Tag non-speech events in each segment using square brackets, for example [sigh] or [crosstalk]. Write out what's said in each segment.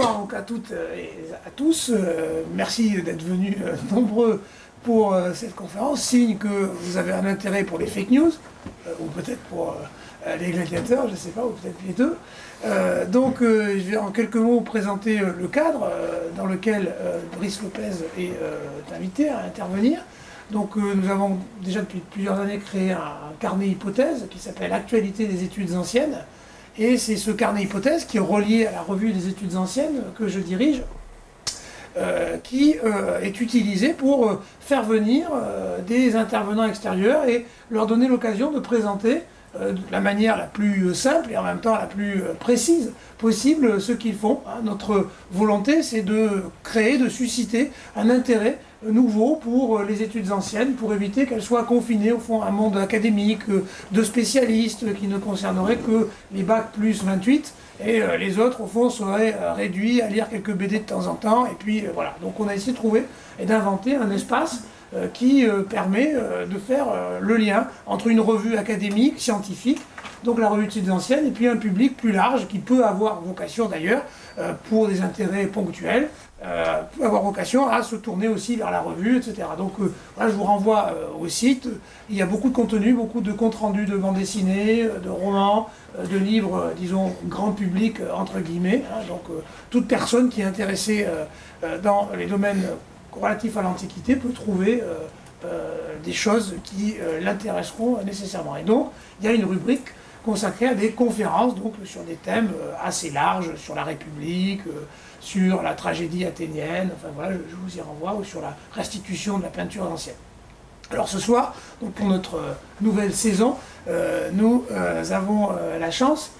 bonsoir donc à toutes et à tous. merci d'être venus nombreux pour cette conférence. Signe que vous avez un intérêt pour les fake news, ou peut-être pour les gladiateurs, je ne sais pas, ou peut-être les deux. donc je vais en quelques mots présenter le cadre dans lequel Brice Lopez est invité à intervenir. Donc nous avons déjà depuis plusieurs années créé un carnet hypothèse qui s'appelle Actualité des études anciennes et c'est ce carnet hypothèse qui est relié à la revue des études anciennes que je dirige, euh, qui euh, est utilisé pour euh, faire venir des intervenants extérieurs et leur donner l'occasion de présenter de la manière la plus simple et en même temps la plus précise possible ce qu'ils font. Hein. Notre volonté, c'est de créer, de susciter un intérêt nouveau pour euh, les études anciennes, pour éviter qu'elles soient confinées au fond à un monde académique euh, de spécialistes qui ne concerneraient que les bacs plus 28 et euh, les autres au fond seraient réduits à lire quelques BD de temps en temps et puis voilà. Donc on a essayé de trouver et d'inventer un espace qui permet de faire le lien entre une revue académique, scientifique, donc la revue de études anciennes, et puis un public plus large qui peut avoir vocation d'ailleurs pour des intérêts ponctuels euh, peut avoir vocation à se tourner aussi vers la revue, etc. Donc euh, je vous renvoie euh, au site. Il y a beaucoup de contenu, beaucoup de comptes rendus de bandes dessinées, de romans, de livres, disons, grand public, entre guillemets. Hein. donc toute personne qui est intéressée dans les domaines relatifs à l'Antiquité peut trouver des choses qui l'intéresseront nécessairement. Et donc, il y a une rubrique consacrée à des conférences donc, sur des thèmes assez larges, sur la République, sur la tragédie athénienne, enfin voilà, je, vous y renvoie, ou sur la restitution de la peinture ancienne. Alors ce soir, pour notre euh, nouvelle saison, euh, nous euh, avons la chance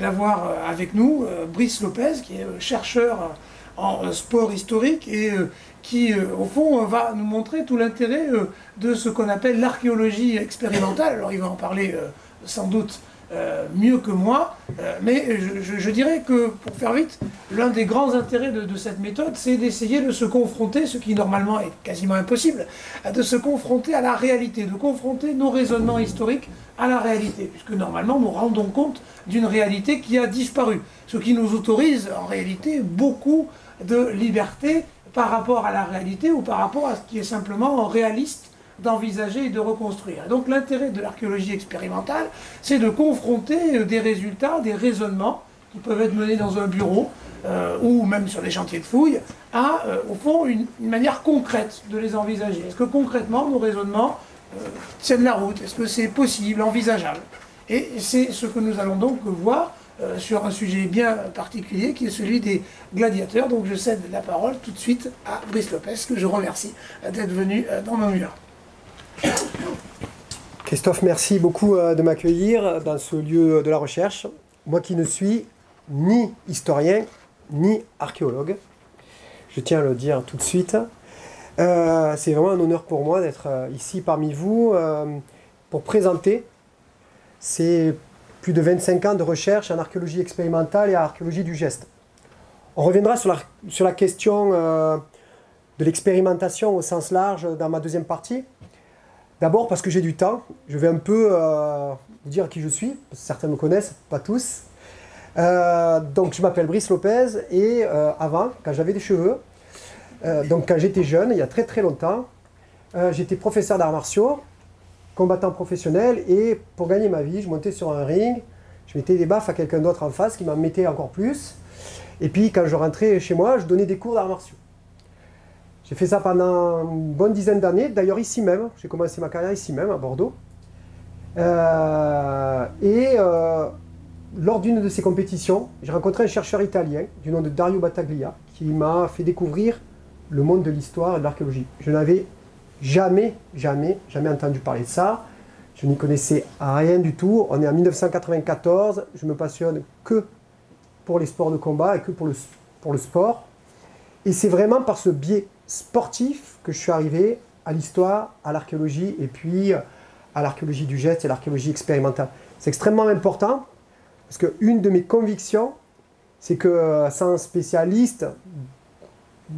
d'avoir avec nous Brice Lopez, qui est chercheur en sport historique et qui, au fond, va nous montrer tout l'intérêt de ce qu'on appelle l'archéologie expérimentale. Alors il va en parler sans doute euh, mieux que moi, euh, mais je, dirais que, pour faire vite, l'un des grands intérêts de, cette méthode, c'est d'essayer de se confronter, ce qui normalement est quasiment impossible, de se confronter à la réalité, de confronter nos raisonnements historiques à la réalité, puisque normalement nous rendons compte d'une réalité qui a disparu, ce qui nous autorise en réalité beaucoup de liberté par rapport à la réalité ou par rapport à ce qui est simplement réaliste d'envisager et de reconstruire. donc l'intérêt de l'archéologie expérimentale, c'est de confronter euh, des résultats, des raisonnements qui peuvent être menés dans un bureau euh, ou même sur des chantiers de fouilles, à, euh, au fond, une, manière concrète de les envisager. Est-ce que concrètement, nos raisonnements tiennent la route? Est-ce que c'est possible, envisageable? Et c'est ce que nous allons donc voir sur un sujet bien particulier qui est celui des gladiateurs. Donc je cède la parole tout de suite à Brice Lopez, que je remercie d'être venu dans mon mur. Christophe, merci beaucoup euh, de m'accueillir dans ce lieu de la recherche. Moi qui ne suis ni historien ni archéologue, je tiens à le dire tout de suite. Euh, c'est vraiment un honneur pour moi d'être euh, ici parmi vous pour présenter ces plus de 25 ans de recherche en archéologie expérimentale et en archéologie du geste. On reviendra sur la, sur la question de l'expérimentation au sens large dans ma deuxième partie. D'abord parce que j'ai du temps. Je vais un peu euh, vous dire qui je suis. certains me connaissent, pas tous. Euh, donc je m'appelle Brice Lopez et euh, avant, quand j'avais des cheveux, donc quand j'étais jeune, il y a très très longtemps, j'étais professeur d'arts martiaux, combattant professionnel et pour gagner ma vie, je montais sur un ring, je mettais des baffes à quelqu'un d'autre en face qui m'en mettait encore plus. Et puis quand je rentrais chez moi, je donnais des cours d'arts martiaux. J'ai fait ça pendant une bonne dizaine d'années, d'ailleurs ici même. J'ai commencé ma carrière ici même, à Bordeaux. Euh, et euh, lors d'une de ces compétitions, j'ai rencontré un chercheur italien du nom de Dario Battaglia qui m'a fait découvrir le monde de l'histoire et de l'archéologie. Je n'avais jamais, jamais, jamais entendu parler de ça. Je n'y connaissais rien du tout. On est en 1994. Je me passionne que pour les sports de combat et que pour le, pour le sport. Et c'est vraiment par ce biais sportif que je suis arrivé à l'histoire, à l'archéologie et puis à l'archéologie du geste et l'archéologie expérimentale. C'est extrêmement important parce qu'une de mes convictions, c'est que sans un spécialiste,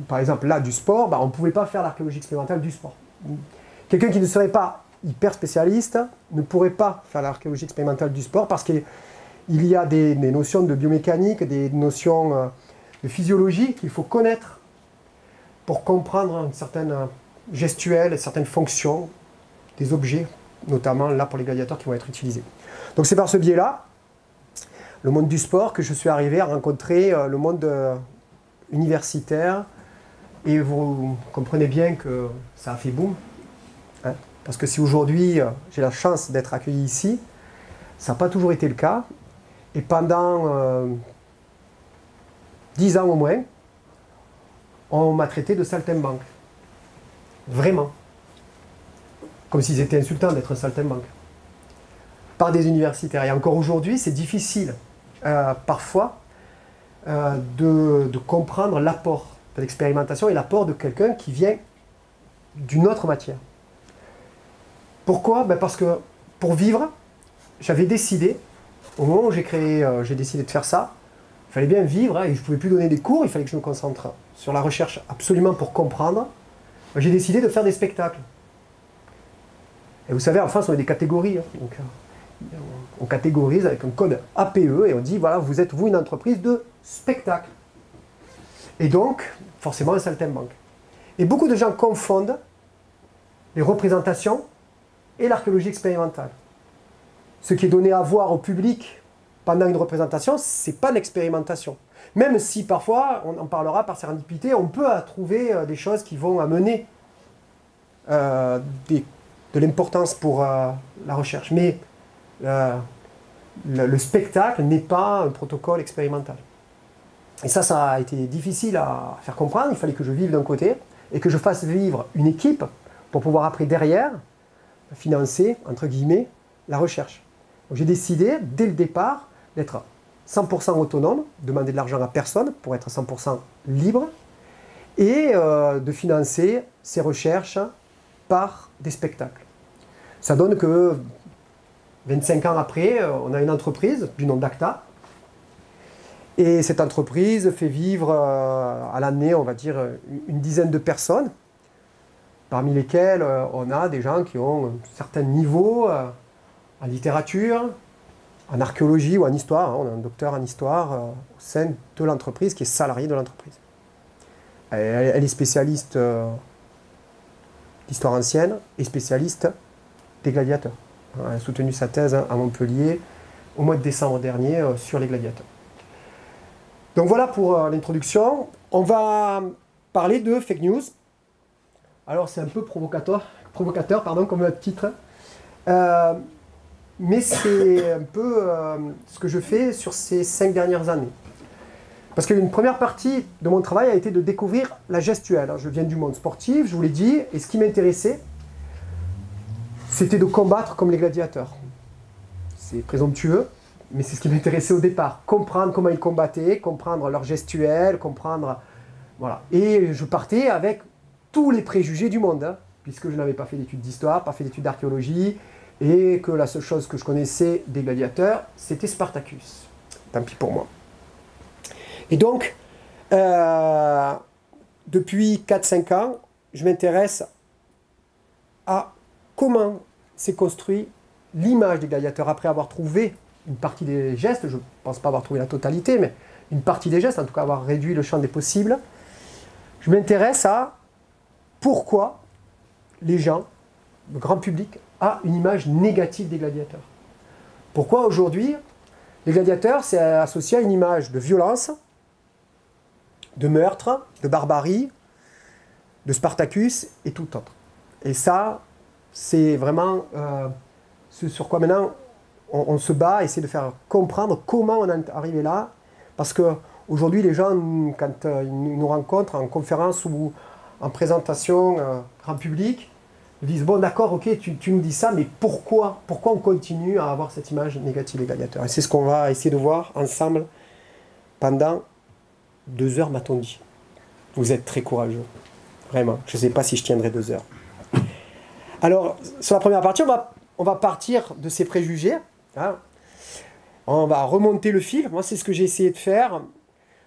par exemple là du sport, bah, on ne pouvait pas faire l'archéologie expérimentale du sport. Quelqu'un qui ne serait pas hyper spécialiste ne pourrait pas faire l'archéologie expérimentale du sport parce qu'il y a des, notions de biomécanique, des notions euh, de physiologie qu'il faut connaître pour comprendre une certaine gestuelle, certaines fonctions des objets, notamment là pour les gladiateurs qui vont être utilisés. Donc c'est par ce biais-là, le monde du sport, que je suis arrivé à rencontrer euh, le monde euh, universitaire. Et vous comprenez bien que ça a fait boum. Hein. parce que si aujourd'hui euh, j'ai la chance d'être accueilli ici, ça n'a pas toujours été le cas. Et pendant dix ans au moins, on m'a traité de saltimbanque. Vraiment. Comme s'ils étaient insultants d'être un saltimbanque. Par des universitaires. Et encore aujourd'hui, c'est difficile, euh, parfois, euh, de, comprendre l'apport de l'expérimentation et l'apport de quelqu'un qui vient d'une autre matière. Pourquoi? Ben Parce que pour vivre, j'avais décidé, au moment où j'ai créé, euh, j'ai décidé de faire ça, il fallait bien vivre hein, et je ne pouvais plus donner des cours, il fallait que je me concentre sur la recherche absolument pour comprendre. J'ai décidé de faire des spectacles. Et vous savez, en France, on a des catégories. Hein. Donc, euh, on catégorise avec un code APE et on dit voilà, vous êtes vous une entreprise de spectacle. Et donc, forcément, un saltimbanque. Et beaucoup de gens confondent les représentations et l'archéologie expérimentale. Ce qui est donné à voir au public pendant une représentation, ce n'est pas l'expérimentation. Même si parfois, on en parlera par sérendipité, on peut trouver euh, des choses qui vont amener euh, de l'importance pour euh, la recherche. Mais le, spectacle n'est pas un protocole expérimental. Et ça, ça a été difficile à faire comprendre. Il fallait que je vive d'un côté et que je fasse vivre une équipe pour pouvoir après derrière financer, entre guillemets, la recherche. J'ai décidé, dès le départ, d'être 100% autonome, demander de l'argent à personne pour être 100% libre, et euh, de financer ses recherches par des spectacles. Ça donne que 25 ans après, euh, on a une entreprise du nom d'ACTA, et cette entreprise fait vivre euh, à l'année, on va dire, une dizaine de personnes, parmi lesquelles on a des gens qui ont un certain niveau en littérature, en archéologie ou en histoire. Hein, on a un docteur en histoire euh, au sein de l'entreprise qui est salarié de l'entreprise. Elle, est spécialiste euh, d'histoire ancienne et spécialiste des gladiateurs. Elle a soutenu sa thèse à Montpellier au mois de décembre dernier euh, sur les gladiateurs. Donc voilà pour l'introduction. On va parler de fake news. Alors c'est un peu provocateur, provocateur pardon, comme titre mais c'est un peu euh, ce que je fais sur ces cinq dernières années. Parce qu'une première partie de mon travail a été de découvrir la gestuelle. Je viens du monde sportif, je vous l'ai dit, et ce qui m'intéressait, c'était de combattre comme les gladiateurs. C'est présomptueux, mais c'est ce qui m'intéressait au départ. Comprendre comment ils combattaient, comprendre leur gestuelle, comprendre... Voilà. Et je partais avec tous les préjugés du monde, hein, puisque je n'avais pas fait d'études d'histoire, pas fait d'études d'archéologie, et que la seule chose que je connaissais des gladiateurs, c'était Spartacus. Tant pis pour moi. Et donc, euh, depuis 4-5 ans, je m'intéresse à comment s'est construit l'image des gladiateurs après avoir trouvé une partie des gestes, je ne pense pas avoir trouvé la totalité, mais une partie des gestes, en tout cas avoir réduit le champ des possibles. Je m'intéresse à pourquoi les gens, le grand public, a une image négative des gladiateurs. Pourquoi aujourd'hui les gladiateurs, c'est associé à une image de violence, de meurtre, de barbarie, de Spartacus et tout autre. Et ça, c'est vraiment euh, ce sur quoi maintenant on, se bat, essayer de faire comprendre comment on est arrivé là. Parce que aujourd'hui, les gens, quand euh, ils nous rencontrent en conférence ou en présentation euh, grand public, disent bon d'accord ok tu, tu, nous dis ça mais pourquoi pourquoi on continue à avoir cette image négative des gladiateurs? Et c'est ce qu'on va essayer de voir ensemble pendant deux heures m'a-t-on dit. Vous êtes très courageux vraiment. Je ne sais pas si je tiendrai deux heures. Alors sur la première partie on va, on va partir de ces préjugés hein. on va remonter le fil. Moi c'est ce que j'ai essayé de faire.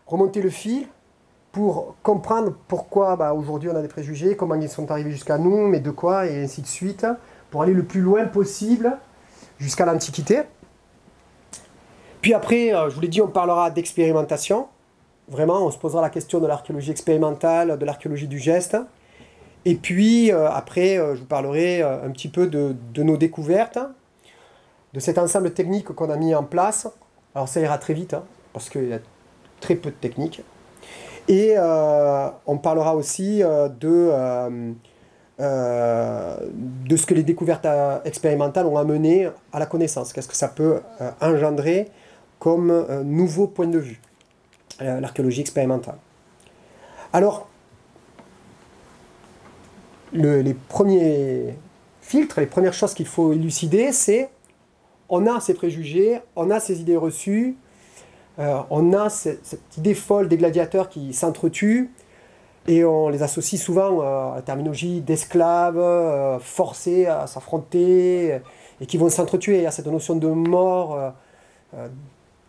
Remonter le fil pour comprendre pourquoi bah, aujourd'hui on a des préjugés, comment ils sont arrivés jusqu'à nous, mais de quoi, et ainsi de suite, pour aller le plus loin possible jusqu'à l'Antiquité. Puis après, euh, je vous l'ai dit, on parlera d'expérimentation, vraiment, on se posera la question de l'archéologie expérimentale, de l'archéologie du geste. Et puis, euh, après, euh, je vous parlerai un petit peu de, de, nos découvertes, de cet ensemble technique qu'on a mis en place. Alors, ça ira très vite, hein, parce qu'il y a très peu de techniques. Et on parlera aussi de, de ce que les découvertes expérimentales ont amené à la connaissance. Qu'est-ce que ça peut engendrer comme nouveau point de vue, l'archéologie expérimentale. Alors, les premiers filtres, les premières choses qu'il faut élucider, c'est on a ces préjugés, on a ces idées reçues, euh, on a cette, idée folle des gladiateurs qui s'entretuent, et on les associe souvent à la terminologie d'esclaves, euh, forcés à s'affronter, et qui vont s'entretuer, à cette notion de mort, euh,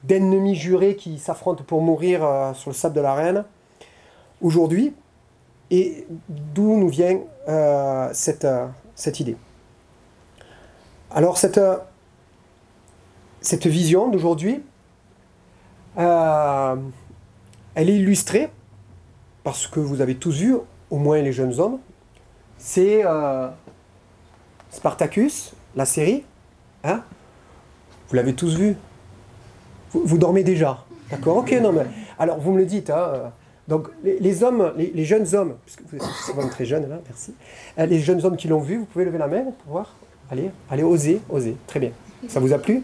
d'ennemis jurés qui s'affrontent pour mourir sur le sable de l'arène. Aujourd'hui, et d'où nous vient euh, cette, euh, idée Alors euh, cette vision d'aujourd'hui, elle est illustrée parce que vous avez tous vu, au moins les jeunes hommes, c'est Spartacus, la série. Hein? Vous l'avez tous vu? Vous, dormez déjà. D'accord Ok, non mais. Alors vous me le dites, hein, donc les, hommes, les, jeunes hommes, puisque vous êtes très jeunes là, merci. Euh, les jeunes hommes qui l'ont vu, vous pouvez lever la main pour voir? Allez, allez, osez, osez. Très bien. Ça vous a plu?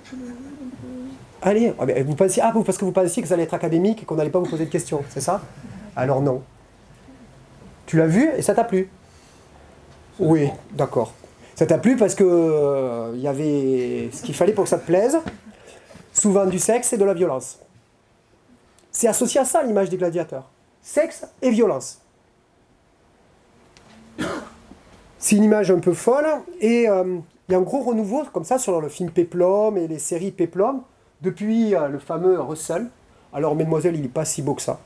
Allez, ah, vous pensez, ah, parce que vous pensiez que ça allait être académique et qu'on n'allait pas vous poser de questions, c'est ça? Alors non. Tu l'as vu et ça t'a plu? Oui, d'accord. Ça t'a plu parce que euh, il y avait ce qu'il fallait pour que ça te plaise. Souvent du sexe et de la violence. C'est associé à ça l'image des gladiateurs sexe et violence. C'est une image un peu folle, et euh, il y a un gros renouveau comme ça sur le film Peplum et les séries Peplum, depuis euh, le fameux Russell. Alors, Mademoiselle, il n'est pas si beau que ça.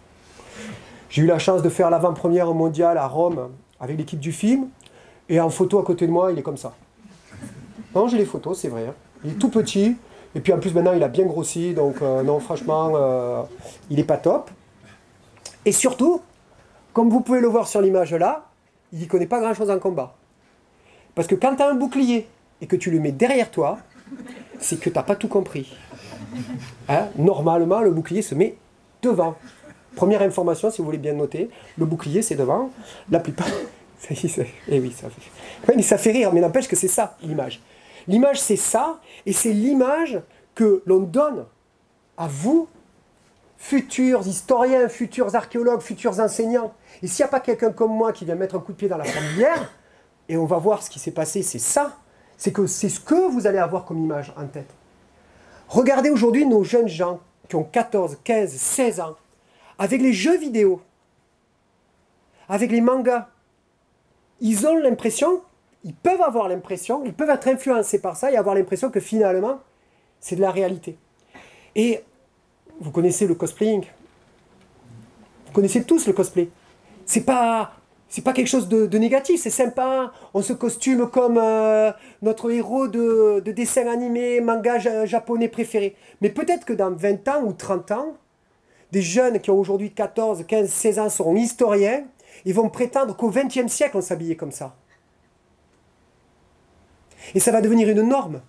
J'ai eu la chance de faire l'avant-première mondiale à Rome avec l'équipe du film, et en photo à côté de moi, il est comme ça. Non, j'ai les photos, c'est vrai. Hein. Il est tout petit, et puis en plus maintenant, il a bien grossi, donc euh, non, franchement, il n'est pas top. Et surtout, comme vous pouvez le voir sur l'image là, il n'y connaît pas grand-chose en combat. Parce que quand tu as un bouclier et que tu le mets derrière toi, c'est que tu n'as pas tout compris. Hein? Normalement, le bouclier se met devant. Première information, si vous voulez bien noter, le bouclier c'est devant. La plupart. [laughs] eh oui, ça fait... mais ça fait rire, mais n'empêche que c'est ça, l'image. L'image, c'est ça, et c'est l'image que l'on donne à vous futurs historiens, futurs archéologues, futurs enseignants. Et s'il n'y a pas quelqu'un comme moi qui vient mettre un coup de pied dans la fourmilière, et on va voir ce qui s'est passé, c'est ça, c'est que c'est ce que vous allez avoir comme image en tête. Regardez aujourd'hui nos jeunes gens qui ont 14, 15, 16 ans, avec les jeux vidéo, avec les mangas. Ils ont l'impression, ils peuvent avoir l'impression, ils peuvent être influencés par ça et avoir l'impression que finalement, c'est de la réalité. Et vous connaissez le cosplaying. Vous connaissez tous le cosplay. C'est pas c'est pas quelque chose de, négatif, c'est sympa. On se costume comme euh, notre héros de, de, dessin animé, manga japonais préféré. Mais peut-être que dans 20 ans ou 30 ans, des jeunes qui ont aujourd'hui 14, 15, 16 ans seront historiens. Ils vont prétendre qu'au XXe siècle, on s'habillait comme ça. Et ça va devenir une norme.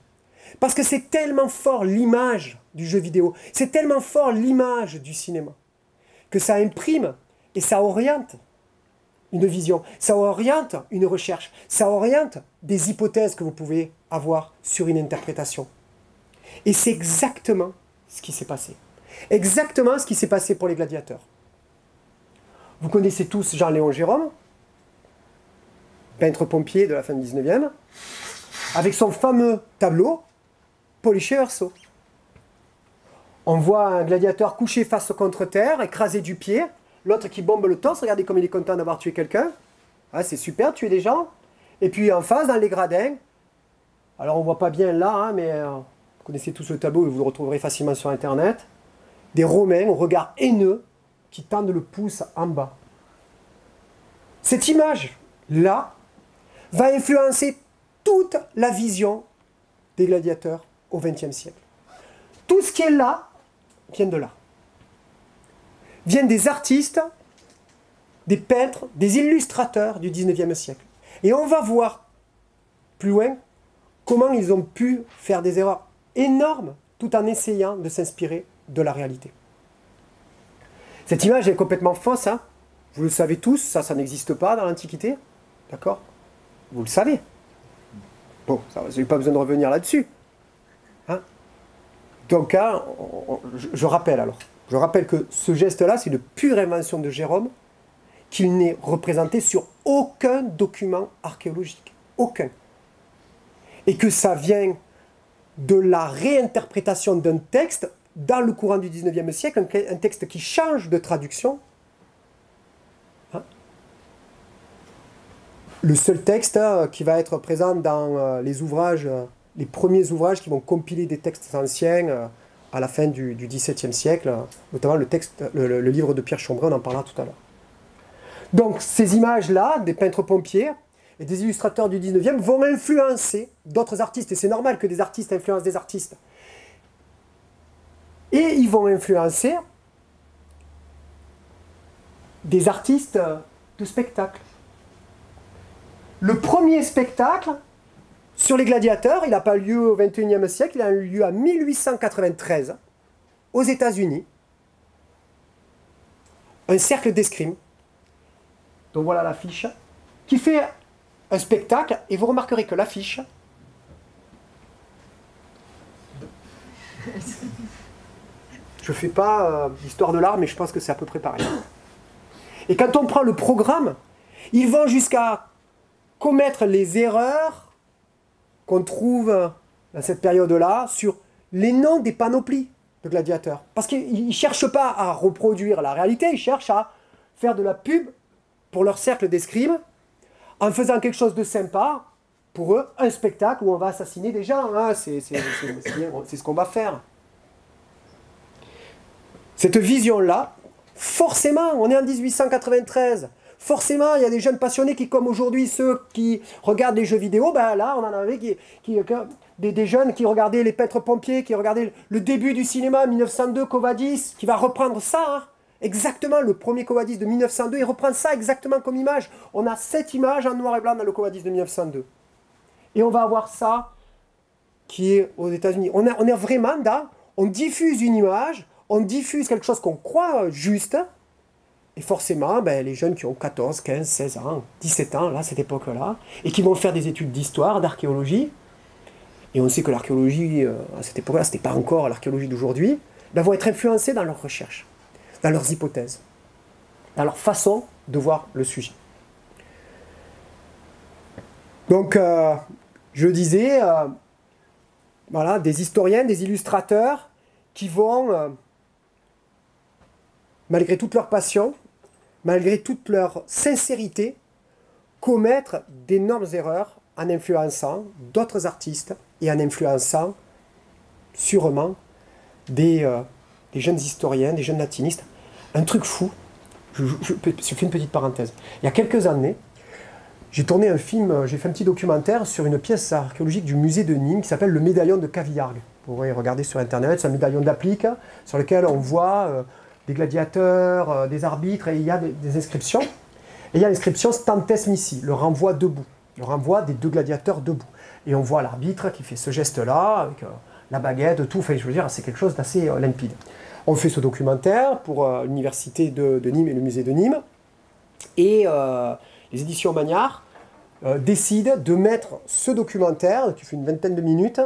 Parce que c'est tellement fort l'image du jeu vidéo, c'est tellement fort l'image du cinéma, que ça imprime et ça oriente une vision, ça oriente une recherche, ça oriente des hypothèses que vous pouvez avoir sur une interprétation. Et c'est exactement ce qui s'est passé. Exactement ce qui s'est passé pour les gladiateurs. Vous connaissez tous Jean-Léon Jérôme, peintre pompier de la fin du 19e, avec son fameux tableau Poliché. On voit un gladiateur couché face contre terre, écrasé du pied, l'autre qui bombe le torse, regardez comme il est content d'avoir tué quelqu'un. Ah, c'est super, tuer des gens. Et puis en face, dans les gradins, alors on voit pas bien là, hein, mais euh, vous connaissez tous le tableau, vous le retrouverez facilement sur Internet, des Romains au regard haineux qui tendent le pouce en bas. Cette image-là va influencer toute la vision des gladiateurs au XXe siècle. Tout ce qui est là vient de là. Viennent des artistes, des peintres, des illustrateurs du 19e siècle. Et on va voir plus loin comment ils ont pu faire des erreurs énormes tout en essayant de s'inspirer de la réalité. Cette image est complètement fausse, hein vous le savez tous, ça, n'existe pas dans l'Antiquité. D'accord? Vous le savez. Bon, vous n'avez pas besoin de revenir là-dessus. Hein Donc, hein, je rappelle alors. Je rappelle que ce geste-là, c'est une pure invention de Jérôme, qu'il n'est représenté sur aucun document archéologique. Aucun. Et que ça vient de la réinterprétation d'un texte dans le courant du 19e siècle, un texte qui change de traduction le seul texte hein, qui va être présent dans euh, les ouvrages, euh, les premiers ouvrages qui vont compiler des textes anciens euh, à la fin du, XVIIe siècle, notamment le, texte, le, livre de Pierre Chambray, on en parlera tout à l'heure. Donc ces images-là, des peintres pompiers et des illustrateurs du 19e, vont influencer d'autres artistes, et c'est normal que des artistes influencent des artistes. Et ils vont influencer des artistes de spectacle. Le premier spectacle sur les gladiateurs, il n'a pas lieu au XXIe siècle, il a eu lieu en 1893 aux États-Unis. Un cercle d'escrime. Donc voilà l'affiche. Qui fait un spectacle, et vous remarquerez que l'affiche. Je ne fais pas l'histoire euh, de l'art, mais je pense que c'est à peu près pareil. Et quand on prend le programme, ils vont jusqu'à commettre les erreurs qu'on trouve dans cette période-là sur les noms des panoplies de gladiateurs. Parce qu'ils ne cherchent pas à reproduire la réalité, ils cherchent à faire de la pub pour leur cercle d'escrime en faisant quelque chose de sympa, pour eux, un spectacle où on va assassiner des gens. Hein. C'est ce qu'on va faire. Cette vision-là, forcément, on est en 1893. Forcément, il y a des jeunes passionnés qui, comme aujourd'hui, ceux qui regardent les jeux vidéo, ben là, on en avait qui, des, jeunes qui regardaient les peintres pompiers, qui regardaient le début du cinéma, 1902, Covadis, qui va reprendre ça, hein. exactement, le premier Covadis de 1902, il reprend ça exactement comme image. On a cette image en noir et blanc dans le Covadis de 1902. Et on va avoir ça qui est aux États-Unis. On, est vraiment dans, on diffuse une image, on diffuse quelque chose qu'on croit juste, et forcément, ben, les jeunes qui ont 14, 15, 16 ans, 17 ans, là, cette époque-là, et qui vont faire des études d'histoire, d'archéologie, et on sait que l'archéologie, euh, à cette époque-là, ce n'était pas encore l'archéologie d'aujourd'hui, ben, vont être influencés dans leurs recherches, dans leurs hypothèses, dans leur façon de voir le sujet. Donc, euh, je disais, euh, voilà, des historiens, des illustrateurs qui vont, malgré toute leur passion, malgré toute leur sincérité, commettre d'énormes erreurs en influençant d'autres artistes et en influençant sûrement des, euh, jeunes historiens, des jeunes latinistes. Un truc fou, je, fais une petite parenthèse. Il y a quelques années, j'ai tourné un film, j'ai fait un petit documentaire sur une pièce archéologique du musée de Nîmes qui s'appelle le médaillon de Cavillargues. Vous pourrez regarder sur internet, c'est un médaillon d'applique sur lequel on voit euh, des gladiateurs, euh, des arbitres, et il y a des, inscriptions. Et il y a l'inscription Stantes Missi, le renvoi debout, le renvoi des deux gladiateurs debout. Et on voit l'arbitre qui fait ce geste-là, avec euh, la baguette, tout. Enfin, je veux dire, c'est quelque chose d'assez euh, limpide. On fait ce documentaire pour l'université de, Nîmes et le musée de Nîmes. Et les éditions Magnard décident de mettre ce documentaire, qui fait une vingtaine de minutes,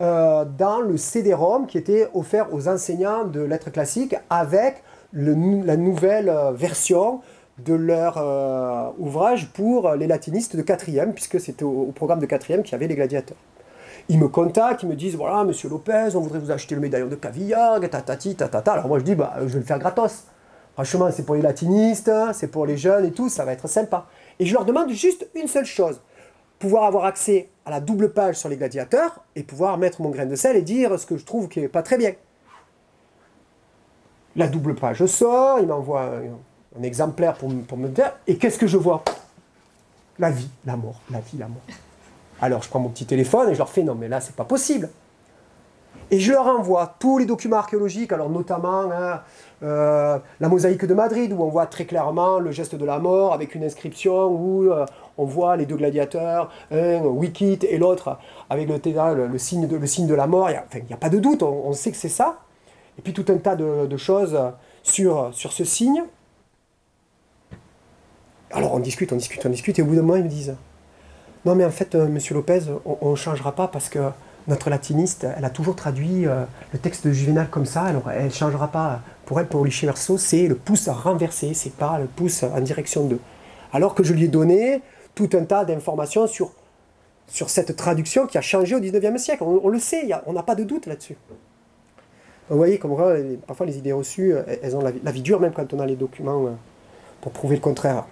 euh, dans le CD-ROM qui était offert aux enseignants de lettres classiques avec la nouvelle euh, version de leur euh, ouvrage pour les latinistes de 4e, puisque c'était au, programme de 4e qu'il y avait les gladiateurs. Ils me contactent, ils me disent voilà, monsieur Lopez, on voudrait vous acheter le médaillon de Cavillard, tatati, tatata. Alors moi je dis bah, je vais le faire gratos. Franchement, c'est pour les latinistes, c'est pour les jeunes et tout, ça va être sympa. Et je leur demande juste une seule chose pouvoir avoir accès à la double page sur les gladiateurs et pouvoir mettre mon grain de sel et dire ce que je trouve qui n'est pas très bien. La double page sort, il m'envoie un, exemplaire pour, pour me dire, et qu'est-ce que je vois? La vie, la mort, la vie, la mort. Alors je prends mon petit téléphone et je leur fais, non mais là c'est pas possible. Et je leur envoie tous les documents archéologiques, alors notamment hein, euh, la mosaïque de Madrid, où on voit très clairement le geste de la mort avec une inscription où euh, on voit les deux gladiateurs, un Wikit et l'autre avec le, le, signe de, le signe de la mort. Il n'y a, pas de doute, on, sait que c'est ça. Et puis tout un tas de, choses sur, sur ce signe. Alors on discute, on discute, on discute, et au bout d'un moment, ils me disent Non, mais en fait, euh, monsieur Lopez, on ne changera pas parce que notre latiniste, elle a toujours traduit euh, le texte de Juvenal comme ça, alors elle ne changera pas. Pour elle, pour Lucie Verso, c'est le pouce renversé, c'est pas le pouce en direction de. Alors que je lui ai donné tout un tas d'informations sur, sur cette traduction qui a changé au 19e siècle. On, le sait, on n'a pas de doute là-dessus. Vous voyez, comme parfois les idées reçues, elles ont la, la, vie dure, même quand on a les documents euh, pour prouver le contraire.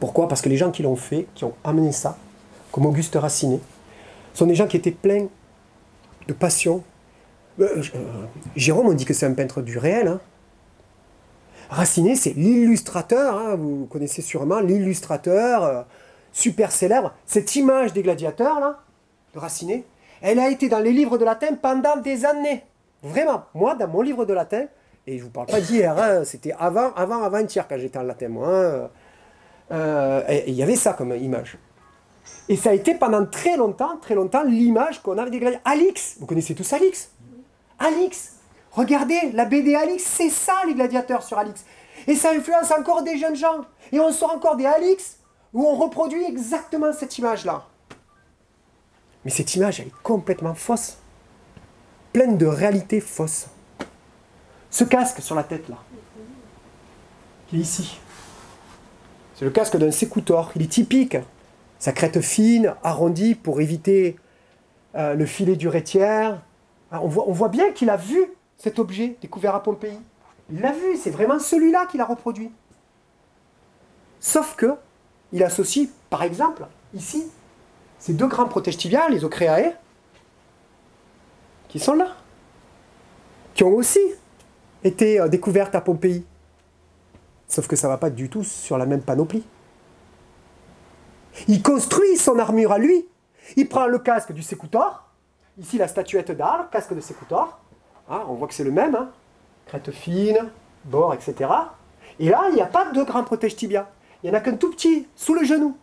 Pourquoi? Parce que les gens qui l'ont fait, qui ont amené ça, comme Auguste Racinet, sont des gens qui étaient pleins de passion. Euh, euh, Jérôme, on dit que c'est un peintre du réel. Hein. Racinet, c'est l'illustrateur, hein, vous connaissez sûrement l'illustrateur euh, super célèbre. Cette image des gladiateurs, là, de Racinet, elle a été dans les livres de latin pendant des années. Vraiment, moi, dans mon livre de latin, et je ne vous parle pas d'hier, hein, c'était avant, avant, avant-hier quand j'étais en latin, moi. Il y avait ça comme image. Et ça a été pendant très longtemps, très longtemps, l'image qu'on avait des gladiateurs. Alix, vous connaissez tous Alix? Alix, regardez, la BD Alix, c'est ça les gladiateurs sur Alix. Et ça influence encore des jeunes gens. Et on sort encore des Alix où on reproduit exactement cette image-là. Mais cette image, elle est complètement fausse. Pleine de réalités fausses. Ce casque sur la tête, là, qui est ici, c'est le casque d'un sécoutor. Il est typique sa crête fine, arrondie pour éviter euh, le filet du rétière. Ah, on voit, bien qu'il a vu cet objet découvert à Pompéi. Il l'a vu, c'est vraiment celui-là qu'il a reproduit. Sauf que il associe, par exemple, ici, ces deux grands protège tibiales, les Ocreae, qui sont là, qui ont aussi été euh, découvertes à Pompéi. Sauf que ça ne va pas du tout sur la même panoplie. Il construit son armure à lui. Il prend le casque du Sécoutor. Ici, la statuette d'arbre, casque de Sécoutor. Hein, on voit que c'est le même. Hein. Crête fine, bord, etc. Et là, il n'y a pas de grand protège tibia. Il n'y en a qu'un tout petit, sous le genou.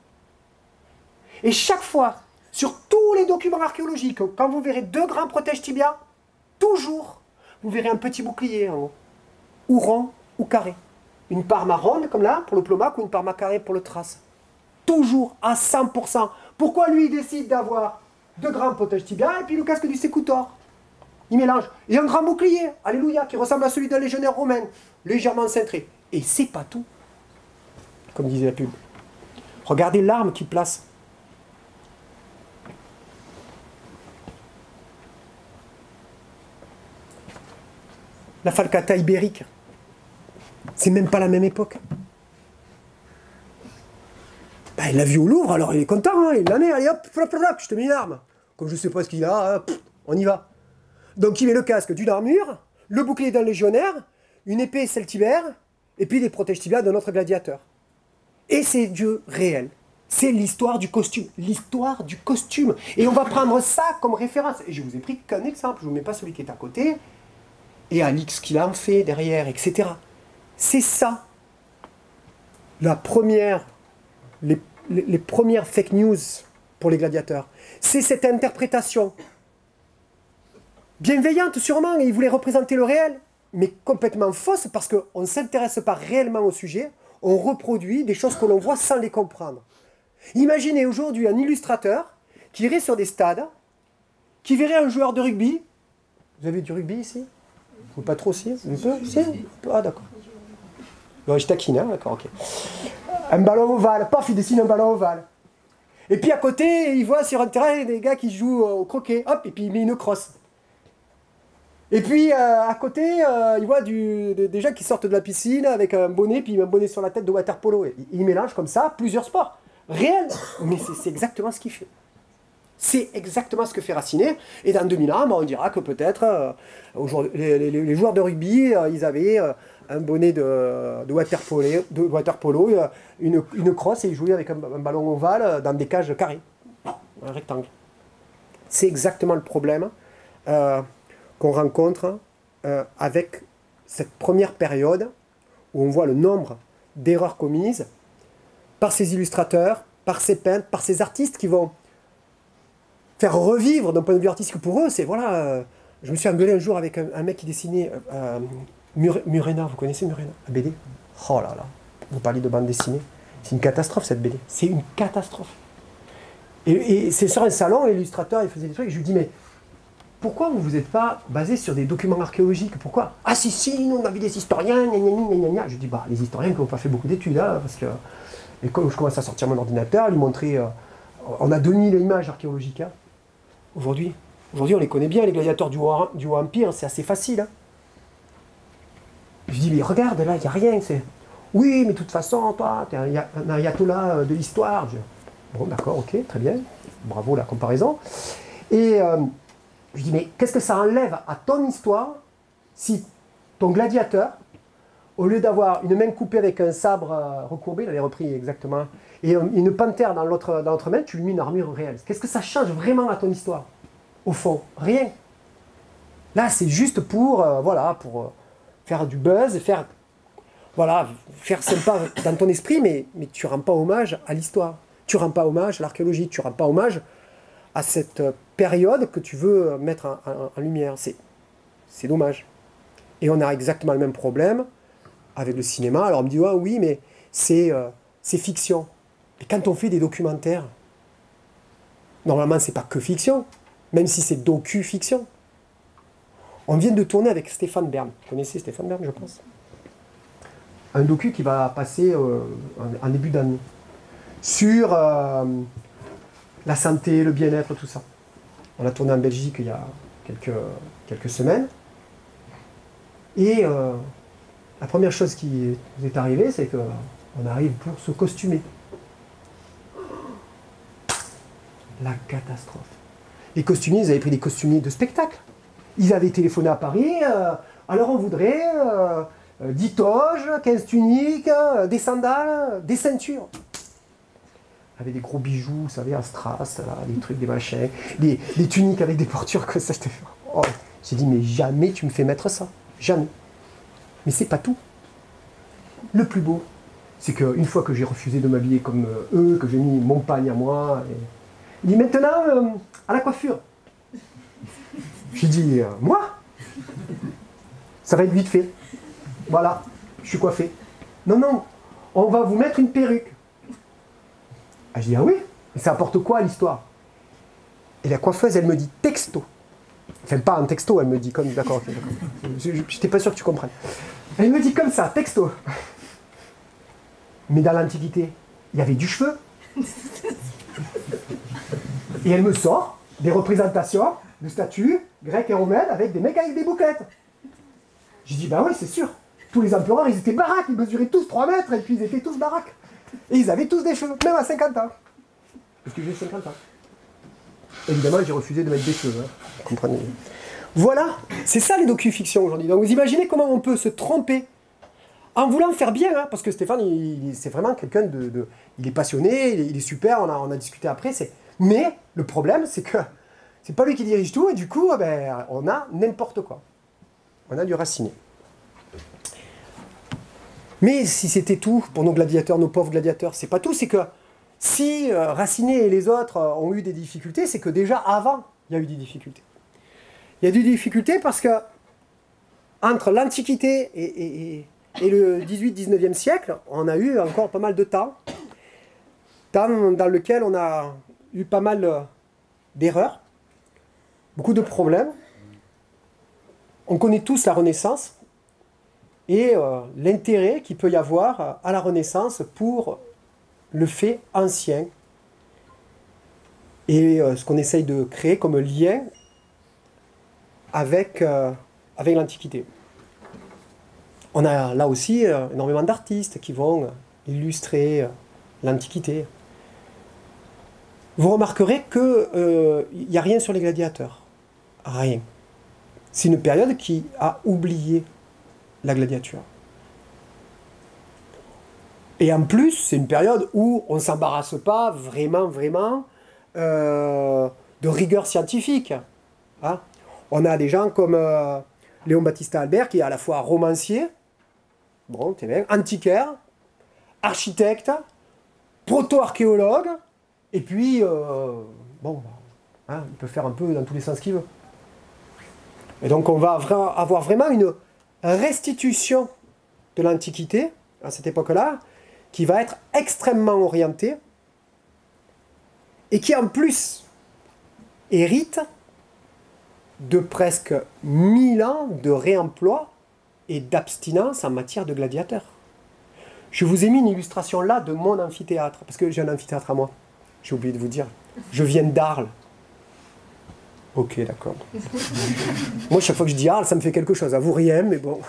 Et chaque fois, sur tous les documents archéologiques, quand vous verrez deux grands protège tibia, toujours, vous verrez un petit bouclier en haut. Ou rond, ou carré. Une parma ronde, comme là, pour le plomac, ou une parma carrée pour le trace toujours à 100%. Pourquoi lui il décide d'avoir deux grands protège tibia et puis le casque du sécoutor? Il mélange. Et un grand bouclier, alléluia, qui ressemble à celui d'un légionnaire romain, légèrement cintré. Et c'est pas tout. Comme disait la pub. Regardez l'arme qu'il place. La falcata ibérique. C'est même pas la même époque. Bah, il l'a vu au Louvre, alors il est content, hein, il la met, allez hop, flop, flop, je te mets une arme. Comme je sais pas ce qu'il a, hein, on y va. Donc il met le casque d'une armure, le bouclier d'un légionnaire, une épée celtibère, et puis les protège tibias d'un autre gladiateur. Et c'est Dieu réel. C'est l'histoire du costume. L'histoire du costume. Et on va prendre ça comme référence. Et je vous ai pris qu'un exemple, je ne vous mets pas celui qui est à côté, et Alix qui l'a en fait derrière, etc. C'est ça. La première, les les, premières fake news pour les gladiateurs. C'est cette interprétation bienveillante sûrement, et ils voulaient représenter le réel, mais complètement fausse parce qu'on ne s'intéresse pas réellement au sujet, on reproduit des choses que l'on voit sans les comprendre. Imaginez aujourd'hui un illustrateur qui irait sur des stades, qui verrait un joueur de rugby. Vous avez du rugby ici? Ou pas trop si? Un peu Ah d'accord. je taquine, hein d'accord, ok un ballon ovale. Paf, il dessine un ballon ovale. Et puis à côté, il voit sur un terrain des gars qui jouent au croquet. Hop, et puis il met une crosse. Et puis euh, à côté, euh, il voit des gens qui sortent de la piscine avec un bonnet, puis un bonnet sur la tête de water polo. Il, mélange comme ça plusieurs sports. Réel. Mais c'est exactement ce qu'il fait. C'est exactement ce que fait Racinet. Et dans 2000 ans, on dira que peut-être euh, les, joueurs de rugby, ils avaient un bonnet de, de, water, polo, une, crosse et jouait avec un, ballon ovale dans des cages carrées, un rectangle. C'est exactement le problème. Euh, qu'on rencontre euh, avec cette première période où on voit le nombre d'erreurs commises par ces illustrateurs, par ces peintres, par ces artistes qui vont faire revivre d'un point de vue artistique pour eux. C'est voilà, euh, je me suis engueulé un jour avec un, mec qui dessinait Murena, vous connaissez Murena, la BD Oh là là, vous parlez de bande dessinée. C'est une catastrophe cette BD. C'est une catastrophe. Et, c'est sur un salon, l'illustrateur il faisait des trucs, et je lui dis mais pourquoi vous ne vous êtes pas basé sur des documents archéologiques? Pourquoi? Ah si, si, nous on a vu des historiens, gna, gna, gna, Je dis bah les historiens qui n'ont pas fait beaucoup d'études, hein, parce que et quand je commence à sortir mon ordinateur, lui montrer, euh, on a 2000 images archéologiques. Hein. Aujourd'hui, aujourd'hui on les connaît bien, les gladiateurs du Haut, du Empire, c'est assez facile. Hein. Je dis mais regarde là, il n'y a rien. C'est oui, mais de toute façon, toi, tu es un ayatollah euh, de l'histoire. Bon, d'accord, ok, très bien. Bravo la comparaison. Et euh, je dis, mais qu'est-ce que ça enlève à ton histoire si ton gladiateur, au lieu d'avoir une main coupée avec un sabre euh, recourbé, il avait repris exactement, et une panthère dans l'autre, main, tu lui mets une armure réelle. Qu'est-ce que ça change vraiment à ton histoire? Au fond, rien. Là, c'est juste pour, euh, voilà, pour faire du buzz, faire, voilà, faire sympa dans ton esprit, mais, mais tu ne rends pas hommage à l'histoire. Tu ne rends pas hommage à l'archéologie, tu ne rends pas hommage à cette période que tu veux mettre en, lumière. C'est dommage. Et on a exactement le même problème avec le cinéma. Alors on me dit, ah, oui, mais euh, c'est fiction. Et quand on fait des documentaires, normalement, c'est pas que fiction, même si c'est docu-fiction. On vient de tourner avec Stéphane Bern. Vous connaissez Stéphane Bern, je pense Un docu qui va passer euh, en, début d'année sur euh, la santé, le bien-être, tout ça. On a tourné en Belgique il y a quelques, semaines. Et euh, la première chose qui nous est arrivée, c'est qu'on arrive pour se costumer. La catastrophe. Les costumiers, ils avaient pris des costumiers de spectacle. Ils avaient téléphoné à Paris. Euh, alors on voudrait 10 euh, toges, 15 tuniques, des sandales, des ceintures avec des gros bijoux, vous savez, un strass, des trucs, des machins, des, tuniques avec des portures que ça. Oh, j'ai dit, mais jamais tu me fais mettre ça. Jamais. Mais c'est pas tout. Le plus beau, c'est qu'une fois que j'ai refusé de m'habiller comme euh, eux, que j'ai mis mon pagne à moi, il dit maintenant, euh, à la coiffure. J'ai dit, euh, moi? Ça va être vite fait. Voilà, je suis coiffé. Non, non, on va vous mettre une perruque. Ah, je dis, ah oui, mais ça apporte quoi l'histoire Et la coiffeuse, elle me dit texto. Enfin, pas un texto, elle me dit comme, d'accord, Je n'étais pas sûr que tu comprennes. Elle me dit comme ça, texto. Mais dans l'Antiquité, il y avait du cheveu. Et elle me sort des représentations de statues grecques et romaines avec des mecs avec des bouclettes. Je dis, bah oui, c'est sûr. Tous les empereurs, ils étaient baraques, ils mesuraient tous 3 mètres et puis ils étaient tous baraques. Et ils avaient tous des cheveux, même à 50 ans. Parce que j'ai 50 ans. Évidemment, j'ai refusé de mettre des cheveux. Hein. comprenez Voilà, c'est ça les docu-fictions aujourd'hui. Donc vous imaginez comment on peut se tromper en voulant faire bien, hein, parce que Stéphane, c'est vraiment quelqu'un de, Il est passionné, il est, super, on a, on a discuté après. Mais le problème, c'est que c'est pas lui qui dirige tout, et du coup, ben, on a n'importe quoi. On a du raciné. Mais si c'était tout pour nos gladiateurs, nos pauvres gladiateurs, c'est pas tout, c'est que si euh, Raciné et les autres euh, ont eu des difficultés, c'est que déjà avant, il y a eu des difficultés. Il y a des difficultés parce que entre l'Antiquité et, le 18-19e siècle, on a eu encore pas mal de temps, temps dans lequel on a eu pas mal euh, d'erreurs, beaucoup de problèmes. On connaît tous la Renaissance, et euh, l'intérêt qu'il peut y avoir euh, à la Renaissance pour le fait ancien et euh, ce qu'on essaye de créer comme lien avec, avec l'Antiquité. On a là aussi énormément d'artistes qui vont illustrer l'Antiquité. Vous remarquerez qu'il n'y a rien sur les gladiateurs. Rien. C'est une période qui a oublié la gladiature. Et en plus, c'est une période où on ne s'embarrasse pas vraiment, vraiment euh, de rigueur scientifique. Hein. On a des gens comme euh, Léon Battista Albert, qui est à la fois romancier, bon, antiquaire, architecte, proto-archéologue, et puis, euh, bon, hein, il peut faire un peu dans tous les sens qu'il veut. Et donc on va avoir vraiment une restitution de l'Antiquité, à cette époque-là, qui va être extrêmement orientée, et qui en plus hérite de presque 1000 ans de réemploi et d'abstinence en matière de gladiateurs. Je vous ai mis une illustration là de mon amphithéâtre, parce que j'ai un amphithéâtre à moi. J'ai oublié de vous dire. Je viens d'Arles. Ok, d'accord. moi, chaque fois que je dis Arles, ça me fait quelque chose. À vous, rien, mais bon,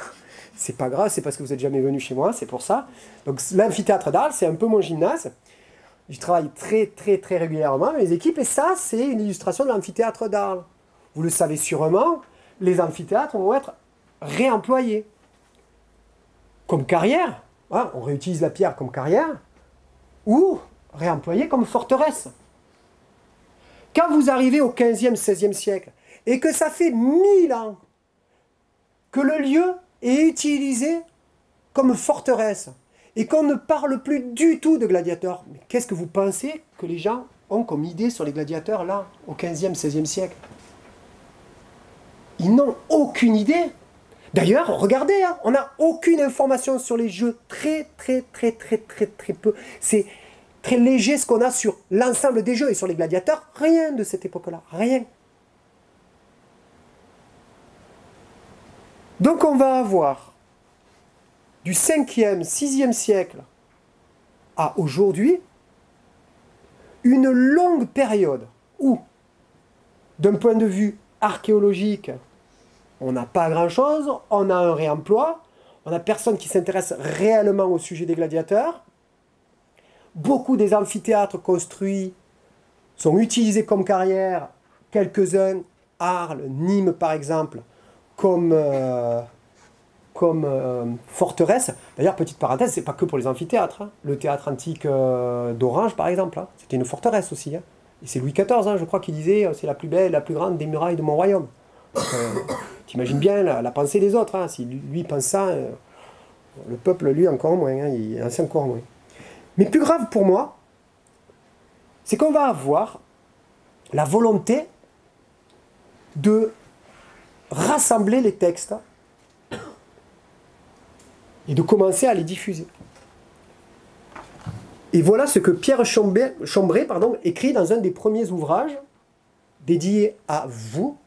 c'est pas grave, c'est parce que vous n'êtes jamais venu chez moi, c'est pour ça. Donc, l'amphithéâtre d'Arles, c'est un peu mon gymnase. Je travaille très, très, très régulièrement avec mes équipes, et ça, c'est une illustration de l'amphithéâtre d'Arles. Vous le savez sûrement, les amphithéâtres vont être réemployés. Comme carrière, hein, on réutilise la pierre comme carrière, ou réemployés comme forteresse. Quand vous arrivez au 15e, 16e siècle, et que ça fait mille ans que le lieu est utilisé comme forteresse, et qu'on ne parle plus du tout de gladiateurs, mais qu'est-ce que vous pensez que les gens ont comme idée sur les gladiateurs là, au 15e, 16e siècle? Ils n'ont aucune idée. D'ailleurs, regardez, hein, on n'a aucune information sur les jeux, très très très très très très peu. C'est très léger ce qu'on a sur l'ensemble des jeux et sur les gladiateurs, rien de cette époque-là, rien. Donc on va avoir du 5e, 6e siècle à aujourd'hui une longue période où, d'un point de vue archéologique, on n'a pas grand-chose, on a un réemploi, on n'a personne qui s'intéresse réellement au sujet des gladiateurs, Beaucoup des amphithéâtres construits sont utilisés comme carrière, quelques-uns, Arles, Nîmes par exemple, comme, euh, euh, forteresse. D'ailleurs, petite parenthèse, c'est pas que pour les amphithéâtres. Hein. Le théâtre antique euh, d'Orange par exemple, hein, c'était une forteresse aussi. Hein. Et c'est Louis XIV, je crois, qui disait c'est la plus belle, la plus grande des murailles de mon royaume. T'imagines bien la, pensée des autres. Si lui pense ça, le peuple, lui, encore moins. il en sait encore moins. Mais plus grave pour moi, c'est qu'on va avoir la volonté de rassembler les textes et de commencer à les diffuser. Et voilà ce que Pierre Chambray, pardon, écrit dans un des premiers ouvrages dédiés à vous,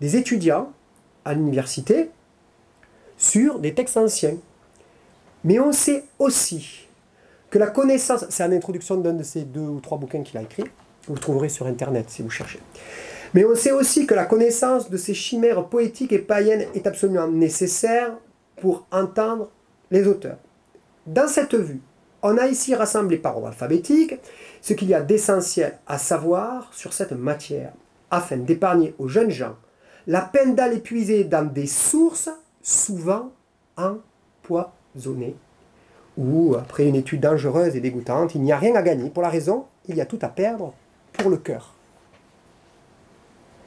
des étudiants à l'université, sur des textes anciens. Mais on sait aussi que la connaissance, c'est en introduction d'un de ces deux ou trois bouquins qu'il a écrit, vous le trouverez sur Internet si vous cherchez. Mais on sait aussi que la connaissance de ces chimères poétiques et païennes est absolument nécessaire pour entendre les auteurs. Dans cette vue, on a ici rassemblé par ordre alphabétique ce qu'il y a d'essentiel à savoir sur cette matière, afin d'épargner aux jeunes gens la peine d'aller puiser dans des sources souvent empoisonnées ou après une étude dangereuse et dégoûtante, il n'y a rien à gagner. Pour la raison, il y a tout à perdre pour le cœur.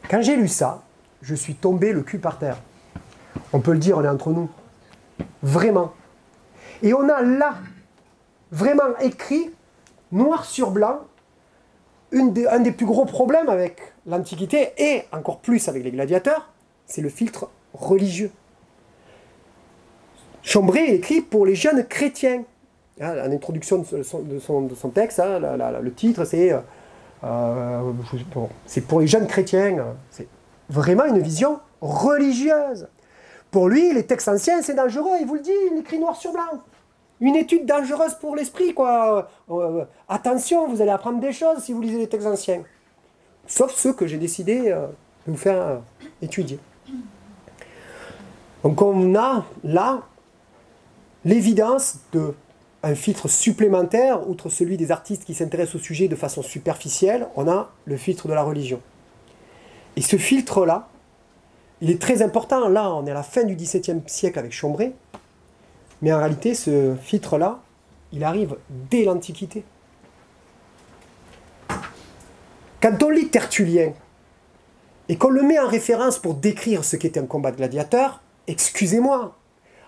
Quand j'ai lu ça, je suis tombé le cul par terre. On peut le dire, on est entre nous. Vraiment. Et on a là, vraiment écrit, noir sur blanc, un des plus gros problèmes avec l'Antiquité, et encore plus avec les gladiateurs, c'est le filtre religieux. Chambray écrit pour les jeunes chrétiens. Hein, en introduction de son, texte, hein, le titre c'est euh, euh, pour les jeunes chrétiens. C'est vraiment une vision religieuse. Pour lui, les textes anciens, c'est dangereux, il vous le dit, il écrit noir sur blanc. Une étude dangereuse pour l'esprit, quoi. Euh, attention, vous allez apprendre des choses si vous lisez les textes anciens. Sauf ceux que j'ai décidé de vous faire étudier. Donc on a là l'évidence d'un filtre supplémentaire, outre celui des artistes qui s'intéressent au sujet de façon superficielle, on a le filtre de la religion. Et ce filtre-là, il est très important. Là, on est à la fin du XVIIe siècle avec Chambray, mais en réalité, ce filtre-là, il arrive dès l'Antiquité. Quand on lit Tertullien, et qu'on le met en référence pour décrire ce qu'était un combat de gladiateurs, excusez-moi.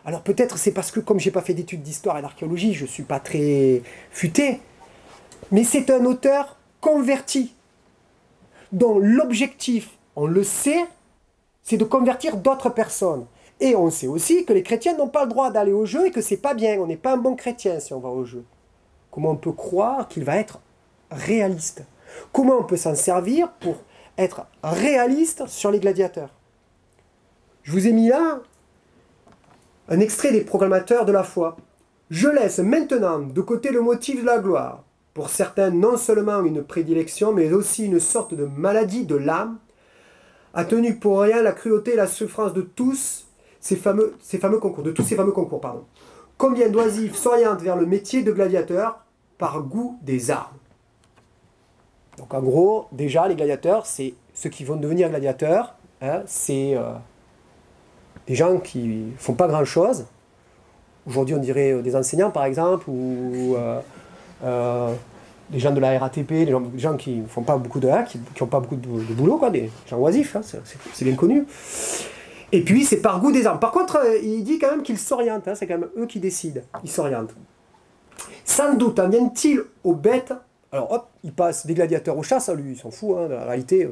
Alors peut-être c'est parce que comme j'ai pas fait d'études d'histoire et d'archéologie, je ne suis pas très futé, mais c'est un auteur converti, dont l'objectif, on le sait, c'est de convertir d'autres personnes. Et on sait aussi que les chrétiens n'ont pas le droit d'aller au jeu et que c'est pas bien, on n'est pas un bon chrétien si on va au jeu. Comment on peut croire qu'il va être réaliste? Comment on peut s'en servir pour être réaliste sur les gladiateurs? Je vous ai mis là un extrait des programmateurs de la foi. Je laisse maintenant de côté le motif de la gloire. Pour certains, non seulement une prédilection, mais aussi une sorte de maladie de l'âme, a tenu pour rien la cruauté et la souffrance de tous ces fameux, concours, de tous ces fameux concours, pardon. Combien d'oisifs s'orientent vers le métier de gladiateur par goût des armes Donc en gros, déjà, les gladiateurs, c'est ceux qui vont devenir gladiateurs, hein, c'est euh, des gens qui font pas grand-chose. Aujourd'hui, on dirait euh, des enseignants, par exemple, ou euh, des gens de la RATP, des gens, qui ne font pas beaucoup de qui n'ont pas beaucoup de, boulot, quoi, des gens oisifs, hein, c'est bien connu. Et puis, c'est par goût des armes. Par contre, il dit quand même qu'ils s'orientent, hein, c'est quand même eux qui décident, ils s'orientent. Sans doute en viennent-ils aux bêtes alors hop, il passe des gladiateurs aux chasses, lui, il s'en fout, hein, la réalité,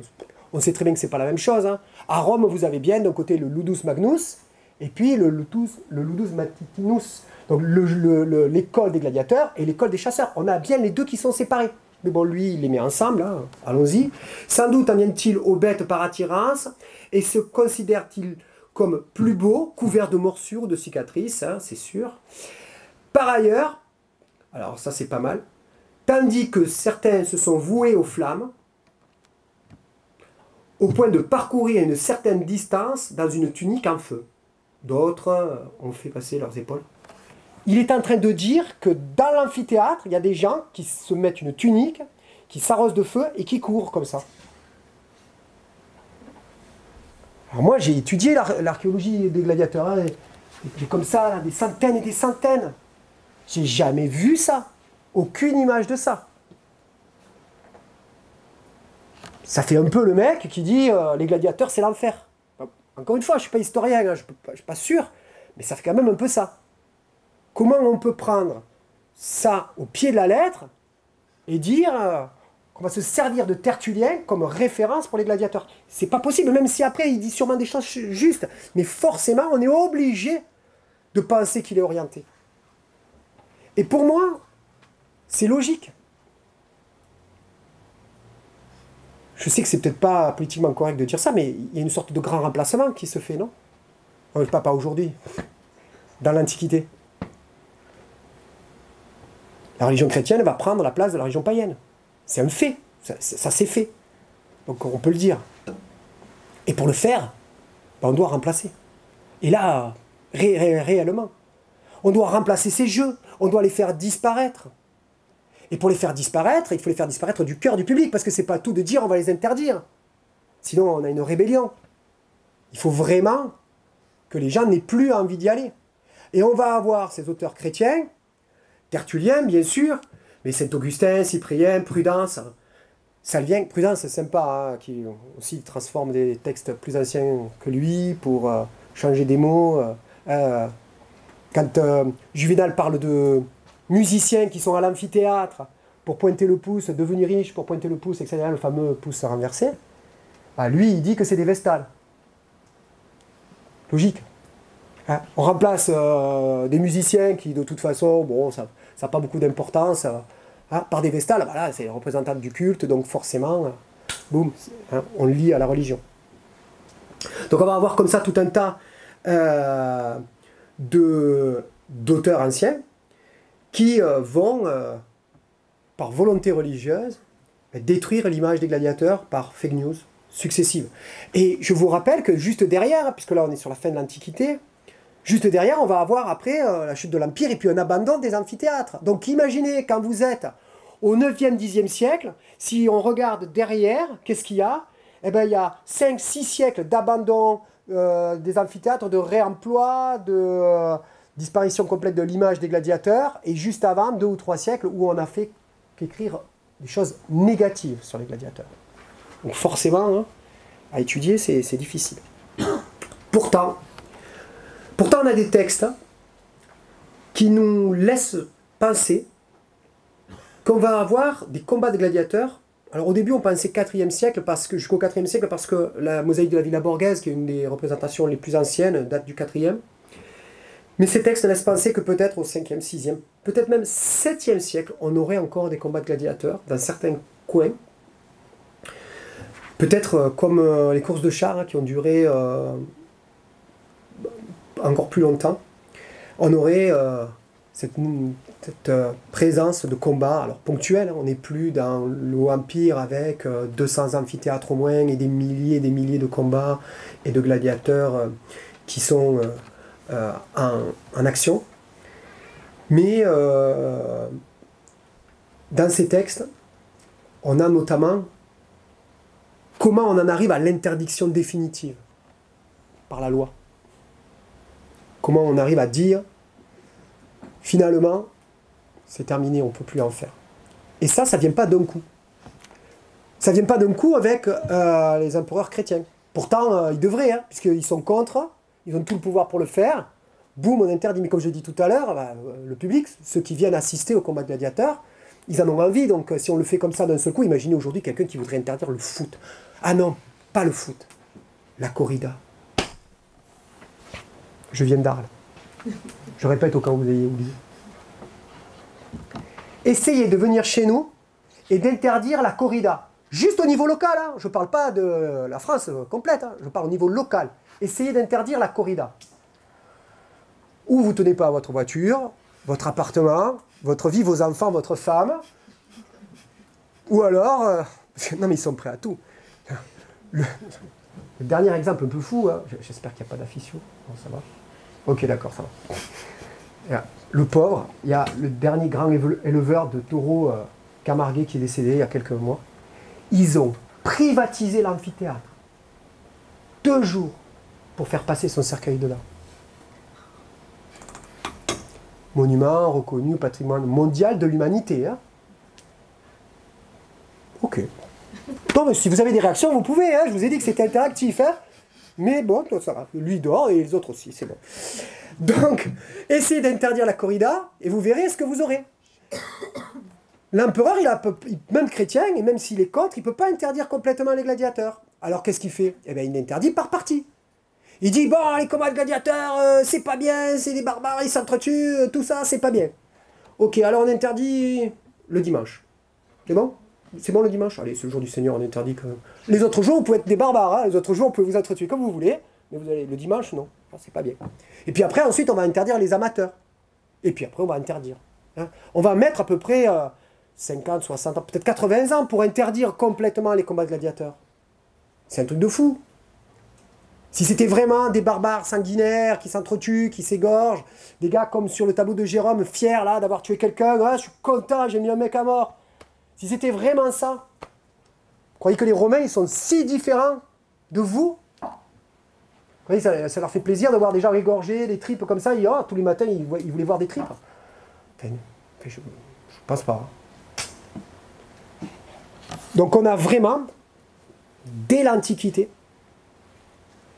on sait très bien que c'est pas la même chose. Hein. À Rome, vous avez bien d'un côté le ludus magnus et puis le ludus, le ludus matitinus, donc l'école des gladiateurs et l'école des chasseurs. On a bien les deux qui sont séparés. Mais bon, lui, il les met ensemble, hein. allons-y. Sans doute en vient-il aux bêtes par attirance et se considère-t-il comme plus beau, couvert de morsures, de cicatrices, hein, c'est sûr. Par ailleurs, alors ça c'est pas mal, tandis que certains se sont voués aux flammes, au point de parcourir une certaine distance dans une tunique en feu. D'autres euh, ont fait passer leurs épaules. Il est en train de dire que dans l'amphithéâtre, il y a des gens qui se mettent une tunique, qui s'arrosent de feu et qui courent comme ça. Alors moi, j'ai étudié l'archéologie des gladiateurs. Hein, j'ai comme ça des centaines et des centaines. J'ai jamais vu ça. Aucune image de ça. Ça fait un peu le mec qui dit euh, les gladiateurs c'est l'enfer. Encore une fois, je ne suis pas historien, hein, je ne suis pas sûr, mais ça fait quand même un peu ça. Comment on peut prendre ça au pied de la lettre et dire euh, qu'on va se servir de Tertullien comme référence pour les gladiateurs? C'est pas possible, même si après il dit sûrement des choses justes, mais forcément on est obligé de penser qu'il est orienté. Et pour moi, c'est logique. Je sais que c'est peut-être pas politiquement correct de dire ça, mais il y a une sorte de grand remplacement qui se fait, non? Euh, Pas, pas aujourd'hui, dans l'Antiquité. La religion chrétienne va prendre la place de la religion païenne. C'est un fait, ça, s'est fait. Donc on peut le dire. Et pour le faire, ben, on doit remplacer. Et là, réellement, on doit remplacer ces jeux, on doit les faire disparaître. Et pour les faire disparaître, il faut les faire disparaître du cœur du public, parce que c'est pas tout de dire on va les interdire. Sinon, on a une rébellion. Il faut vraiment que les gens n'aient plus envie d'y aller. Et on va avoir ces auteurs chrétiens, Tertullien, bien sûr, mais Saint-Augustin, Cyprien, Prudence, Salvien, Prudence, c'est sympa, hein, qui aussi transforme des textes plus anciens que lui pour euh, changer des mots. Euh, euh, quand Juvenal parle de musiciens qui sont à l'amphithéâtre pour pointer le pouce, devenir riche pour pointer le pouce, etc., le fameux pouce renversé, bah lui, il dit que c'est des vestales. Logique. Hein, on remplace euh, des musiciens qui, de toute façon, bon, ça n'a pas beaucoup d'importance, euh, hein, par des vestales. Voilà, c'est les représentants du culte, donc forcément, euh, boum, hein, on lie à la religion. Donc on va avoir comme ça tout un tas d'auteurs anciens qui euh, vont, euh, par volonté religieuse, détruire l'image des gladiateurs par fake news successives. Et je vous rappelle que juste derrière, puisque là on est sur la fin de l'Antiquité, juste derrière on va avoir après euh, la chute de l'Empire et puis un abandon des amphithéâtres. Donc imaginez quand vous êtes au 9e, 10e siècle, si on regarde derrière, qu'est-ce qu'il y a? Eh bien il y a 5-6 siècles d'abandon des amphithéâtres, de réemploi, de disparition complète de l'image des gladiateurs, et juste avant, deux ou trois siècles, où on a fait qu'écrire des choses négatives sur les gladiateurs. Donc forcément, hein, à étudier, c'est difficile. Pourtant, pourtant, on a des textes qui nous laissent penser qu'on va avoir des combats de gladiateurs. Alors au début, on pensait 4e siècle, parce que jusqu'au 4e siècle, parce que la mosaïque de la Villa Borghese, qui est une des représentations les plus anciennes, date du 4e. Mais ces textes laissent penser que peut-être au 5e, 6e, peut-être même 7e siècle, on aurait encore des combats de gladiateurs dans certains coins. Peut-être euh, comme euh, les courses de chars hein, qui ont duré euh, encore plus longtemps. On aurait cette, présence de combats, alors ponctuels, hein. on n'est plus dans le Empire avec 200 amphithéâtres au moins et des milliers et des milliers de combats et de gladiateurs qui sont euh, en, action. Mais euh, dans ces textes, on a notamment comment on en arrive à l'interdiction définitive par la loi. Comment on arrive à dire, finalement, c'est terminé, on ne peut plus en faire. Et ça, ça ne vient pas d'un coup. Ça ne vient pas d'un coup avec euh, les empereurs chrétiens. Pourtant, ils devraient, hein, puisqu'ils sont contre, ils ont tout le pouvoir pour le faire. Boum, on interdit. Mais comme je dit tout à l'heure, bah, le public, ceux qui viennent assister au combat de gladiateurs, ils en ont envie. Donc euh, si on le fait comme ça d'un seul coup, imaginez aujourd'hui quelqu'un qui voudrait interdire le foot. Ah non, pas le foot. La corrida. Je viens d'Arles. Je répète au cas où vous ayez oublié. Essayez de venir chez nous et d'interdire la corrida. Juste au niveau local, hein. je ne parle pas de la France complète, hein. je parle au niveau local essayez d'interdire la corrida. Ou vous tenez pas votre voiture, votre appartement, votre vie, vos enfants, votre femme. Ou alors, euh, [laughs] non mais ils sont prêts à tout. Le, dernier exemple un peu fou, hein, j'espère qu'il n'y a pas d'afficio. ça va. Ok, d'accord, ça va. Le pauvre, il y a le dernier grand éleveur de taureaux euh, qui est décédé il y a quelques mois. Ils ont privatisé l'amphithéâtre. Deux jours pour faire passer son cercueil dedans. Monument reconnu patrimoine mondial de l'humanité. Hein. ok. [laughs] Mais si vous avez des réactions, vous pouvez. Hein. je vous ai dit que c'était interactif. Hein. mais bon, ça va. Lui dort et les autres aussi, c'est bon. Donc, essayez d'interdire la corrida et vous verrez ce que vous aurez. L'empereur, il a même chrétien, et même s'il est contre, il ne peut pas interdire complètement les gladiateurs. Alors qu'est-ce qu'il fait? Eh bien, il interdit par partie. Il dit bon, les combats de gladiateurs, euh, c'est pas bien, c'est des barbares, ils s'entretuent, euh, tout ça, c'est pas bien. Ok, alors on interdit le dimanche. C'est bon? C'est bon le dimanche? Allez, c'est le jour du Seigneur, on interdit que. Les autres jours, vous pouvez être des barbares, hein. les autres jours, vous pouvez vous entretuer comme vous voulez, mais vous allez le dimanche, non, c'est pas bien. Et puis après, ensuite, on va interdire les amateurs. Et puis après, on va interdire. Hein. On va mettre à peu près 50, euh, 60 ans, peut-être 80 ans pour interdire complètement les combats de gladiateurs. C'est un truc de fou. Si c'était vraiment des barbares sanguinaires qui s'entretuent, qui s'égorgent, des gars comme sur le tableau de Jérôme, fiers là d'avoir tué quelqu'un, ah, je suis content, j'ai mis un mec à mort. Si c'était vraiment ça, vous croyez que les Romains ils sont si différents de vous? Vous croyez ça, leur fait plaisir de voir des gens égorgés, des tripes comme ça, oh, tous les matins ils, voulaient voir des tripes Je ne pense pas. Donc on a vraiment, dès l'Antiquité,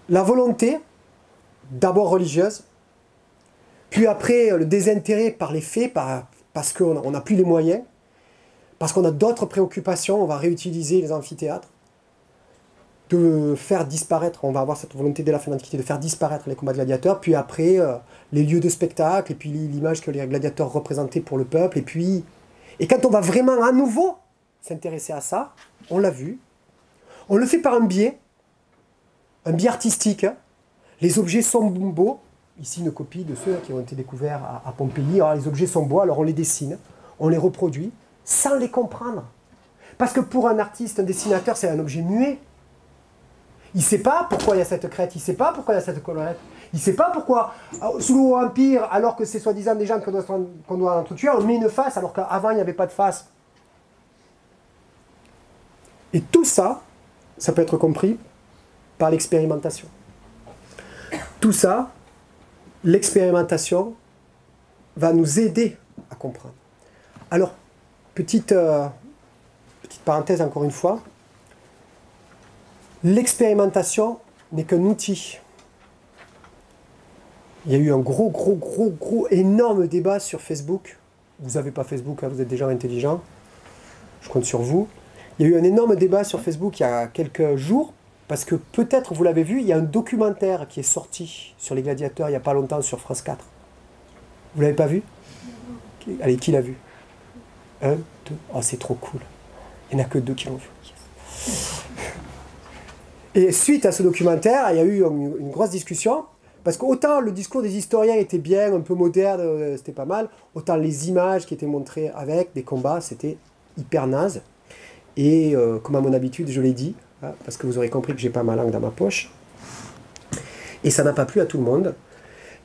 la volonté, d'abord religieuse, puis après le désintérêt par les faits, parce qu'on n'a plus les moyens, parce qu'on a d'autres préoccupations, on va réutiliser les amphithéâtres, de faire disparaître, on va avoir cette volonté dès la fin de l'Antiquité, de faire disparaître les combats de gladiateurs, puis après euh, les lieux de spectacle, et puis l'image que les gladiateurs représentaient pour le peuple, et puis... Et quand on va vraiment à nouveau s'intéresser à ça, on l'a vu, on le fait par un biais un biais artistique. Hein. Les objets sont beaux. Ici, une copie de ceux qui ont été découverts à, Pompéi. Les objets sont beaux, alors on les dessine, on les reproduit, sans les comprendre. Parce que pour un artiste, un dessinateur, c'est un objet muet. Il ne sait pas pourquoi il y a cette crête, il ne sait pas pourquoi il y a cette colorette, il ne sait pas pourquoi, euh, sous le Empire, alors que c'est soi-disant des gens qu'on doit, qu'on doit entretuer, on met une face alors qu'avant il n'y avait pas de face. Et tout ça, ça peut être compris par l'expérimentation. Tout ça, l'expérimentation va nous aider à comprendre. Alors, petite, euh, petite parenthèse encore une fois, l'expérimentation n'est qu'un outil. Il y a eu un gros, gros, gros, gros, énorme débat sur Facebook. Vous n'avez pas Facebook, hein, vous êtes déjà intelligent. Je compte sur vous. Il y a eu un énorme débat sur Facebook il y a quelques jours, parce que peut-être vous l'avez vu, il y a un documentaire qui est sorti sur les gladiateurs il n'y a pas longtemps sur France 4. Vous l'avez pas vu? Allez, qui l'a vu? Un, deux. Oh, c'est trop cool. Il n'y en a que deux qui l'ont vu. Et suite à ce documentaire, il y a eu une, grosse discussion. Parce qu'autant le discours des historiens était bien, un peu moderne, euh, c'était pas mal, autant les images qui étaient montrées avec des combats, c'était hyper naze. Et euh, comme à mon habitude, je l'ai dit, hein, parce que vous aurez compris que j'ai pas ma langue dans ma poche. Et ça n'a pas plu à tout le monde.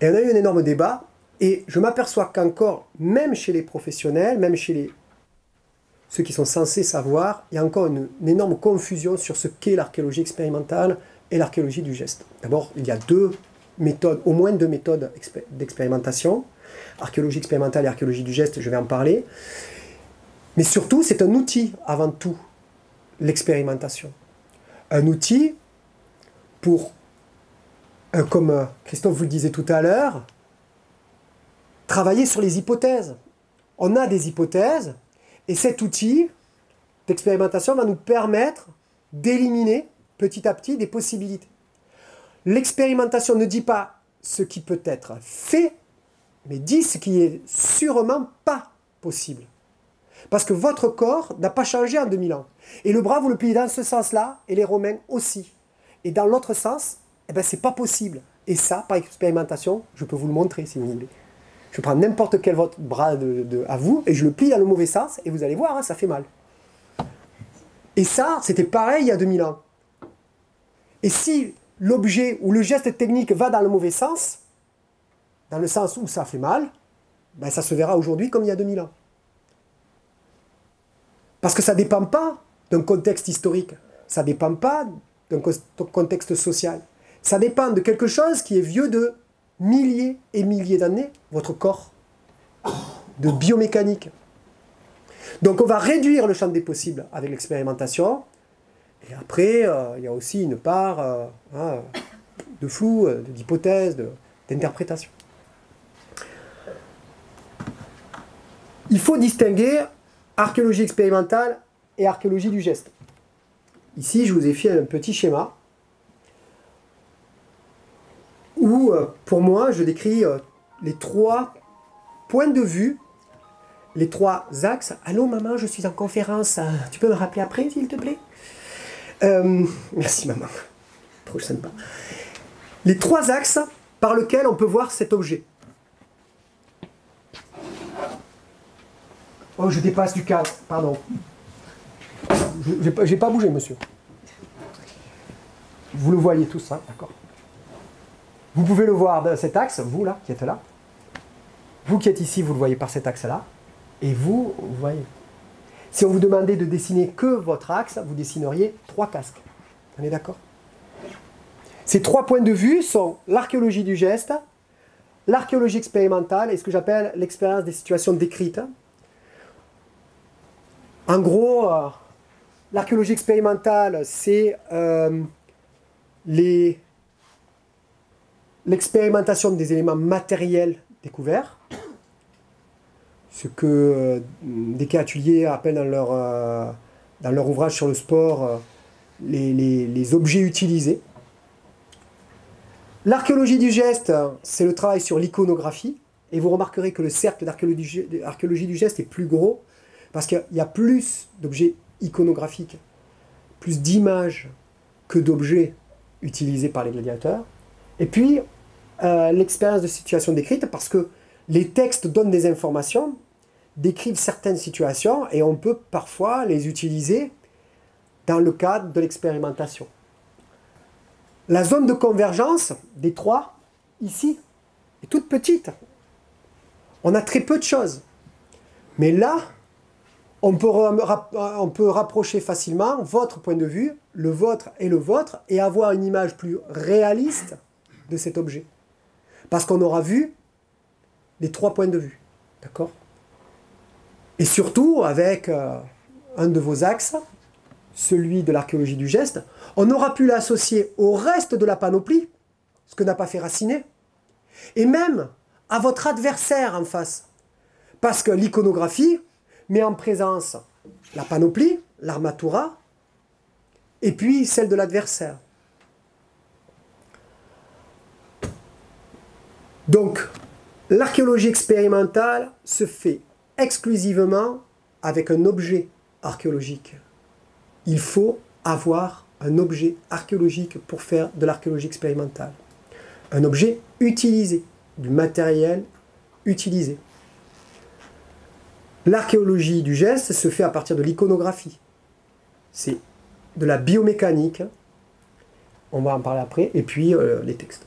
Et on a eu un énorme débat. Et je m'aperçois qu'encore, même chez les professionnels, même chez les, ceux qui sont censés savoir, il y a encore une, énorme confusion sur ce qu'est l'archéologie expérimentale et l'archéologie du geste. D'abord, il y a deux méthodes, au moins deux méthodes d'expérimentation, archéologie expérimentale et archéologie du geste, je vais en parler. Mais surtout, c'est un outil avant tout, l'expérimentation. Un outil pour, comme euh, Christophe vous le disait tout à l'heure, travailler sur les hypothèses. On a des hypothèses, et cet outil d'expérimentation va nous permettre d'éliminer petit à petit des possibilités. L'expérimentation ne dit pas ce qui peut être fait, mais dit ce qui est sûrement pas possible. Parce que votre corps n'a pas changé en 2000 ans. Et le bras, vous le pliez dans ce sens-là, et les Romains aussi. Et dans l'autre sens, eh ben, pas possible. Et ça, par expérimentation, je peux vous le montrer si vous voulez. Je prends n'importe quel votre bras de, à vous et je le plie dans le mauvais sens et vous allez voir, hein, ça fait mal. Et ça, c'était pareil il y a 2000 ans. Et si l'objet ou le geste technique va dans le mauvais sens, dans le sens où ça fait mal, ben ça se verra aujourd'hui comme il y a 2000 ans. Parce que ça ne dépend pas d'un contexte historique, ça ne dépend pas d'un contexte social. Ça dépend de quelque chose qui est vieux de milliers et milliers d'années votre corps de biomécanique. Donc on va réduire le champ des possibles avec l'expérimentation. Et après, euh, il y a aussi une part euh, hein, de flou, euh, d'hypothèse, d'interprétation. Il faut distinguer archéologie expérimentale et archéologie du geste. Ici, je vous ai fait un petit schéma où, euh, pour moi, je décris euh, les trois points de vue, les trois axes. Allô, maman, je suis en conférence. Euh, tu peux me rappeler après, s'il te plaît? Merci, maman. Trop sympa. Les trois axes par lesquels on peut voir cet objet. Oh, je dépasse du cadre, pardon. Je n'ai pas, bougé, monsieur. Vous le voyez tous, hein, d'accord vous pouvez le voir dans cet axe, vous là, qui êtes là. Vous qui êtes ici, vous le voyez par cet axe-là. Et vous, vous voyez. Si on vous demandait de dessiner que votre axe, vous dessineriez trois casques. On est d'accord? Ces trois points de vue sont l'archéologie du geste, l'archéologie expérimentale et ce que j'appelle l'expérience des situations décrites. En gros, euh, l'archéologie expérimentale, c'est euh, les l'expérimentation des éléments matériels découverts, ce que euh, des cas ateliers appellent dans leur, euh, dans leur ouvrage sur le sport euh, les, objets utilisés. L'archéologie du geste, c'est le travail sur l'iconographie, et vous remarquerez que le cercle d'archéologie du geste est plus gros, parce qu'il y a plus d'objets iconographiques, plus d'images que d'objets utilisés par les gladiateurs. Et puis, euh, l'expérience de situation décrite, parce que les textes donnent des informations, décrivent certaines situations, et on peut parfois les utiliser dans le cadre de l'expérimentation. La zone de convergence des trois, ici, est toute petite. On a très peu de choses. Mais là, on peut, on peut rapprocher facilement votre point de vue, le vôtre et le vôtre, et avoir une image plus réaliste de cet objet. Parce qu'on aura vu les trois points de vue. D'accord? Et surtout avec euh, un de vos axes, celui de l'archéologie du geste, on aura pu l'associer au reste de la panoplie, ce que n'a pas fait Racinet, et même à votre adversaire en face. Parce que l'iconographie met en présence la panoplie, l'armatura, et puis celle de l'adversaire. Donc, l'archéologie expérimentale se fait exclusivement avec un objet archéologique. Il faut avoir un objet archéologique pour faire de l'archéologie expérimentale. Un objet utilisé, du matériel utilisé. L'archéologie du geste se fait à partir de l'iconographie. C'est de la biomécanique, on va en parler après, et puis euh, les textes.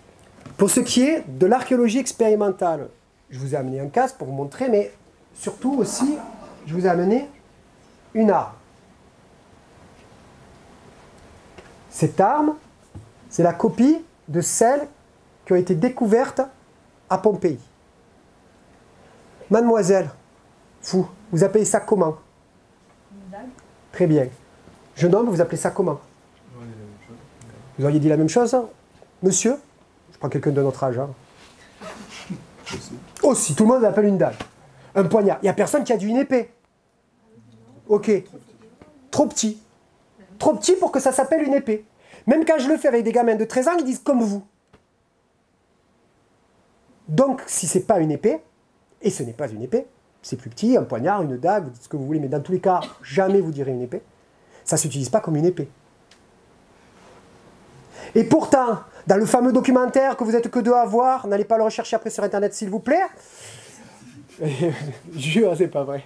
Pour ce qui est de l'archéologie expérimentale, je vous ai amené un casque pour vous montrer, mais surtout aussi, je vous ai amené une arme. Cette arme, c'est la copie de celle qui a été découverte à Pompéi. Mademoiselle, vous, vous appelez ça comment Très bien. Jeune homme, vous appelez ça comment Vous auriez dit la même chose Monsieur Je prends quelqu'un de notre âge. Hein. Aussi. tout le monde l'appelle une dague. Un poignard. Il n'y a personne qui a dit une épée. Ok. Trop petit. Trop petit pour que ça s'appelle une épée. Même quand je le fais avec des gamins de 13 ans, ils disent comme vous. Donc, si ce n'est pas une épée, et ce n'est pas une épée, c'est plus petit, un poignard, une dague, vous dites ce que vous voulez, mais dans tous les cas, jamais vous direz une épée. Ça ne s'utilise pas comme une épée. Et pourtant, dans le fameux documentaire que vous êtes que deux à voir, n'allez pas le rechercher après sur Internet s'il vous plaît. [laughs] Jure, c'est pas vrai.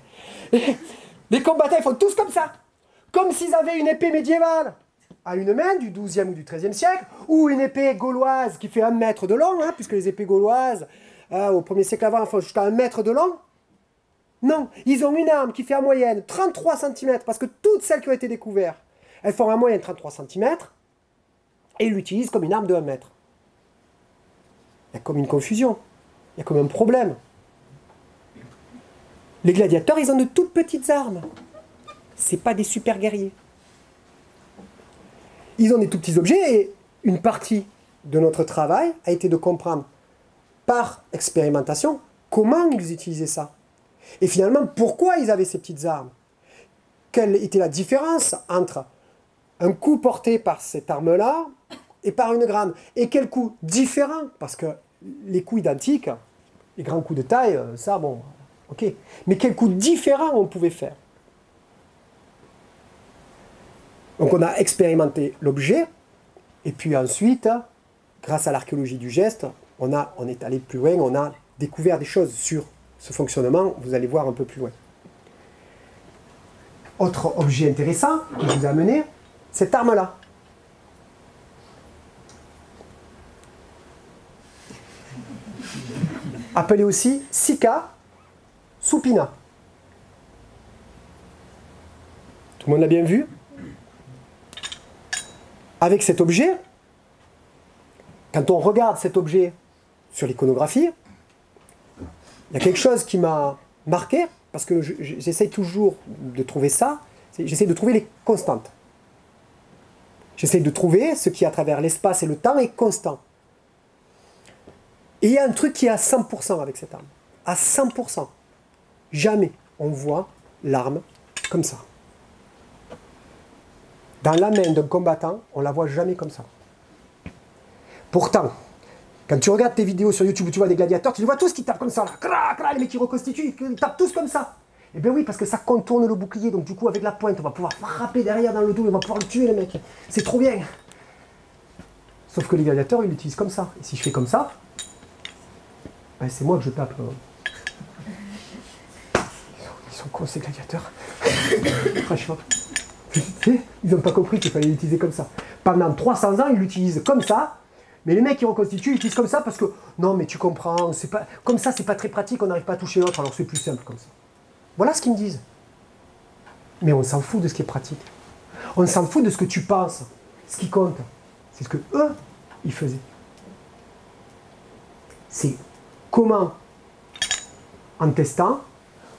[laughs] Les combattants, ils font tous comme ça. Comme s'ils avaient une épée médiévale à une main du 12e ou du 13e siècle, ou une épée gauloise qui fait un mètre de long, hein, puisque les épées gauloises, euh, au 1er siècle avant, font jusqu'à un mètre de long. Non, ils ont une arme qui fait en moyenne 33 cm, parce que toutes celles qui ont été découvertes, elles font en moyenne 33 cm, et ils l'utilisent comme une arme de 1 mètre. Il y a comme une confusion, il y a comme un problème. Les gladiateurs, ils ont de toutes petites armes. C'est pas des super guerriers. Ils ont des tout petits objets et une partie de notre travail a été de comprendre par expérimentation comment ils utilisaient ça. Et finalement, pourquoi ils avaient ces petites armes? Quelle était la différence entre un coup porté par cette arme-là et par une grande? Et quel coup différent? Parce que les coups identiques, les grands coups de taille, euh, ça, bon, ok. Mais quel coup différent on pouvait faire? Donc on a expérimenté l'objet, et puis ensuite, grâce à l'archéologie du geste, on, a, on est allé plus loin, on a découvert des choses sur ce fonctionnement, vous allez voir un peu plus loin. Autre objet intéressant que je vous ai amené, cette arme-là. Appelée aussi Sika supina. Tout le monde l'a bien vu? Avec cet objet, quand on regarde cet objet sur l'iconographie, il y a quelque chose qui m'a marqué, parce que j'essaie toujours de trouver ça, j'essaie de trouver les constantes. J'essaie de trouver ce qui, à travers l'espace et le temps, est constant. Et il y a un truc qui est à 100% avec cette arme. À 100%. Jamais on voit l'arme comme ça. Dans la main d'un combattant, on la voit jamais comme ça. Pourtant, quand tu regardes tes vidéos sur YouTube où tu vois des gladiateurs, tu les vois tous qui tapent comme ça, là. les mecs qui reconstituent, ils tapent tous comme ça. Eh bien oui, parce que ça contourne le bouclier, donc du coup avec la pointe, on va pouvoir frapper derrière dans le dos, et on va pouvoir le tuer les mecs. C'est trop bien. Sauf que les gladiateurs, ils l'utilisent comme ça. Et si je fais comme ça, ben, c'est moi que je tape. Ils sont cons ces gladiateurs. [coughs] Franchement. Ils n'ont pas compris qu'il fallait l'utiliser comme ça. Pendant 300 ans, ils l'utilisent comme ça, mais les mecs qui reconstituent, ils utilisent comme ça parce que non, mais tu comprends, c'est pas comme ça, c'est pas très pratique, on n'arrive pas à toucher l'autre, alors c'est plus simple comme ça. Voilà ce qu'ils me disent. Mais on s'en fout de ce qui est pratique. On s'en fout de ce que tu penses. Ce qui compte, c'est ce que eux, ils faisaient. C'est comment, en testant,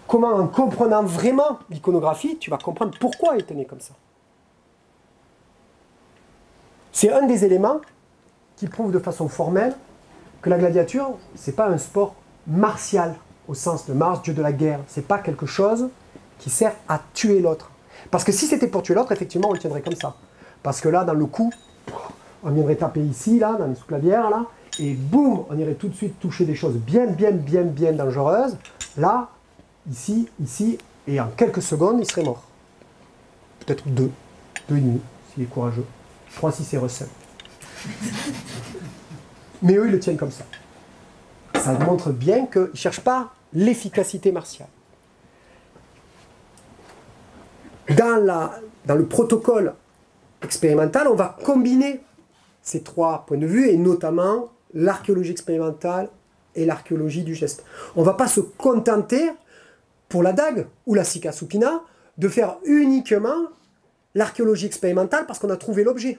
comment en comprenant vraiment l'iconographie, tu vas comprendre pourquoi il tenait comme ça. C'est un des éléments qui prouve de façon formelle que la gladiature, ce n'est pas un sport martial au sens de Mars, dieu de la guerre. Ce n'est pas quelque chose qui sert à tuer l'autre. Parce que si c'était pour tuer l'autre, effectivement, on le tiendrait comme ça. Parce que là, dans le coup, on viendrait taper ici, là, dans les sous-clavières, là, et boum, on irait tout de suite toucher des choses bien, bien, bien, bien dangereuses. Là, ici, ici, et en quelques secondes, il serait mort. Peut-être deux, deux et demi, s'il est courageux. Trois si c'est Russell. [laughs] Mais eux, ils le tiennent comme ça. Ça montre bien qu'ils ne cherchent pas l'efficacité martiale. Dans, le protocole expérimental, on va combiner ces trois points de vue, et notamment l'archéologie expérimentale et l'archéologie du geste. On ne va pas se contenter, pour la dague ou la sika supina, de faire uniquement l'archéologie expérimentale parce qu'on a trouvé l'objet.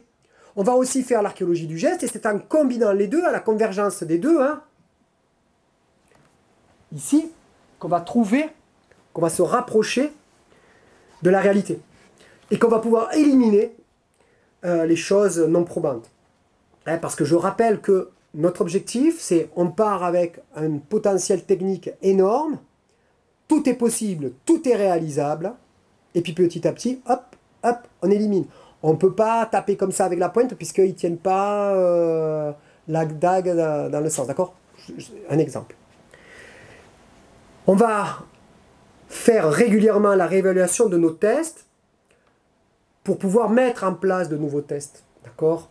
On va aussi faire l'archéologie du geste, et c'est en combinant les deux, à la convergence des deux, hein, ici, qu'on va trouver, qu'on va se rapprocher de la réalité. Et qu'on va pouvoir éliminer euh, les choses non probantes. Hein, parce que je rappelle que notre objectif, c'est on part avec un potentiel technique énorme, tout est possible, tout est réalisable, et puis petit à petit, hop, hop, on élimine. On ne peut pas taper comme ça avec la pointe puisqu'ils ne tiennent pas euh, la dague dans le sens, d'accord? Un exemple. On va faire régulièrement la réévaluation de nos tests pour pouvoir mettre en place de nouveaux tests, d'accord?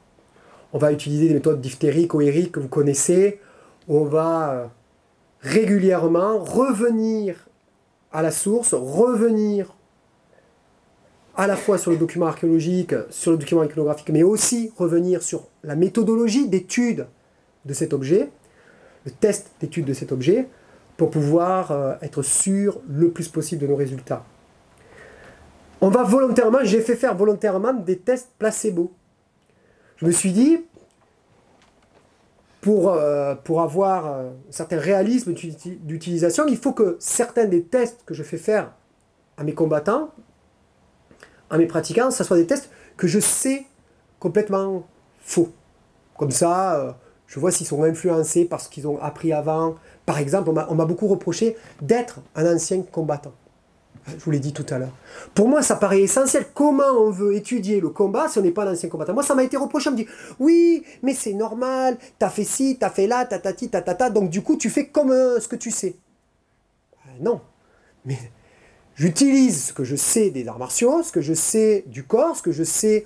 On va utiliser des méthodes diphtériques ou ériques que vous connaissez. On va euh, régulièrement revenir à la source, revenir à la fois sur le document archéologique, sur le document iconographique, mais aussi revenir sur la méthodologie d'étude de cet objet, le test d'étude de cet objet, pour pouvoir euh, être sûr le plus possible de nos résultats. On va volontairement, j'ai fait faire volontairement des tests placebo. Je me suis dit, pour, euh, pour avoir un certain réalisme d'utilisation, il faut que certains des tests que je fais faire à mes combattants, à mes pratiquants, ce soit des tests que je sais complètement faux. Comme ça, euh, je vois s'ils sont influencés par ce qu'ils ont appris avant. Par exemple, on m'a beaucoup reproché d'être un ancien combattant. Je vous l'ai dit tout à l'heure. Pour moi, ça paraît essentiel. Comment on veut étudier le combat si on n'est pas un ancien combattant? Moi, ça m'a été reproché. On me dit Oui, mais c'est normal. T'as fait ci, t'as fait là, tatati, tatata. Donc, du coup, tu fais comme euh, ce que tu sais. Euh, non. Mais J'utilise ce que je sais des arts martiaux, ce que je sais du corps, ce que je sais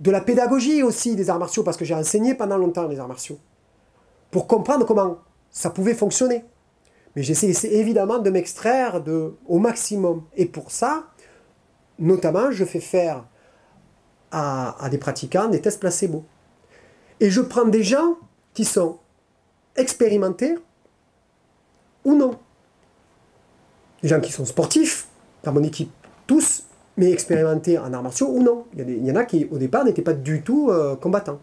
de la pédagogie aussi des arts martiaux, parce que j'ai enseigné pendant longtemps les arts martiaux, pour comprendre comment ça pouvait fonctionner. Mais j'essaie évidemment de m'extraire au maximum. Et pour ça, notamment, je fais faire à des pratiquants des tests placebo. Et je prends des gens qui sont expérimentés ou non des gens qui sont sportifs, dans mon équipe, tous, mais expérimentés en arts martiaux ou non. Il y, en a qui, au départ, n'étaient pas du tout euh, combattants,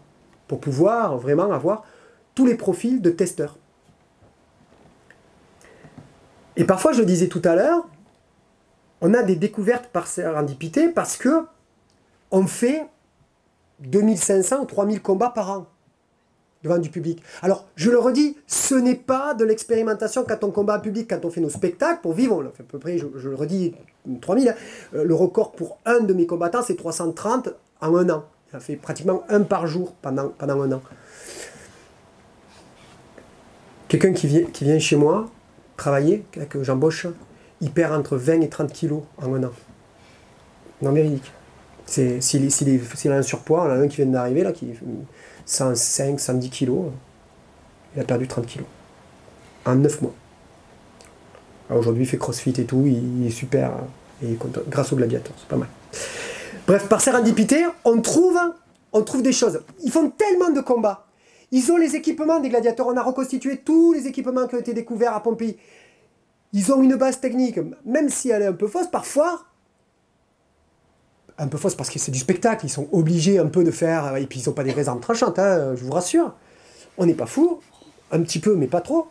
pour pouvoir vraiment avoir tous les profils de testeurs. Et parfois, je le disais tout à l'heure, on a des découvertes par sérendipité parce que on fait 2500 ou 3000 combats par an devant du public. Alors, je le redis, ce n'est pas de l'expérimentation quand on combat en public, quand on fait nos spectacles pour vivre, on fait à peu près, je, le redis, 3000. Hein. Euh, le record pour un de mes combattants, c'est 330 en un an. Ça fait pratiquement un par jour pendant, un an. Quelqu'un qui vient, qui vient chez moi travailler, que j'embauche, il perd entre 20 et 30 kilos en un an. Non, véridique. S'il a un surpoids, on a un qui vient d'arriver, là, qui 105, 110 kilos. Il a perdu 30 kilos. En 9 mois. Aujourd'hui, il fait crossfit et tout, il, est super. Et grâce au gladiateur, c'est pas mal. Bref, par sérendipité, on trouve, on trouve des choses. Ils font tellement de combats. Ils ont les équipements des gladiateurs. On a reconstitué tous les équipements qui ont été découverts à Pompéi. Ils ont une base technique, même si elle est un peu fausse, parfois, un peu fausse parce que c'est du spectacle, ils sont obligés un peu de faire, et puis ils n'ont pas des raisons tranchantes, hein, je vous rassure. On n'est pas fou, un petit peu, mais pas trop.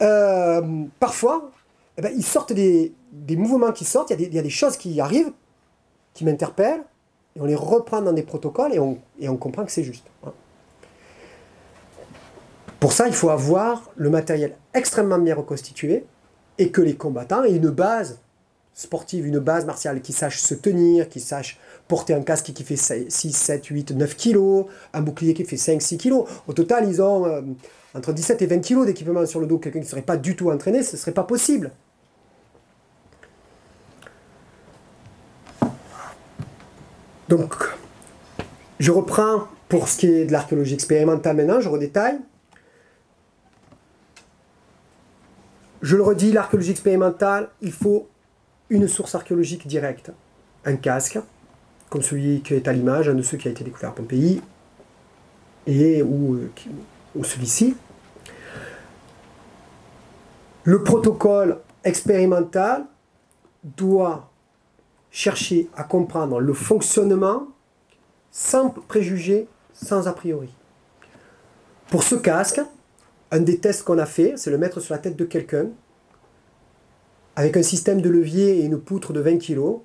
Euh, parfois, eh ben, ils sortent des, mouvements qui sortent, il y, a des choses qui arrivent, qui m'interpellent, et on les reprend dans des protocoles et on, et on comprend que c'est juste. Hein. Pour ça, il faut avoir le matériel extrêmement bien reconstitué et que les combattants aient une base sportive, une base martiale qui sache se tenir, qui sache porter un casque qui fait 6, 7, 8, 9 kilos, un bouclier qui fait 5, 6 kilos. Au total, ils ont euh, entre 17 et 20 kilos d'équipement sur le dos. Quelqu'un qui ne serait pas du tout entraîné, ce ne serait pas possible. Donc, je reprends pour ce qui est de l'archéologie expérimentale maintenant, je redétaille. Je le redis, l'archéologie expérimentale, il faut une source archéologique directe. Un casque, comme celui qui est à l'image, un de ceux qui a été découvert à Pompéi, et ou, euh, ou celui-ci. Le protocole expérimental doit chercher à comprendre le fonctionnement sans préjugés, sans a priori. Pour ce casque, un des tests qu'on a fait, c'est le mettre sur la tête de quelqu'un, avec un système de levier et une poutre de 20 kg,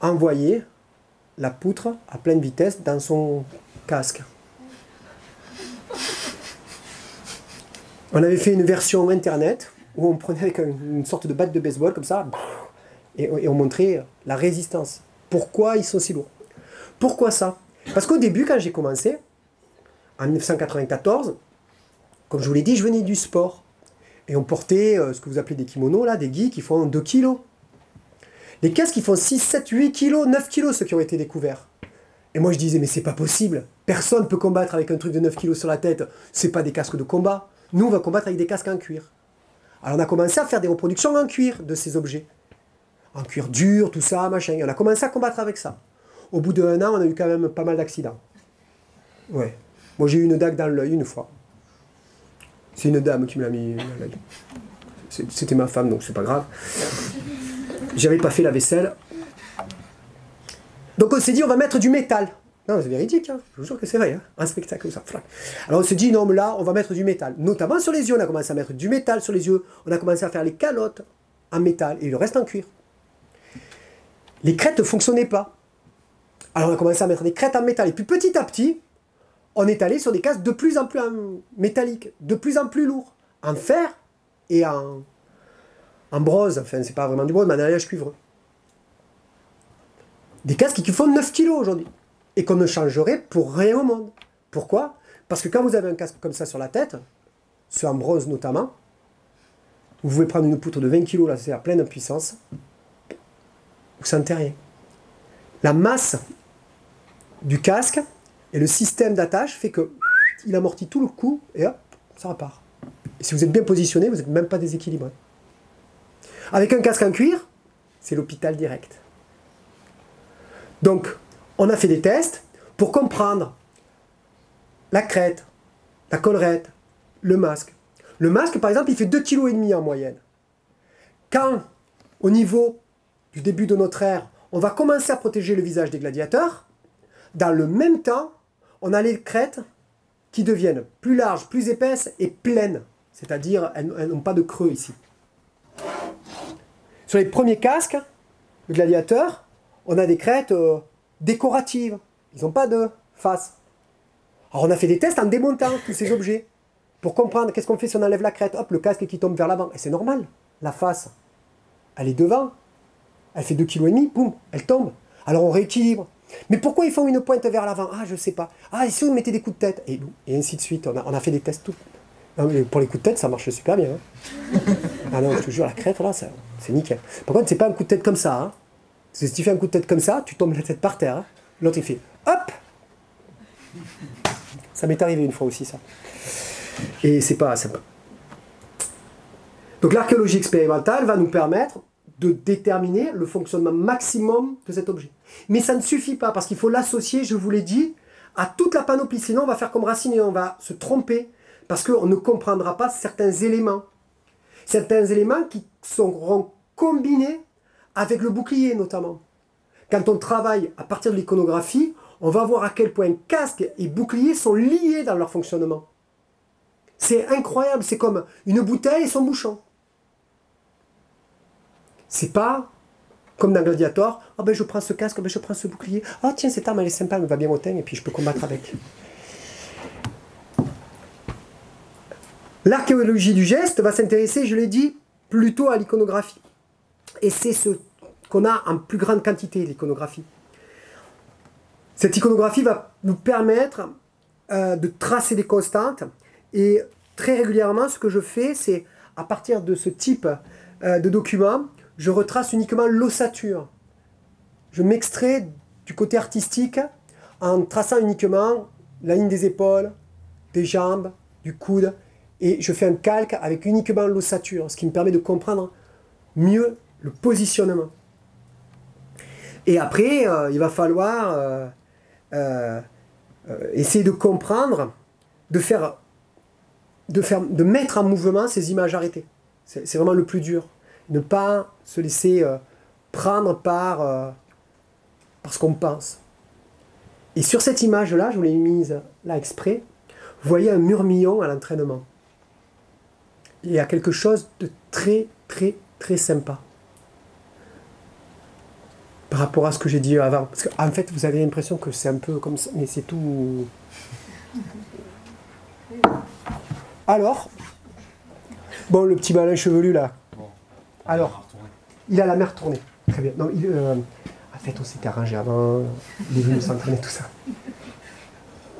envoyer la poutre à pleine vitesse dans son casque. On avait fait une version internet où on prenait avec une sorte de batte de baseball comme ça et, on montrait la résistance. Pourquoi ils sont si lourds? Pourquoi ça? Parce qu'au début, quand j'ai commencé, en 1994, comme je vous l'ai dit, je venais du sport. Et on portait euh, ce que vous appelez des kimonos, là, des gis qui font 2 kilos. Les casques qui font 6, 7, 8 kilos, 9 kilos, ceux qui ont été découverts. Et moi je disais, mais c'est pas possible. Personne peut combattre avec un truc de 9 kilos sur la tête. C'est pas des casques de combat. Nous, on va combattre avec des casques en cuir. Alors on a commencé à faire des reproductions en cuir de ces objets. En cuir dur, tout ça, machin. Et on a commencé à combattre avec ça. Au bout d'un an, on a eu quand même pas mal d'accidents. Ouais. Moi j'ai eu une dague dans l'œil une fois. C'est une dame qui me l'a mis. C'était ma femme, donc c'est pas grave. J'avais pas fait la vaisselle. Donc on s'est dit, on va mettre du métal. Non, c'est véridique, hein. je vous jure que c'est vrai, hein. un spectacle comme ça. Alors on s'est dit, non, mais là, on va mettre du métal. Notamment sur les yeux, on a commencé à mettre du métal sur les yeux. On a commencé à faire les calottes en métal et le reste en cuir. Les crêtes ne fonctionnaient pas. Alors on a commencé à mettre des crêtes en métal. Et puis petit à petit, on est allé sur des casques de plus en plus métalliques, de plus en plus lourds, en fer et en, en brose. Enfin, c'est pas vraiment du brose, mais en alliage cuivreux. Des casques qui font 9 kg aujourd'hui et qu'on ne changerait pour rien au monde. Pourquoi? Parce que quand vous avez un casque comme ça sur la tête, ceux en bronze notamment, vous pouvez prendre une poutre de 20 kg, là c'est à pleine puissance, vous sentez rien. La masse du casque et le système d'attache fait que il amortit tout le coup et hop, ça repart. Et si vous êtes bien positionné, vous n'êtes même pas déséquilibré. Avec un casque en cuir, c'est l'hôpital direct. Donc, on a fait des tests pour comprendre la crête, la collerette, le masque. Le masque, par exemple, il fait 2,5 kg en moyenne. Quand, au niveau du début de notre ère, on va commencer à protéger le visage des gladiateurs, dans le même temps, on a les crêtes qui deviennent plus larges, plus épaisses et pleines. C'est-à-dire, elles, n'ont pas de creux ici. Sur les premiers casques, le gladiateur, on a des crêtes euh, décoratives. Ils n'ont pas de face. Alors on a fait des tests en démontant tous ces objets pour comprendre qu'est-ce qu'on fait si on enlève la crête. Hop, le casque qui tombe vers l'avant. Et c'est normal. La face, elle est devant. Elle fait 2,5 kg, boum, elle tombe. Alors on rééquilibre. Mais pourquoi ils font une pointe vers l'avant? Ah, je sais pas. Ah, si on mettait des coups de tête et, et ainsi de suite. On a, on a fait des tests tout. pour les coups de tête, ça marche super bien. Hein. ah non, je te jure, la crête, là, c'est nickel. Par contre, c'est pas un coup de tête comme ça. Hein. Parce que si tu fais un coup de tête comme ça, tu tombes la tête par terre. Hein. L'autre, il fait hop Ça m'est arrivé une fois aussi, ça. Et c'est pas sympa. Donc l'archéologie expérimentale va nous permettre de déterminer le fonctionnement maximum de cet objet. Mais ça ne suffit pas, parce qu'il faut l'associer, je vous l'ai dit, à toute la panoplie. Sinon, on va faire comme Racine et on va se tromper, parce qu'on ne comprendra pas certains éléments. Certains éléments qui seront combinés avec le bouclier, notamment. Quand on travaille à partir de l'iconographie, on va voir à quel point casque et bouclier sont liés dans leur fonctionnement. C'est incroyable, c'est comme une bouteille et son bouchon c'est pas Comme dans Gladiator, oh ben je prends ce casque, oh ben je prends ce bouclier. Oh tiens, cette arme elle est sympa, elle me va bien au teint et puis je peux combattre avec. L'archéologie du geste va s'intéresser, je l'ai dit, plutôt à l'iconographie. Et c'est ce qu'on a en plus grande quantité, l'iconographie. Cette iconographie va nous permettre euh, de tracer des constantes. Et très régulièrement, ce que je fais, c'est à partir de ce type euh, de document, je retrace uniquement l'ossature. Je m'extrais du côté artistique en traçant uniquement la ligne des épaules, des jambes, du coude, et je fais un calque avec uniquement l'ossature, ce qui me permet de comprendre mieux le positionnement. Et après, euh, il va falloir euh, euh, essayer de comprendre, de faire, de faire, de mettre en mouvement ces images arrêtées. C'est vraiment le plus dur. Ne pas se laisser prendre par, par ce qu'on pense. Et sur cette image-là, je vous l'ai mise là exprès, vous voyez un murmillon à l'entraînement il y a quelque chose de très, très, très sympa par rapport à ce que j'ai dit avant. Parce qu'en fait, vous avez l'impression que c'est un peu comme ça, mais c'est tout. Alors, bon, le petit malin chevelu là. Alors, il a la mer tournée. Très bien. Non, euh, en fait, on s'était arrangé avant. Il est venu s'entraîner, tout ça.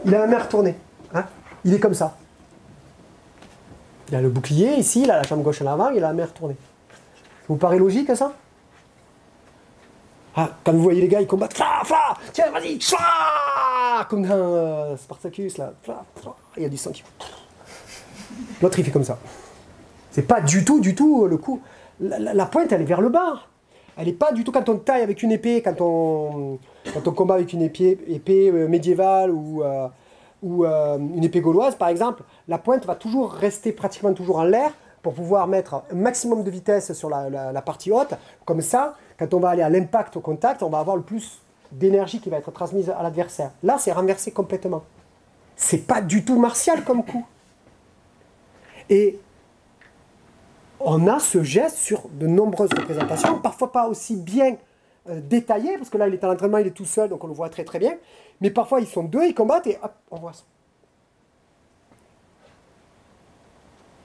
Il a la mer tournée. Hein il est comme ça. Il a le bouclier ici, il a la jambe gauche en avant, il a la main retournée. Ça vous paraît logique ça? Ah, quand vous voyez les gars, ils combattent, fla, fla, tiens, vas-y, comme dans euh, Spartacus, là, fla, fla, il y a du sang qui. L'autre, il fait comme ça. C'est pas du tout, du tout le coup. La, pointe, elle est vers le bas. Elle n'est pas du tout quand on taille avec une épée, quand on, combat avec une épée, euh, médiévale ou, euh, euh, une épée gauloise par exemple, la pointe va toujours rester pratiquement toujours en l'air pour pouvoir mettre un maximum de vitesse sur la, partie haute. Comme ça, quand on va aller à l'impact au contact, on va avoir le plus d'énergie qui va être transmise à l'adversaire. Là, c'est renversé complètement. C'est pas du tout martial comme coup. Et on a ce geste sur de nombreuses représentations, parfois pas aussi bien euh, détaillé, parce que là, il est à l'entraînement, il est tout seul, donc on le voit très très bien. Mais parfois, ils sont deux, ils combattent et hop, on voit ça.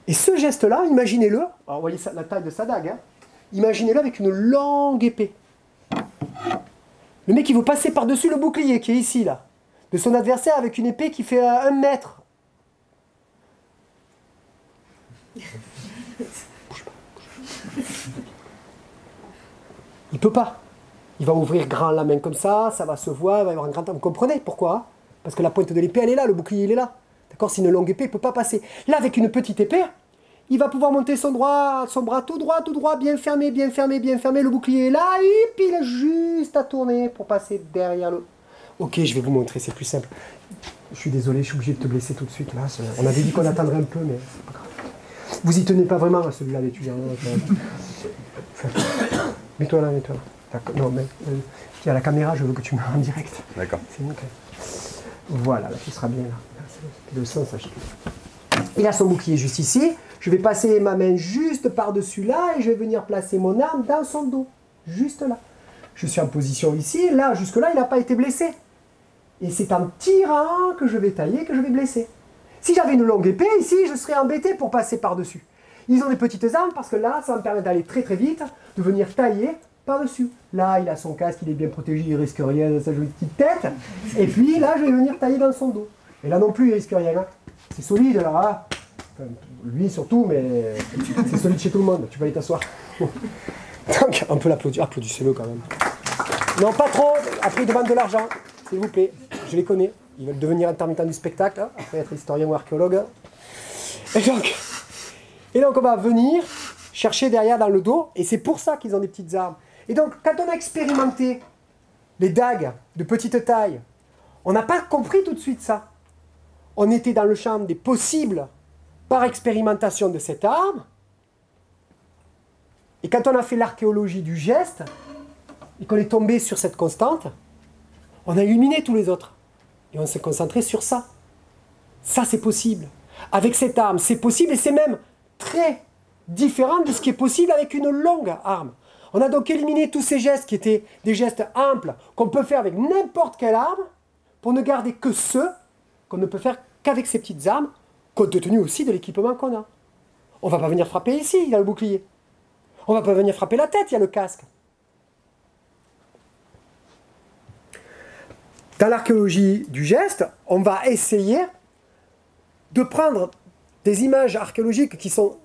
Et ce geste-là, imaginez-le, vous voyez la taille de sa dague, hein. imaginez-le avec une longue épée. Le mec, il veut passer par-dessus le bouclier qui est ici, là, de son adversaire avec une épée qui fait un mètre. Il peut pas. Il va ouvrir grand la main comme ça, ça va se voir, il va y avoir un grand temps. Vous comprenez pourquoi Parce que la pointe de l'épée, elle est là, le bouclier, il est là. D'accord? C'est une longue épée, il ne peut pas passer. Là, avec une petite épée, il va pouvoir monter son, droit, son bras tout droit, tout droit, bien fermé, bien fermé, bien fermé. Le bouclier est là, et puis il a juste à tourner pour passer derrière le... Ok, je vais vous montrer, c'est plus simple. Je suis désolé, je suis obligé de te blesser tout de suite. On avait dit qu'on attendrait un peu, mais c'est pas grave. Vous y tenez pas vraiment à celui-là, l'étudiant. [laughs] Mets-toi là, mets-toi là. Non, mais euh, il y a la caméra, je veux que tu me en direct. D'accord. C'est nickel. Voilà, là, tu seras bien là. Le sens, Il a son bouclier juste ici. Je vais passer ma main juste par-dessus là et je vais venir placer mon arme dans son dos. Juste là. Je suis en position ici. Là, jusque-là, il n'a pas été blessé. Et c'est en tirant que je vais tailler que je vais blesser. Si j'avais une longue épée ici, je serais embêté pour passer par-dessus. Ils ont des petites armes parce que là, ça me permet d'aller très très vite, de venir tailler par-dessus. Là, il a son casque, il est bien protégé, il risque rien de sa jolie petite tête. Et puis là, je vais venir tailler dans son dos. Et là non plus, il risque rien. Hein. C'est solide, là. lui surtout, mais c'est solide chez tout le monde. Tu peux aller t'asseoir. [laughs] Donc, on peut l'applaudir. Applaudissez-le quand même. Non, pas trop. Après, ils demandent de l'argent, s'il vous plaît. Je les connais. Ils veulent devenir intermittents du spectacle, hein, après être historien ou archéologue. Et donc, et donc, on va venir chercher derrière dans le dos. Et c'est pour ça qu'ils ont des petites armes. Et donc, quand on a expérimenté les dagues de petite taille, on n'a pas compris tout de suite ça. On était dans le champ des possibles par expérimentation de cette arme. Et quand on a fait l'archéologie du geste, et qu'on est tombé sur cette constante, on a éliminé tous les autres. Et on s'est concentré sur ça. Ça, c'est possible. Avec cette arme, c'est possible et c'est même très différent de ce qui est possible avec une longue arme. On a donc éliminé tous ces gestes qui étaient des gestes amples qu'on peut faire avec n'importe quelle arme pour ne garder que ceux qu'on ne peut faire qu'avec ces petites armes, compte tenu aussi de l'équipement qu'on a. On va pas venir frapper ici, il y a le bouclier. On va pas venir frapper la tête, il y a le casque. Dans l'archéologie du geste, on va essayer de prendre des images archéologiques qui sont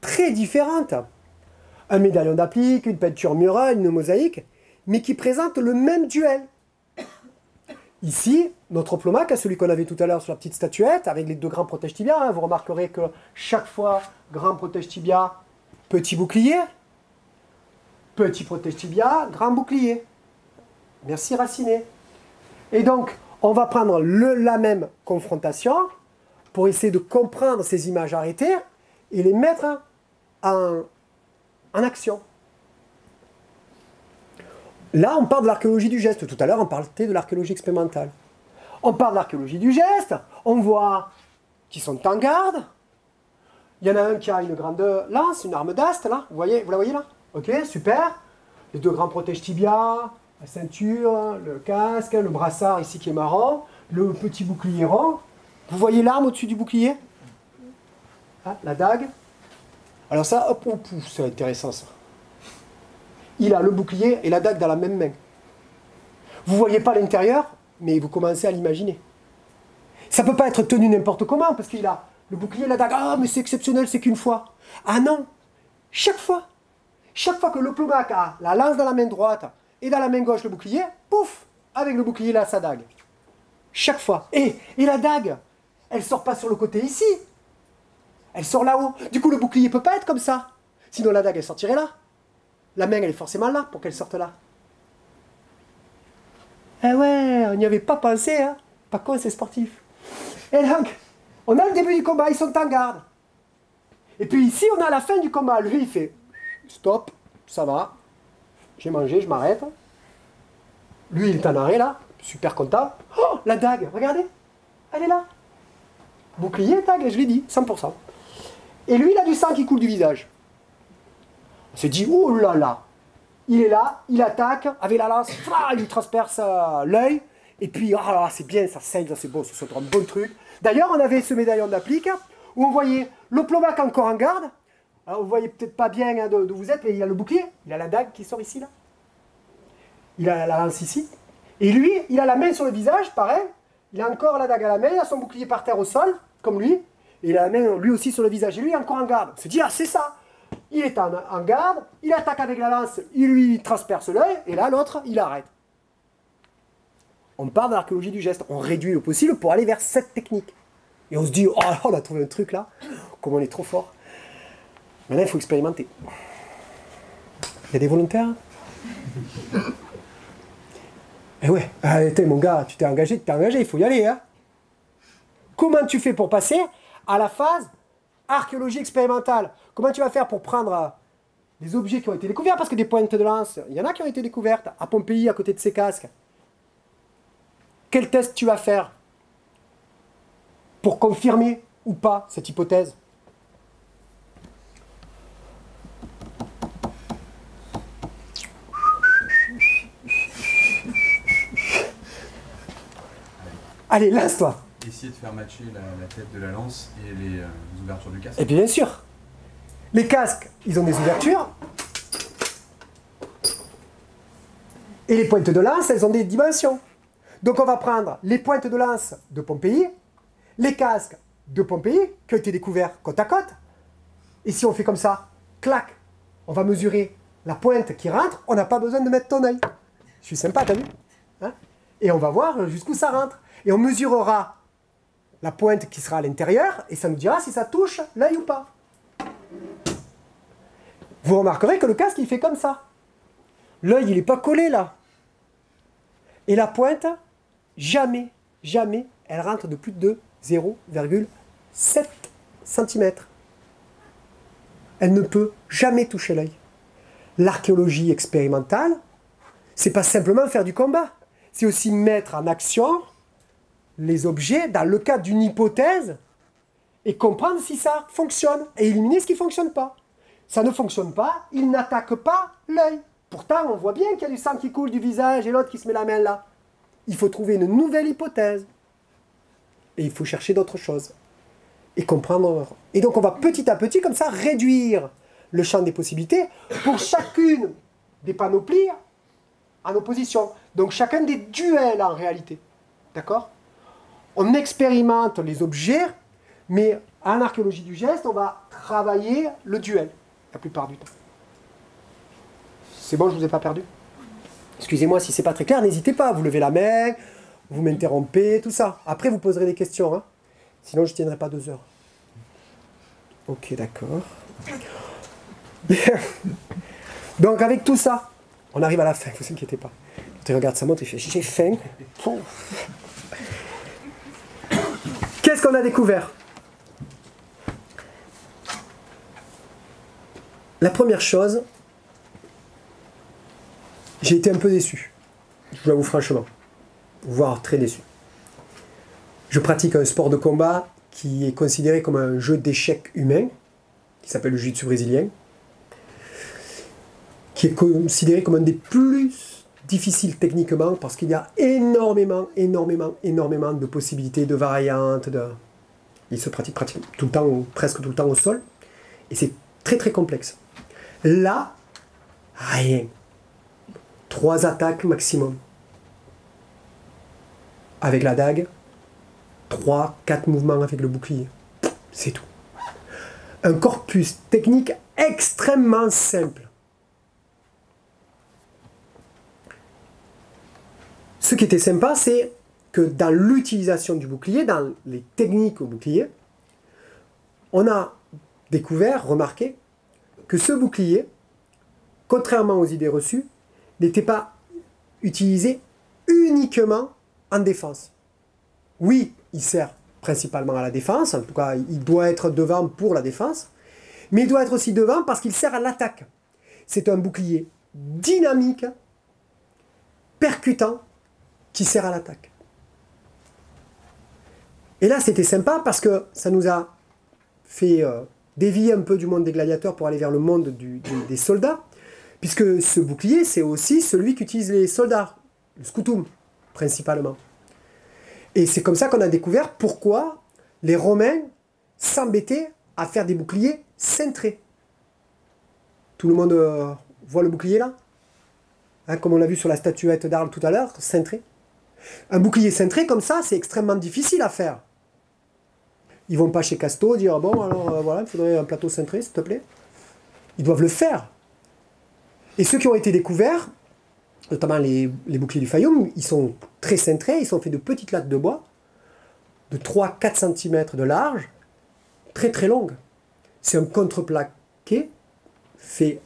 très différentes. Un médaillon d'applique, une peinture murale, une mosaïque, mais qui présentent le même duel. Ici, notre plomac, celui qu'on avait tout à l'heure sur la petite statuette, avec les deux grands protège tibia, hein, vous remarquerez que chaque fois, grand protège tibia, petit bouclier, petit protège tibia, grand bouclier. Merci Raciné. Et donc, on va prendre le, la même confrontation pour essayer de comprendre ces images arrêtées et les mettre en, action. Là, on parle de l'archéologie du geste. Tout à l'heure, on parlait de l'archéologie expérimentale. On parle de l'archéologie du geste. On voit qu'ils sont en garde. Il y en a un qui a une grande lance, une arme d'ast, là. Vous, voyez, vous la voyez là? Ok, super. Les deux grands protège tibia, la ceinture, le casque, le brassard ici qui est marron, le petit bouclier rond. Vous voyez l'arme au-dessus du bouclier ah, La dague. Alors ça, hop, hop, c'est intéressant ça. Il a le bouclier et la dague dans la même main. Vous ne voyez pas l'intérieur, mais vous commencez à l'imaginer. Ça ne peut pas être tenu n'importe comment, parce qu'il a le bouclier la dague. Ah, mais c'est exceptionnel, c'est qu'une fois. Ah non, chaque fois. Chaque fois que le ploumac a la lance dans la main droite et dans la main gauche le bouclier, pouf, avec le bouclier là, sa dague. Chaque fois. Et, et la dague, elle sort pas sur le côté ici. Elle sort là-haut. Du coup, le bouclier peut pas être comme ça. Sinon, la dague, elle sortirait là. La main, elle est forcément là pour qu'elle sorte là. Eh ouais, on n'y avait pas pensé, hein. Pas con, c'est sportif. Et donc, on a le début du combat, ils sont en garde. Et puis ici, on a la fin du combat. Lui, il fait stop, ça va. J'ai mangé, je m'arrête. Lui, il est en arrêt là, super content. Oh, la dague, regardez, elle est là. Bouclier, dague, je l'ai dit, 100%. Et lui, il a du sang qui coule du visage. On s'est dit, oh là là, il est là, il attaque, avec la lance, il lui transperce euh, l'œil, et puis, ah, c'est bien, ça saigne, c'est beau, c'est un bon truc. D'ailleurs, on avait ce médaillon d'applique, où on voyait l'oplomac encore en garde. Alors, vous voyez peut-être pas bien hein, d'où vous êtes, mais il a le bouclier, il a la dague qui sort ici, là. Il a la lance ici. Et lui, il a la main sur le visage, pareil. Il a encore la dague à la main, il a son bouclier par terre au sol, comme lui. Et il a la main, lui aussi, sur le visage. Et lui, encore en garde. On se dit, ah, c'est ça il est en, garde, il attaque avec la lance, il lui transperce l'œil, et là, l'autre, il arrête. On parle de l'archéologie du geste, on réduit au possible pour aller vers cette technique. Et on se dit, oh, on a trouvé un truc là, comme on est trop fort. Maintenant, il faut expérimenter. Il y a des volontaires? Eh ouais, allez, mon gars, tu t'es engagé, tu t'es engagé, il faut y aller. Hein Comment tu fais pour passer à la phase archéologie expérimentale? Comment tu vas faire pour prendre des objets qui ont été découverts? Parce que des pointes de lance, il y en a qui ont été découvertes à Pompéi, à côté de ces casques. Quel test tu vas faire pour confirmer ou pas cette hypothèse? Allez, lance-toi Essayer de faire matcher la, tête de la lance et les, euh, ouvertures du casque. Et bien sûr les casques, ils ont des ouvertures. Et les pointes de lance, elles ont des dimensions. Donc on va prendre les pointes de lance de Pompéi, les casques de Pompéi qui ont été découverts côte à côte. Et si on fait comme ça, clac, on va mesurer la pointe qui rentre, on n'a pas besoin de mettre ton œil. Je suis sympa, t'as vu hein? Et on va voir jusqu'où ça rentre. Et on mesurera la pointe qui sera à l'intérieur, et ça nous dira si ça touche l'œil ou pas vous remarquerez que le casque, il fait comme ça. L'œil, il n'est pas collé là. Et la pointe, jamais, jamais, elle rentre de plus de 0,7 cm. Elle ne peut jamais toucher l'œil. L'archéologie expérimentale, c'est pas simplement faire du combat, c'est aussi mettre en action les objets dans le cadre d'une hypothèse et comprendre si ça fonctionne et éliminer ce qui ne fonctionne pas. ça ne fonctionne pas, il n'attaque pas l'œil. Pourtant, on voit bien qu'il y a du sang qui coule du visage et l'autre qui se met la main là. Il faut trouver une nouvelle hypothèse. Et il faut chercher d'autres choses. Et comprendre. Et donc, on va petit à petit, comme ça, réduire le champ des possibilités pour chacune des panoplies en opposition. Donc, chacun des duels en réalité. D'accord? On expérimente les objets, mais en archéologie du geste, on va travailler le duel la plupart du temps. C'est bon, je ne vous ai pas perdu? Excusez-moi si c'est pas très clair, n'hésitez pas, vous levez la main, vous m'interrompez, tout ça. Après, vous poserez des questions, hein. sinon je ne tiendrai pas deux heures. Ok, d'accord. [laughs] Donc avec tout ça, on arrive à la fin, ne vous inquiétez pas. Tu regardes sa montre, il fait j'ai faim. Qu'est-ce qu'on a découvert? La première chose, j'ai été un peu déçu. Je vous l'avoue franchement. Voire très déçu. Je pratique un sport de combat qui est considéré comme un jeu d'échecs humain, qui s'appelle le jiu-jitsu brésilien, qui est considéré comme un des plus difficiles techniquement parce qu'il y a énormément, énormément, énormément de possibilités, de variantes. De... Il se pratique pratiquement tout le temps, presque tout le temps au sol, et c'est très très complexe. Là, rien. Trois attaques maximum. Avec la dague, trois, quatre mouvements avec le bouclier. C'est tout. Un corpus technique extrêmement simple. Ce qui était sympa, c'est que dans l'utilisation du bouclier, dans les techniques au bouclier, on a découvert, remarqué, que ce bouclier, contrairement aux idées reçues, n'était pas utilisé uniquement en défense. Oui, il sert principalement à la défense, en tout cas il doit être devant pour la défense, mais il doit être aussi devant parce qu'il sert à l'attaque. C'est un bouclier dynamique, percutant, qui sert à l'attaque. Et là c'était sympa parce que ça nous a fait euh, dévier un peu du monde des gladiateurs pour aller vers le monde des soldats, puisque ce bouclier, c'est aussi celui qu'utilisent les soldats, le scutum, principalement. Et c'est comme ça qu'on a découvert pourquoi les Romains s'embêtaient à faire des boucliers cintrés. Tout le monde euh, voit le bouclier là? Hein, Comme on l'a vu sur la statuette d'Arles tout à l'heure, cintré. Un bouclier cintré comme ça, c'est extrêmement difficile à faire. Ils vont pas chez Casto dire bon alors euh, voilà, il faudrait un plateau cintré s'il te plaît. Ils doivent le faire. Et ceux qui ont été découverts, notamment les, boucliers du Fayoum, ils sont très cintrés, ils sont faits de petites lattes de bois, de 3-4 cm de large, très très longues. C'est un contreplaqué fait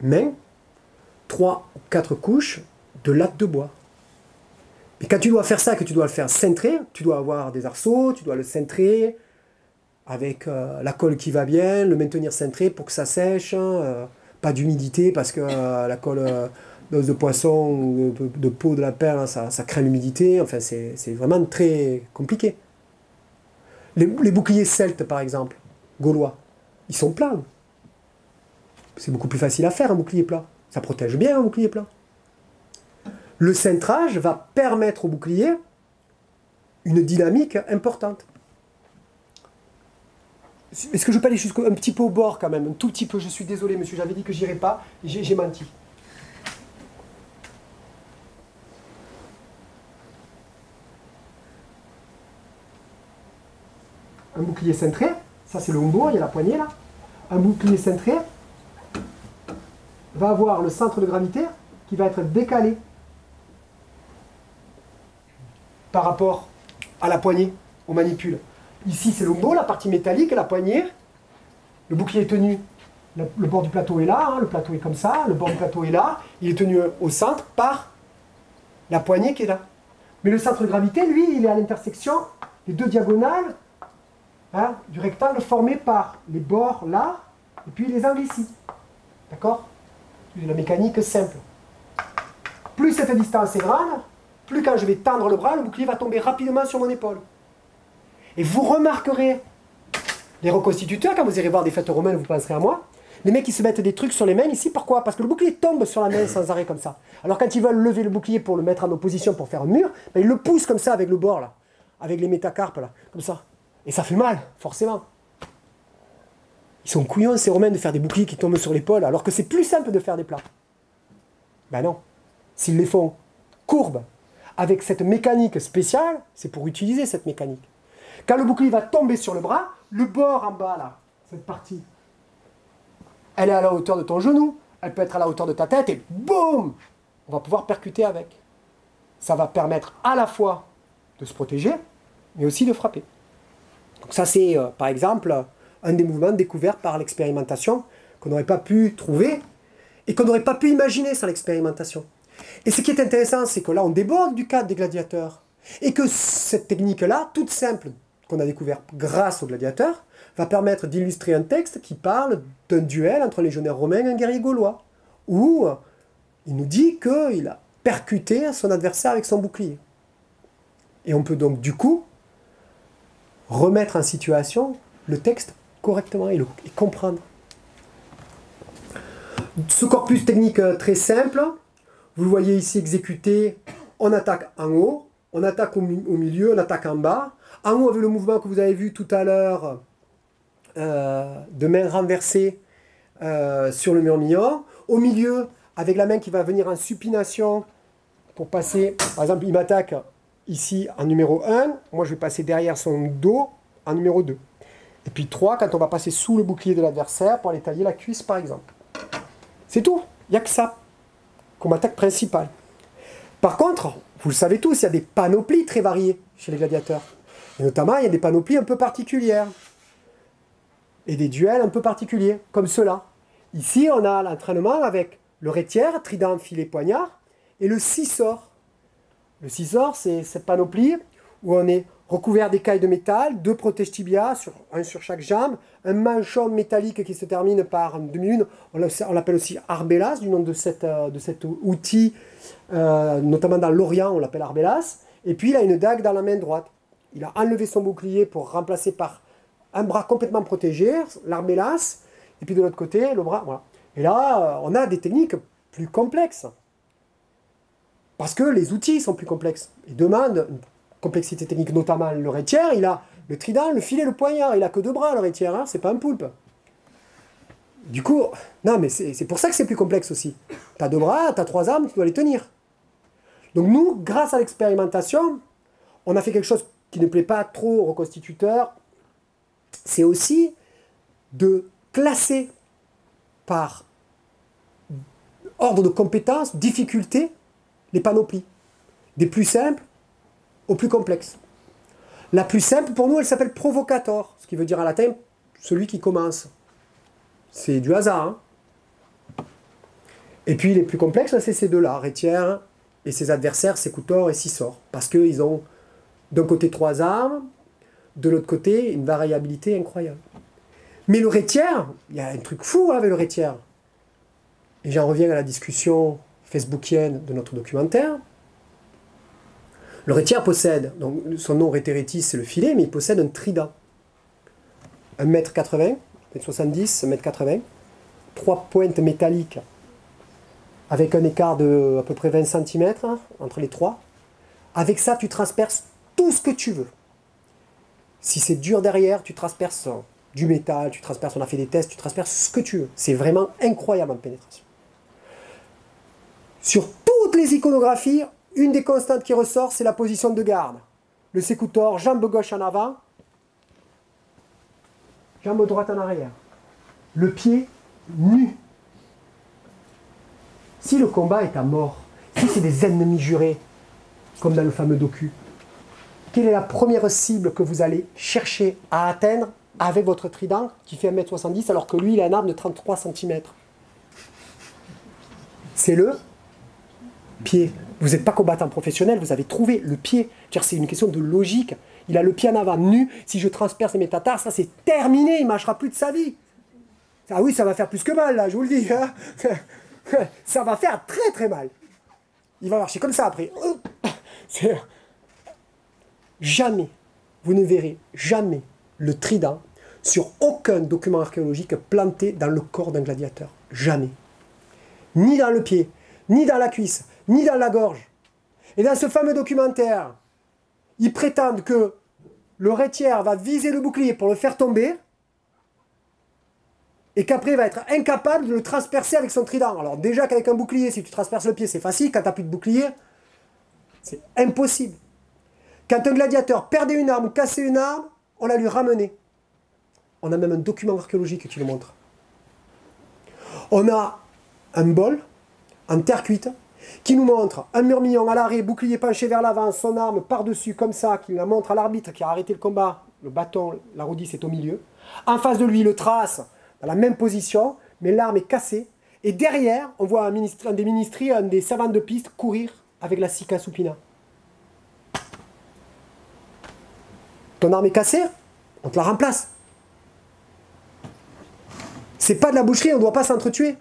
main, 3 ou 4 couches de lattes de bois. Mais quand tu dois faire ça, que tu dois le faire cintrer, tu dois avoir des arceaux, tu dois le cintrer, avec euh, la colle qui va bien, le maintenir cintré pour que ça sèche, hein, euh, pas d'humidité parce que euh, la colle d'os de poisson ou de, peau de la perle, hein, ça, ça craint l'humidité, enfin c'est vraiment très compliqué. Les, les, boucliers celtes par exemple, gaulois, ils sont plats. C'est beaucoup plus facile à faire un bouclier plat. Ça protège bien un bouclier plat. Le cintrage va permettre au bouclier une dynamique importante. Est-ce que je peux aller jusqu'un petit peu au bord quand même? Un tout petit peu, je suis désolé monsieur, j'avais dit que j'irais pas, j'ai menti. Un bouclier cintré, ça c'est le hombo, il y a la poignée là. Un bouclier cintré va avoir le centre de gravité qui va être décalé par rapport à la poignée, on manipule. Ici, c'est le mot, la partie métallique, la poignée. Le bouclier est tenu, le, bord du plateau est là, hein, le plateau est comme ça, le bord du plateau est là. Il est tenu au centre par la poignée qui est là. Mais le centre de gravité, lui, il est à l'intersection des deux diagonales hein, du rectangle formé par les bords là, et puis les angles ici. D'accord? C'est la mécanique simple. Plus cette distance est grande, plus quand je vais tendre le bras, le bouclier va tomber rapidement sur mon épaule. Et vous remarquerez, les reconstituteurs, quand vous irez voir des fêtes romaines, vous penserez à moi, Les mecs, ils se mettent des trucs sur les mains ici, pourquoi? Parce que le bouclier tombe sur la main [coughs] sans arrêt comme ça. Alors quand ils veulent lever le bouclier pour le mettre en opposition pour faire un mur, ben, ils le poussent comme ça avec le bord là, avec les métacarpes là, comme ça. Et ça fait mal, forcément. Ils sont couillons, ces Romains, de faire des boucliers qui tombent sur l'épaule, alors que c'est plus simple de faire des plats. Ben non. S'ils les font courbes, avec cette mécanique spéciale, c'est pour utiliser cette mécanique. Quand le bouclier va tomber sur le bras, le bord en bas là, cette partie, elle est à la hauteur de ton genou, elle peut être à la hauteur de ta tête, et boum On va pouvoir percuter avec. Ça va permettre à la fois de se protéger, mais aussi de frapper. Donc ça c'est, euh, par exemple, un des mouvements découverts par l'expérimentation qu'on n'aurait pas pu trouver et qu'on n'aurait pas pu imaginer sans l'expérimentation. Et ce qui est intéressant, c'est que là, on déborde du cadre des gladiateurs. Et que cette technique-là, toute simple, qu'on a découverte grâce aux gladiateurs, va permettre d'illustrer un texte qui parle d'un duel entre un légionnaire romain et un guerrier gaulois, où il nous dit qu'il a percuté son adversaire avec son bouclier. Et on peut donc du coup remettre en situation le texte correctement et, le, et comprendre. Ce corpus technique euh, très simple, vous le voyez ici exécuté, on attaque en haut, on attaque au, milieu, on attaque en bas. En haut, avec le mouvement que vous avez vu tout à l'heure, euh, de main renversée euh, sur le murmillon. Au milieu, avec la main qui va venir en supination pour passer, par exemple, il m'attaque ici en numéro 1, moi je vais passer derrière son dos en numéro 2. Et puis 3, quand on va passer sous le bouclier de l'adversaire pour aller tailler la cuisse, par exemple. C'est tout, il n'y a que ça comme attaque principale. Par contre, vous le savez tous, il y a des panoplies très variées chez les gladiateurs. Et notamment, il y a des panoplies un peu particulières. Et des duels un peu particuliers, comme ceux-là. Ici, on a l'entraînement avec le rétière, trident, filet, poignard, et le scissor. Le scissor, c'est cette panoplie où on est recouvert d'écailles de métal, deux protèges tibia, sur, un sur chaque jambe, un manchon métallique qui se termine par demi-lune, on l'appelle aussi arbelas, du nom de, euh, cet outil, euh, notamment dans l'Orient, on l'appelle arbelas, et puis il a une dague dans la main droite. Il a enlevé son bouclier pour remplacer par un bras complètement protégé, l'arbelas, et puis de l'autre côté, le bras, voilà. Et là, euh, on a des techniques plus complexes. Parce que les outils sont plus complexes. Ils demandent complexité technique, notamment le rétière, il a le trident, le filet, le poignard. Il a que deux bras, le rétière, hein, c'est pas un poulpe. Du coup, non, mais c'est pour ça que c'est plus complexe aussi. Tu as deux bras, tu as trois armes, tu dois les tenir. Donc nous, grâce à l'expérimentation, on a fait quelque chose qui ne plaît pas trop aux reconstituteurs. C'est aussi de classer par ordre de compétence, difficulté, les panoplies. Des plus simples au plus complexe. La plus simple pour nous, elle s'appelle provocator, ce qui veut dire en latin celui qui commence. C'est du hasard. Hein. et puis les plus complexes, c'est ces deux-là, Rétière et ses adversaires, Sécoutor et Sissor. Parce qu'ils ont d'un côté trois armes, de l'autre côté une variabilité incroyable. Mais le Rétière, il y a un truc fou avec le Rétière. Et j'en reviens à la discussion facebookienne de notre documentaire. Le rétière possède, donc son nom rétérétis c'est le filet, mais il possède un trident. 1m80, 1m70, 1m80, trois pointes métalliques avec un écart de à peu près 20 cm entre les trois. Avec ça, tu transperces tout ce que tu veux. Si c'est dur derrière, tu transperces du métal, tu transperces, on a fait des tests, tu transperces ce que tu veux. C'est vraiment incroyable en pénétration. Sur toutes les iconographies, une des constantes qui ressort, c'est la position de garde. Le sécoutor, jambe gauche en avant, jambe droite en arrière. Le pied nu. Si le combat est à mort, si c'est des ennemis jurés, comme dans le fameux docu, quelle est la première cible que vous allez chercher à atteindre avec votre trident qui fait 1m70 alors que lui il a un arme de 33 cm C'est le pied. Vous n'êtes pas combattant professionnel, vous avez trouvé le pied. C'est une question de logique. Il a le pied en avant nu. Si je transperce mes métatars, ça c'est terminé. Il ne marchera plus de sa vie. Ah oui, ça va faire plus que mal, là, je vous le dis. Hein. [laughs] ça va faire très très mal. Il va marcher comme ça après. Jamais, vous ne verrez jamais le trident sur aucun document archéologique planté dans le corps d'un gladiateur. Jamais. Ni dans le pied, ni dans la cuisse, ni dans la gorge. Et dans ce fameux documentaire, ils prétendent que le rétière va viser le bouclier pour le faire tomber, et qu'après il va être incapable de le transpercer avec son trident. Alors déjà qu'avec un bouclier, si tu transperces le pied, c'est facile, quand tu n'as plus de bouclier, c'est impossible. Quand un gladiateur perdait une arme ou cassait une arme, on la lui ramenait. On a même un document archéologique qui le montre. On a un bol en terre cuite qui nous montre un murmillon à l'arrêt, bouclier penché vers l'avant, son arme par-dessus comme ça, qui la montre à l'arbitre qui a arrêté le combat. Le bâton, la rodisse est au milieu. En face de lui, le trace dans la même position, mais l'arme est cassée. Et derrière, on voit un, des ministres, un des savants de piste courir avec la Sika Supina. Ton arme est cassée, on te la remplace. C'est pas de la boucherie, on ne doit pas s'entretuer.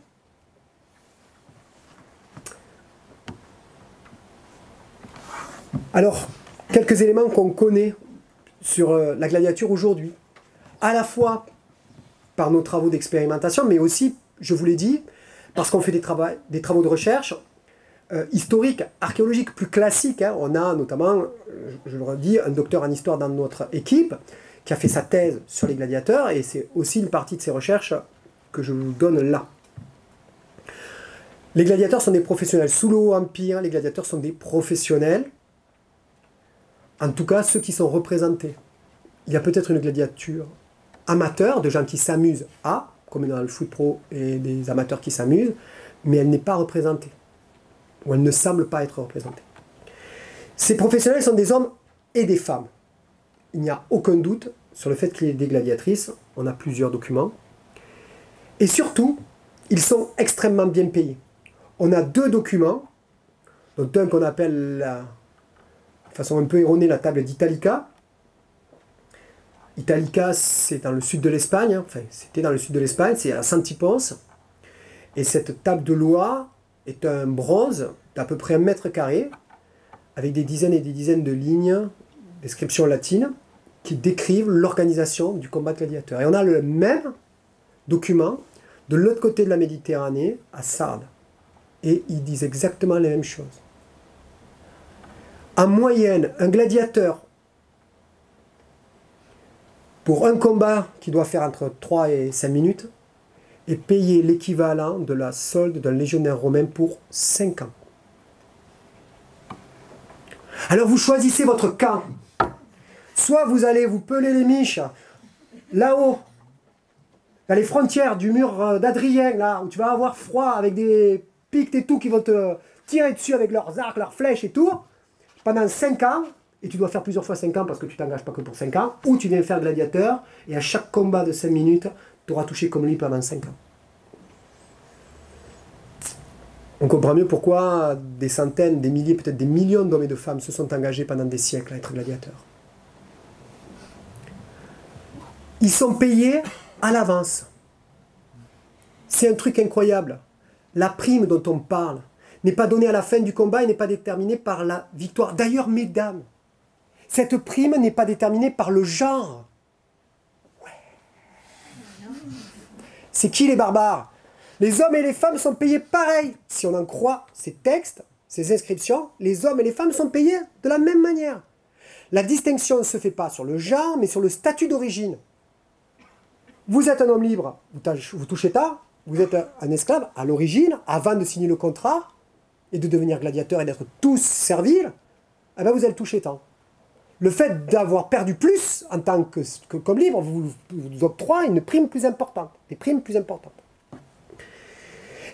Alors, quelques éléments qu'on connaît sur euh, la gladiature aujourd'hui. À la fois par nos travaux d'expérimentation, mais aussi, je vous l'ai dit, parce qu'on fait des, travaux, de recherche euh, historiques, archéologiques, plus classiques. Hein. On a notamment, je le redis, un docteur en histoire dans notre équipe qui a fait sa thèse sur les gladiateurs, et c'est aussi une partie de ses recherches que je vous donne là. Les gladiateurs sont des professionnels. Sous le Haut Empire, les gladiateurs sont des professionnels. En tout cas, ceux qui sont représentés. Il y a peut-être une gladiature amateurs, de gens qui s'amusent à, comme dans le foot pro et des amateurs qui s'amusent, mais elle n'est pas représentée. Ou elle ne semble pas être représentée. Ces professionnels sont des hommes et des femmes. Il n'y a aucun doute sur le fait qu'il y ait des gladiatrices. On a plusieurs documents. Et surtout, ils sont extrêmement bien payés. On a deux documents, dont un qu'on appelle, façon un peu erronée, la table d'Italica, Italica, c'est dans le sud de l'Espagne, hein. enfin, c'était dans le sud de l'Espagne, c'est à Santiponce. Et cette table de loi est un bronze d'à peu près un mètre carré, avec des dizaines et des dizaines de lignes, descriptions latines, qui décrivent l'organisation du combat de gladiateurs. Et on a le même document de l'autre côté de la Méditerranée, à Sardes. Et ils disent exactement les mêmes choses. En moyenne, un gladiateur pour un combat qui doit faire entre 3 et 5 minutes, et payer l'équivalent de la solde d'un légionnaire romain pour 5 ans. Alors vous choisissez votre camp. Soit vous allez vous peler les miches là-haut, dans les frontières du mur euh, d'Adrien, là, où tu vas avoir froid avec des pics et tout qui vont te tirer dessus avec leurs arcs, leurs flèches et tout, pendant 5 ans, et tu dois faire plusieurs fois 5 ans parce que tu t'engages pas que pour 5 ans, ou tu viens faire gladiateur, et à chaque combat de 5 minutes, tu auras touché comme lui pendant 5 ans. On comprend mieux pourquoi des centaines, des milliers, peut-être des millions d'hommes et de femmes se sont engagés pendant des siècles à être gladiateurs. Ils sont payés à l'avance. C'est un truc incroyable. La prime dont on parle n'est pas donnée à la fin du combat et n'est pas déterminée par la victoire. D'ailleurs, mesdames, cette prime n'est pas déterminée par le genre. C'est qui les barbares? Les hommes et les femmes sont payés pareil. Si on en croit ces textes, ces inscriptions, les hommes et les femmes sont payés de la même manière. La distinction ne se fait pas sur le genre, mais sur le statut d'origine. Vous êtes un homme libre, vous touchez tard, vous êtes un esclave à l'origine, avant de signer le contrat et de devenir gladiateur et d'être tous serviles, eh ben vous allez toucher tant le fait d'avoir perdu plus en tant que, comme libre vous, vous octroie une prime plus importante, des primes plus importantes.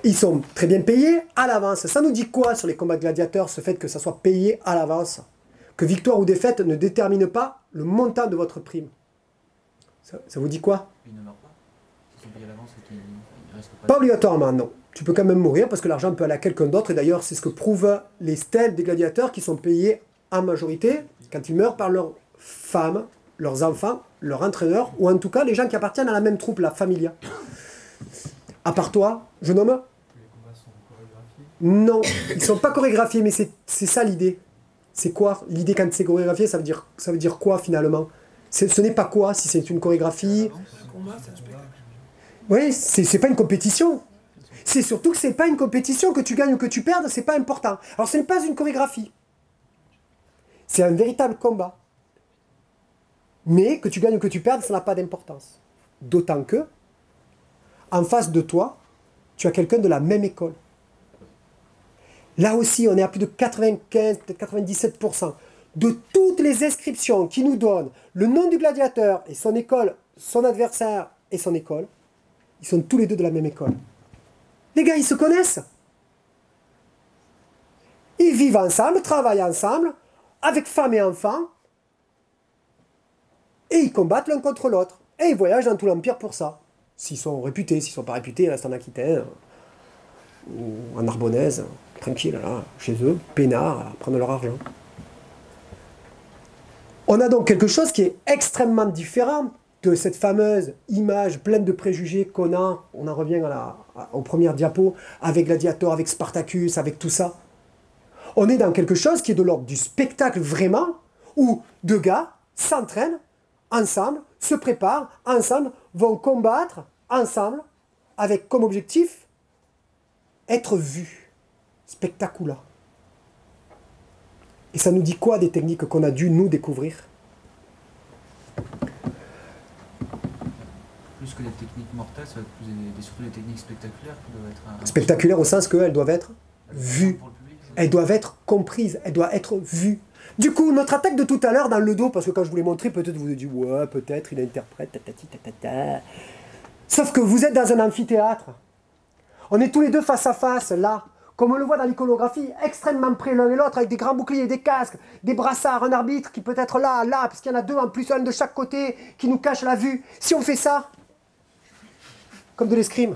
Ils sont très bien payés à l'avance. Ça nous dit quoi sur les combats de gladiateurs, ce fait que ça soit payé à l'avance? Que victoire ou défaite ne détermine pas le montant de votre prime. Ça, vous dit quoi? Ils ne meurent pas Ils sont payés à l'avance pas Pas obligatoirement, non. Tu peux quand même mourir parce que l'argent peut aller à quelqu'un d'autre. Et d'ailleurs, c'est ce que prouvent les stèles des gladiateurs qui sont payés en majorité quand ils meurent par leurs femmes, leurs enfants, leurs entraîneurs, ou en tout cas les gens qui appartiennent à la même troupe, la familia. À part toi, jeune homme Les combats sont chorégraphiés Non, ils ne sont pas chorégraphiés, mais c'est ça l'idée. C'est quoi? L'idée quand c'est chorégraphié, ça veut, dire, ça veut dire quoi finalement? Ce n'est pas quoi si c'est une chorégraphie Oui, c'est pas une compétition. C'est surtout que c'est pas une compétition, que tu gagnes ou que tu perdes, c'est pas important. Alors ce n'est pas une chorégraphie. C'est un véritable combat. Mais que tu gagnes ou que tu perdes, ça n'a pas d'importance. D'autant que, en face de toi, tu as quelqu'un de la même école. Là aussi, on est à plus de 95, peut-être 97% de toutes les inscriptions qui nous donnent le nom du gladiateur et son école, son adversaire et son école. Ils sont tous les deux de la même école. Les gars, ils se connaissent. Ils vivent ensemble, travaillent ensemble, avec femmes et enfants, et ils combattent l'un contre l'autre. Et ils voyagent dans tout l'Empire pour ça. S'ils sont réputés, s'ils sont pas réputés, ils restent en Aquitaine ou en Arbonnaise, tranquille, là, chez eux, peinards, prendre leur argent. On a donc quelque chose qui est extrêmement différent de cette fameuse image pleine de préjugés qu'on a, on en revient à la, aux premières diapos, avec Gladiator, avec Spartacus, avec tout ça. On est dans quelque chose qui est de l'ordre du spectacle vraiment, où deux gars s'entraînent ensemble, se préparent ensemble, vont combattre ensemble, avec comme objectif être vus. Spectacula. Et ça nous dit quoi des techniques qu'on a dû nous découvrir? Plus que des techniques mortelles, ça va être plus des, surtout techniques spectaculaires qui doivent être. Spectaculaires au sens qu'elles doivent être vues. Elles doivent être comprises, elles doivent être vues. Du coup, notre attaque de tout à l'heure dans le dos, parce que quand je vous l'ai montré, peut-être vous avez dit, ouais, peut-être, il interprète, tatati, tatata. Sauf que vous êtes dans un amphithéâtre. On est tous les deux face à face, là. Comme on le voit dans l'iconographie, extrêmement près l'un et l'autre, avec des grands boucliers, des casques, des brassards, un arbitre qui peut être là, là, parce qu'il y en a deux en plus, un de chaque côté, qui nous cache la vue. Si on fait ça, de l'escrime,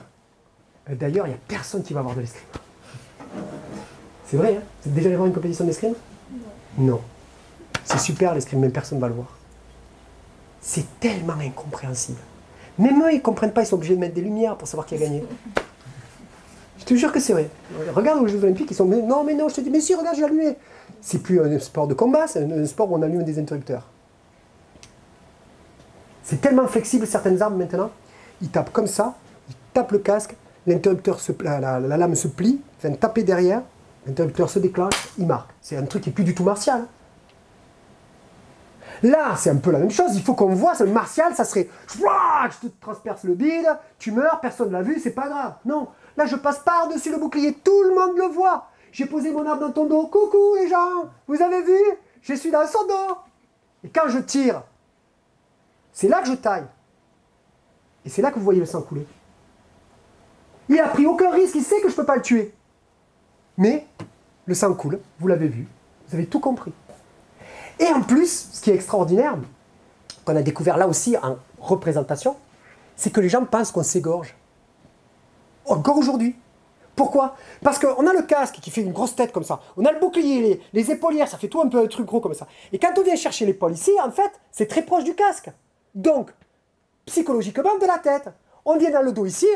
euh, d'ailleurs, il n'y a personne qui va avoir de l'escrime. C'est vrai, hein? Vous êtes déjà allé voir une compétition d'escrime Non. Non. C'est super l'escrime, mais personne ne va le voir. C'est tellement incompréhensible. Même eux, ils ne comprennent pas, ils sont obligés de mettre des lumières pour savoir qui a gagné. Je te jure que c'est vrai. Regarde aux Jeux Olympiques, ils sont. Non, mais non, je te dis, mais si, regarde, j'ai allumé. C'est plus un sport de combat, c'est un sport où on allume des interrupteurs. C'est tellement flexible certaines armes maintenant. Ils tapent comme ça, tapent le casque, l'interrupteur se, la, la, la, lame se plie, vient taper derrière, l'interrupteur se déclenche, il marque. C'est un truc qui est plus du tout martial. Là, c'est un peu la même chose. Il faut qu'on voit, c'est martial, ça serait je te transperce le bide, tu meurs, personne ne l'a vu, c'est pas grave. Non, là je passe par-dessus le bouclier, tout le monde le voit. J'ai posé mon arme dans ton dos. Coucou les gens, vous avez vu Je suis dans son dos. Et quand je tire, c'est là que je taille. Et c'est là que vous voyez le sang couler. Il a pris aucun risque, il sait que je ne peux pas le tuer. Mais le sang coule, vous l'avez vu, vous avez tout compris. Et en plus, ce qui est extraordinaire, qu'on a découvert là aussi en représentation, c'est que les gens pensent qu'on s'égorge. Encore aujourd'hui. Pourquoi? Parce qu'on a le casque qui fait une grosse tête comme ça. On a le bouclier, les, les, épaulières, ça fait tout un peu un truc gros comme ça. Et quand on vient chercher l'épaule ici, en fait, c'est très proche du casque. Donc, psychologiquement, de la tête. On vient dans le dos ici.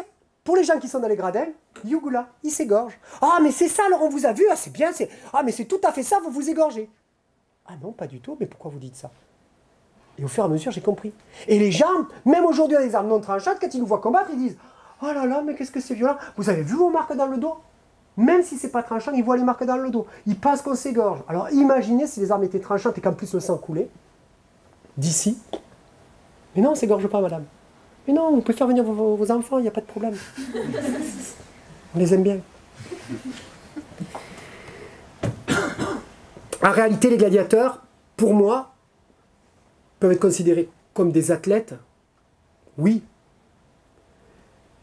Pour les gens qui sont dans les gradins, Yugula, il s'égorge. Ah, mais c'est ça, alors on vous a vu, ah, c'est bien, c'est. Ah, mais c'est tout à fait ça, vous vous égorgez. Ah non, pas du tout, mais pourquoi vous dites ça? Et au fur et à mesure, j'ai compris. Et les gens, même aujourd'hui avec des armes non tranchantes, quand ils nous voient combattre, ils disent Oh là là, mais qu'est-ce que c'est violent Vous avez vu vos marques dans le dos? Même si c'est pas tranchant, ils voient les marques dans le dos. Ils pensent qu'on s'égorge. Alors imaginez si les armes étaient tranchantes et qu'en plus le sang coulait d'ici. Mais non, on s'égorge pas, madame. Mais non, vous pouvez faire venir vos, enfants, il n'y a pas de problème. on les aime bien. En réalité, les gladiateurs, pour moi, peuvent être considérés comme des athlètes, oui,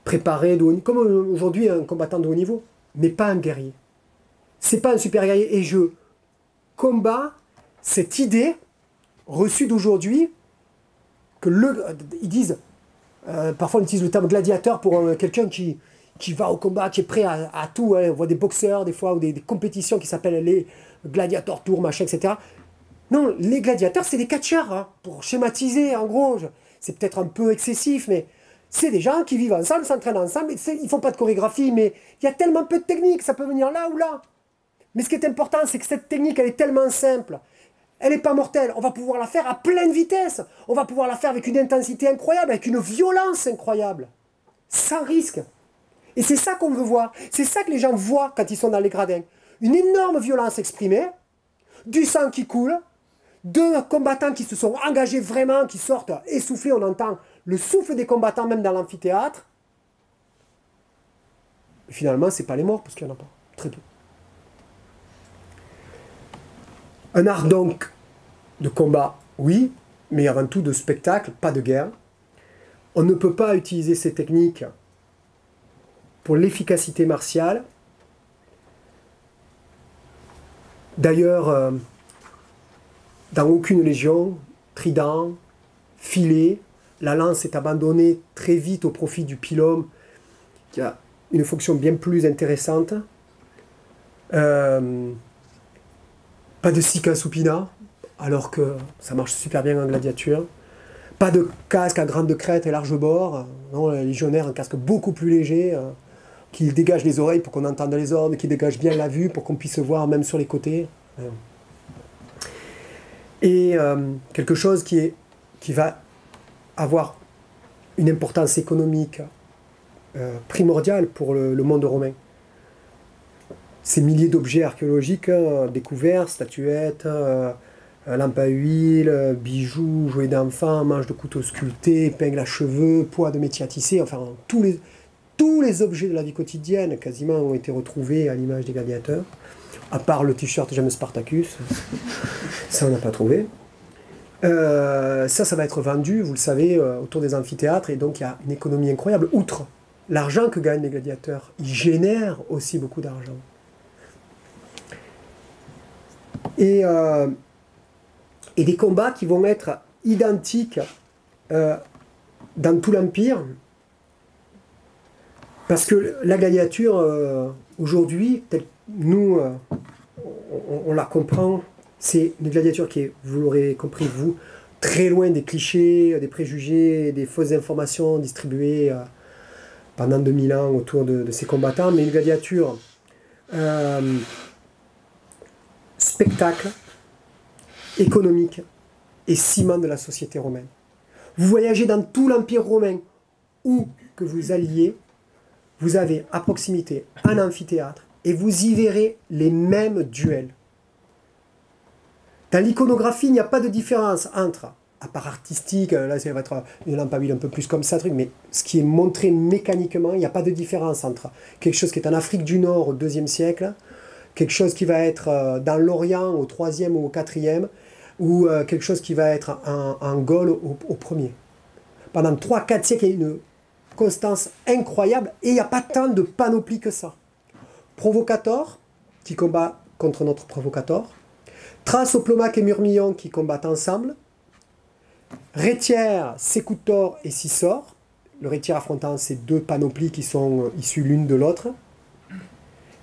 préparés comme aujourd'hui un combattant de haut niveau, mais pas un guerrier. C'est pas un super guerrier. Et je combats cette idée reçue d'aujourd'hui que le, ils disent, euh, parfois on utilise le terme gladiateur pour euh, quelqu'un qui, qui va au combat, qui est prêt à, tout. Hein. On voit des boxeurs des fois ou des, compétitions qui s'appellent les gladiator tour, machin, etc. Non, les gladiateurs, c'est des catcheurs, hein, pour schématiser, en gros. C'est peut-être un peu excessif, mais c'est des gens qui vivent ensemble, s'entraînent ensemble, ils font pas de chorégraphie, mais il y a tellement peu de technique, ça peut venir là ou là. Mais ce qui est important, c'est que cette technique, elle est tellement simple. Elle n'est pas mortelle. On va pouvoir la faire à pleine vitesse. On va pouvoir la faire avec une intensité incroyable, avec une violence incroyable. Sans risque. Et c'est ça qu'on veut voir. C'est ça que les gens voient quand ils sont dans les gradins. Une énorme violence exprimée, du sang qui coule, deux combattants qui se sont engagés vraiment, qui sortent essoufflés. On entend le souffle des combattants même dans l'amphithéâtre. Finalement, ce n'est pas les morts, parce qu'il n'y en a pas. Très peu. Un art donc de combat, oui, mais avant tout de spectacle, pas de guerre. On ne peut pas utiliser ces techniques pour l'efficacité martiale. D'ailleurs, euh, dans aucune légion, trident, filet, la lance est abandonnée très vite au profit du pilum, qui a une fonction bien plus intéressante. Euh, pas de sika supina, alors que ça marche super bien en gladiature. Pas de casque à grande crête et large bord. Non, les légionnaires, un casque beaucoup plus léger, euh, qui dégage les oreilles pour qu'on entende les ordres, qui dégage bien la vue pour qu'on puisse voir même sur les côtés. Euh. Et quelque chose qui, va avoir une importance économique primordiale pour le monde romain ces milliers d'objets archéologiques hein, découverts, statuettes, euh, lampes à huile, bijoux, jouets d'enfants, manches de couteaux sculptés, épingles à cheveux, poids de métier à tisser, enfin tous les, tous les objets de la vie quotidienne quasiment ont été retrouvés à l'image des gladiateurs, à part le t-shirt James Spartacus, [laughs] ça on n'a pas trouvé. Euh, ça, ça va être vendu, vous le savez, euh, autour des amphithéâtres, et donc il y a une économie incroyable, outre l'argent que gagnent les gladiateurs. Ils génèrent aussi beaucoup d'argent. Et, euh, et des combats qui vont être identiques euh, dans tout l'Empire. Parce que la gladiature, euh, aujourd'hui, nous, on, la comprend, c'est une gladiature qui est, vous l'aurez compris, vous, très loin des clichés, des préjugés, des fausses informations distribuées pendant 2000 ans autour de, ces combattants, mais une gladiature spectacle économique et ciment de la société romaine. Vous voyagez dans tout l'Empire romain, où que vous alliez, vous avez à proximité un amphithéâtre et vous y verrez les mêmes duels. Dans l'iconographie, il n'y a pas de différence entre, à part artistique, là ça va être une lampe à huile un peu plus comme ça, truc, mais ce qui est montré mécaniquement, il n'y a pas de différence entre quelque chose qui est en Afrique du Nord au IIe siècle quelque chose qui va être euh, dans l'Orient au troisième ou au quatrième, ou euh, quelque chose qui va être en, Gaule au, premier. Pendant 3-4 siècles, il y a une constance incroyable et il n'y a pas tant de panoplie que ça. Provocator, qui combat contre notre Provocator. Thrace, et Murmillon qui combattent ensemble. Rétière, Sécoutor et Sissor. Le Rétière affrontant ces deux panoplies qui sont euh, issues l'une de l'autre.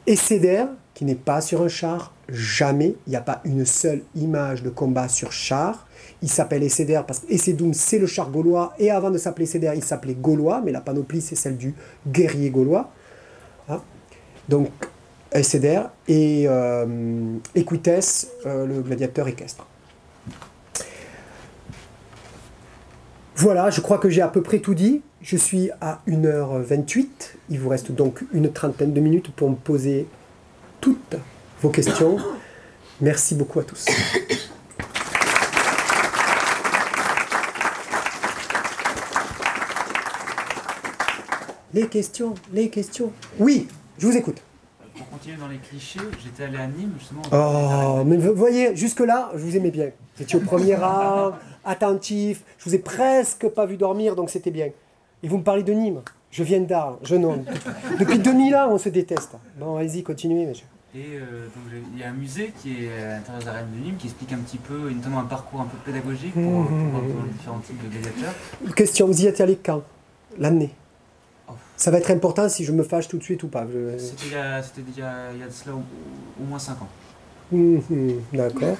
Et Cédère, qui n'est pas sur un char, jamais. Il n'y a pas une seule image de combat sur char. Il s'appelle Esseder parce que Essedoum, c'est le char gaulois. Et avant de s'appeler Esseder, il s'appelait Gaulois, mais la panoplie, c'est celle du guerrier gaulois. Hein. Donc, Esseder et Equites, euh, le gladiateur équestre. Voilà, je crois que j'ai à peu près tout dit. Je suis à 1h28. Il vous reste donc une trentaine de minutes pour me poser toutes vos questions. Merci beaucoup à tous. Les questions, les questions. Oui, je vous écoute. Pour continuer dans les clichés, j'étais allé à Nîmes justement. Oh, mais vous voyez, jusque-là, je vous aimais bien. Vous étiez au premier rang, [laughs] attentif, je vous ai presque pas vu dormir, donc c'était bien. Et vous me parlez de Nîmes. Je viens d'Arles, je nomme. Depuis 2000 ans, on se déteste. Bon, allez-y, continuez, monsieur. Et euh, il y a un musée qui est à l'intérieur de la Reine de Nîmes qui explique un petit peu, notamment un parcours un peu pédagogique pour, mmh, mmh, les différents types de gladiateurs. Question, vous y êtes allé quand? L'année? Oh. Ça va être important si je me fâche tout de suite ou pas. C'était il, y a de cela au moins 5 ans. Mhm, d'accord.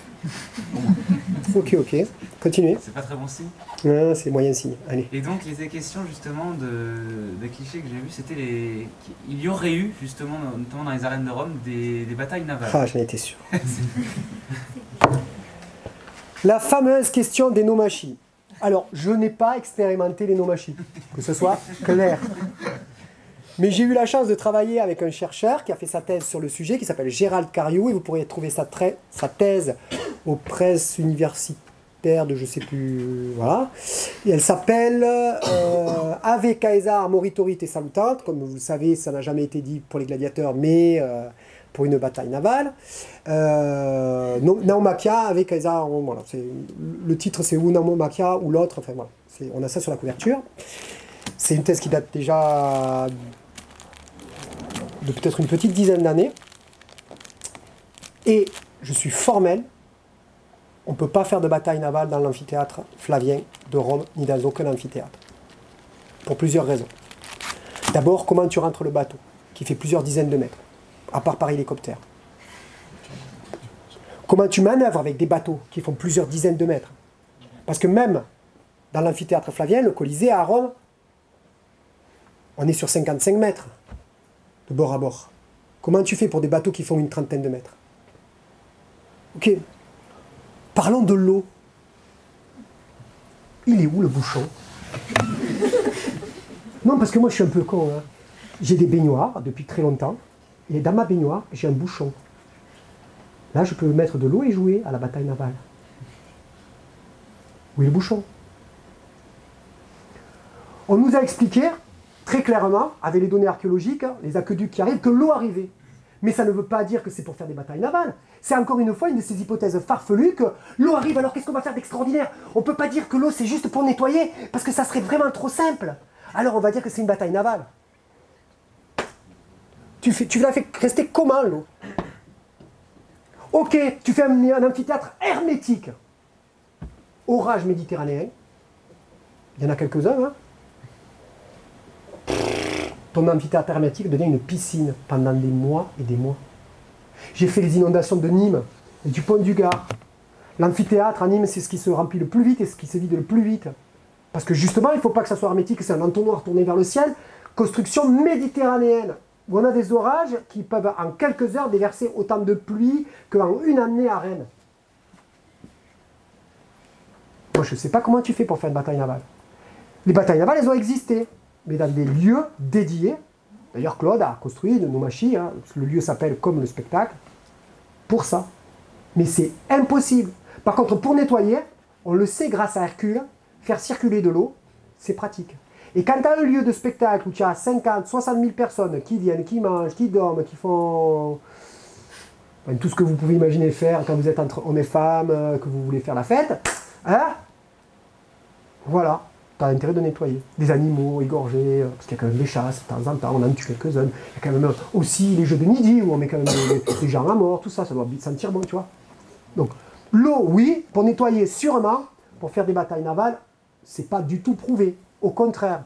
ok, ok. Continuez. C'est pas très bon signe c'est moyen signe. Allez. Et donc, les questions justement de, des clichés que j'ai vus, c'était les. Il y aurait eu, justement, notamment dans les arènes de Rome, des, batailles navales. Ah, j'en étais sûr. [laughs] La fameuse question des nomachis. Alors, je n'ai pas expérimenté les nomachis, que ce soit clair. Mais j'ai eu la chance de travailler avec un chercheur qui a fait sa thèse sur le sujet, qui s'appelle Gérald Cariou, et vous pourrez trouver sa, thèse aux presses universitaires de je sais plus. Voilà. Et elle s'appelle euh, Ave Caesar Moritori te salutante. Comme vous le savez, ça n'a jamais été dit pour les gladiateurs, mais euh, pour une bataille navale. Euh, Naumachia avec Caesar. Voilà, le titre, c'est ou Naumachia ou l'autre. Enfin, voilà, on a ça sur la couverture. C'est une thèse qui date déjà de peut-être une petite dizaine d'années. Et je suis formel, on ne peut pas faire de bataille navale dans l'amphithéâtre flavien de Rome, ni dans aucun amphithéâtre. Pour plusieurs raisons. D'abord, comment tu rentres le bateau, qui fait plusieurs dizaines de mètres, à part par hélicoptère? Comment tu manœuvres avec des bateaux qui font plusieurs dizaines de mètres? Parce que même dans l'amphithéâtre flavien, le Colisée à Rome, on est sur 55 mètres de bord à bord. Comment tu fais pour des bateaux qui font une trentaine de mètres? Ok. Parlons de l'eau. Il est où le bouchon? [laughs] Non, parce que moi je suis un peu con. Hein. J'ai des baignoires depuis très longtemps. Et dans ma baignoire, j'ai un bouchon. Là, je peux mettre de l'eau et jouer à la bataille navale. Où est le bouchon? On nous a expliqué très clairement, avec les données archéologiques, hein, les aqueducs qui arrivent, que l'eau arrivait. Mais ça ne veut pas dire que c'est pour faire des batailles navales. C'est encore une fois une de ces hypothèses farfelues que l'eau arrive, alors qu'est-ce qu'on va faire d'extraordinaire? On ne peut pas dire que l'eau c'est juste pour nettoyer, parce que ça serait vraiment trop simple. Alors on va dire que c'est une bataille navale. Tu, fais, tu rester comment l'eau? Ok, tu fais un, un amphithéâtre hermétique. Orage méditerranéen. Il y en a quelques-uns, hein ton amphithéâtre hermétique devient une piscine pendant des mois et des mois. J'ai fait les inondations de Nîmes et du pont du Gard. L'amphithéâtre à Nîmes, c'est ce qui se remplit le plus vite et ce qui se vide le plus vite. Parce que justement, il ne faut pas que ça soit hermétique, c'est un entonnoir tourné vers le ciel. Construction méditerranéenne, où on a des orages qui peuvent en quelques heures déverser autant de pluie qu'en une année à Rennes. Moi, je ne sais pas comment tu fais pour faire une bataille navale. Les batailles navales, elles ont existé mais dans des lieux dédiés. D'ailleurs, Claude a construit une nomachie, hein, le lieu s'appelle comme le spectacle, pour ça. Mais c'est impossible. Par contre, pour nettoyer, on le sait grâce à Hercule, faire circuler de l'eau, c'est pratique. Et quand tu as un lieu de spectacle où tu as 50, 60 000 personnes qui viennent, qui mangent, qui dorment, qui font tout ce que vous pouvez imaginer faire quand vous êtes entre hommes et femmes, euh, que vous voulez faire la fête, hein? Voilà tu as intérêt de nettoyer. Des animaux égorgés, euh, parce qu'il y a quand même des chasses, de temps en temps, on en tue quelques-uns. Il y a quand même aussi les jeux de midi où on met quand même des, gens à mort, tout ça, ça doit sentir bon, tu vois. Donc, l'eau, oui, pour nettoyer sûrement, pour faire des batailles navales, c'est pas du tout prouvé. Au contraire,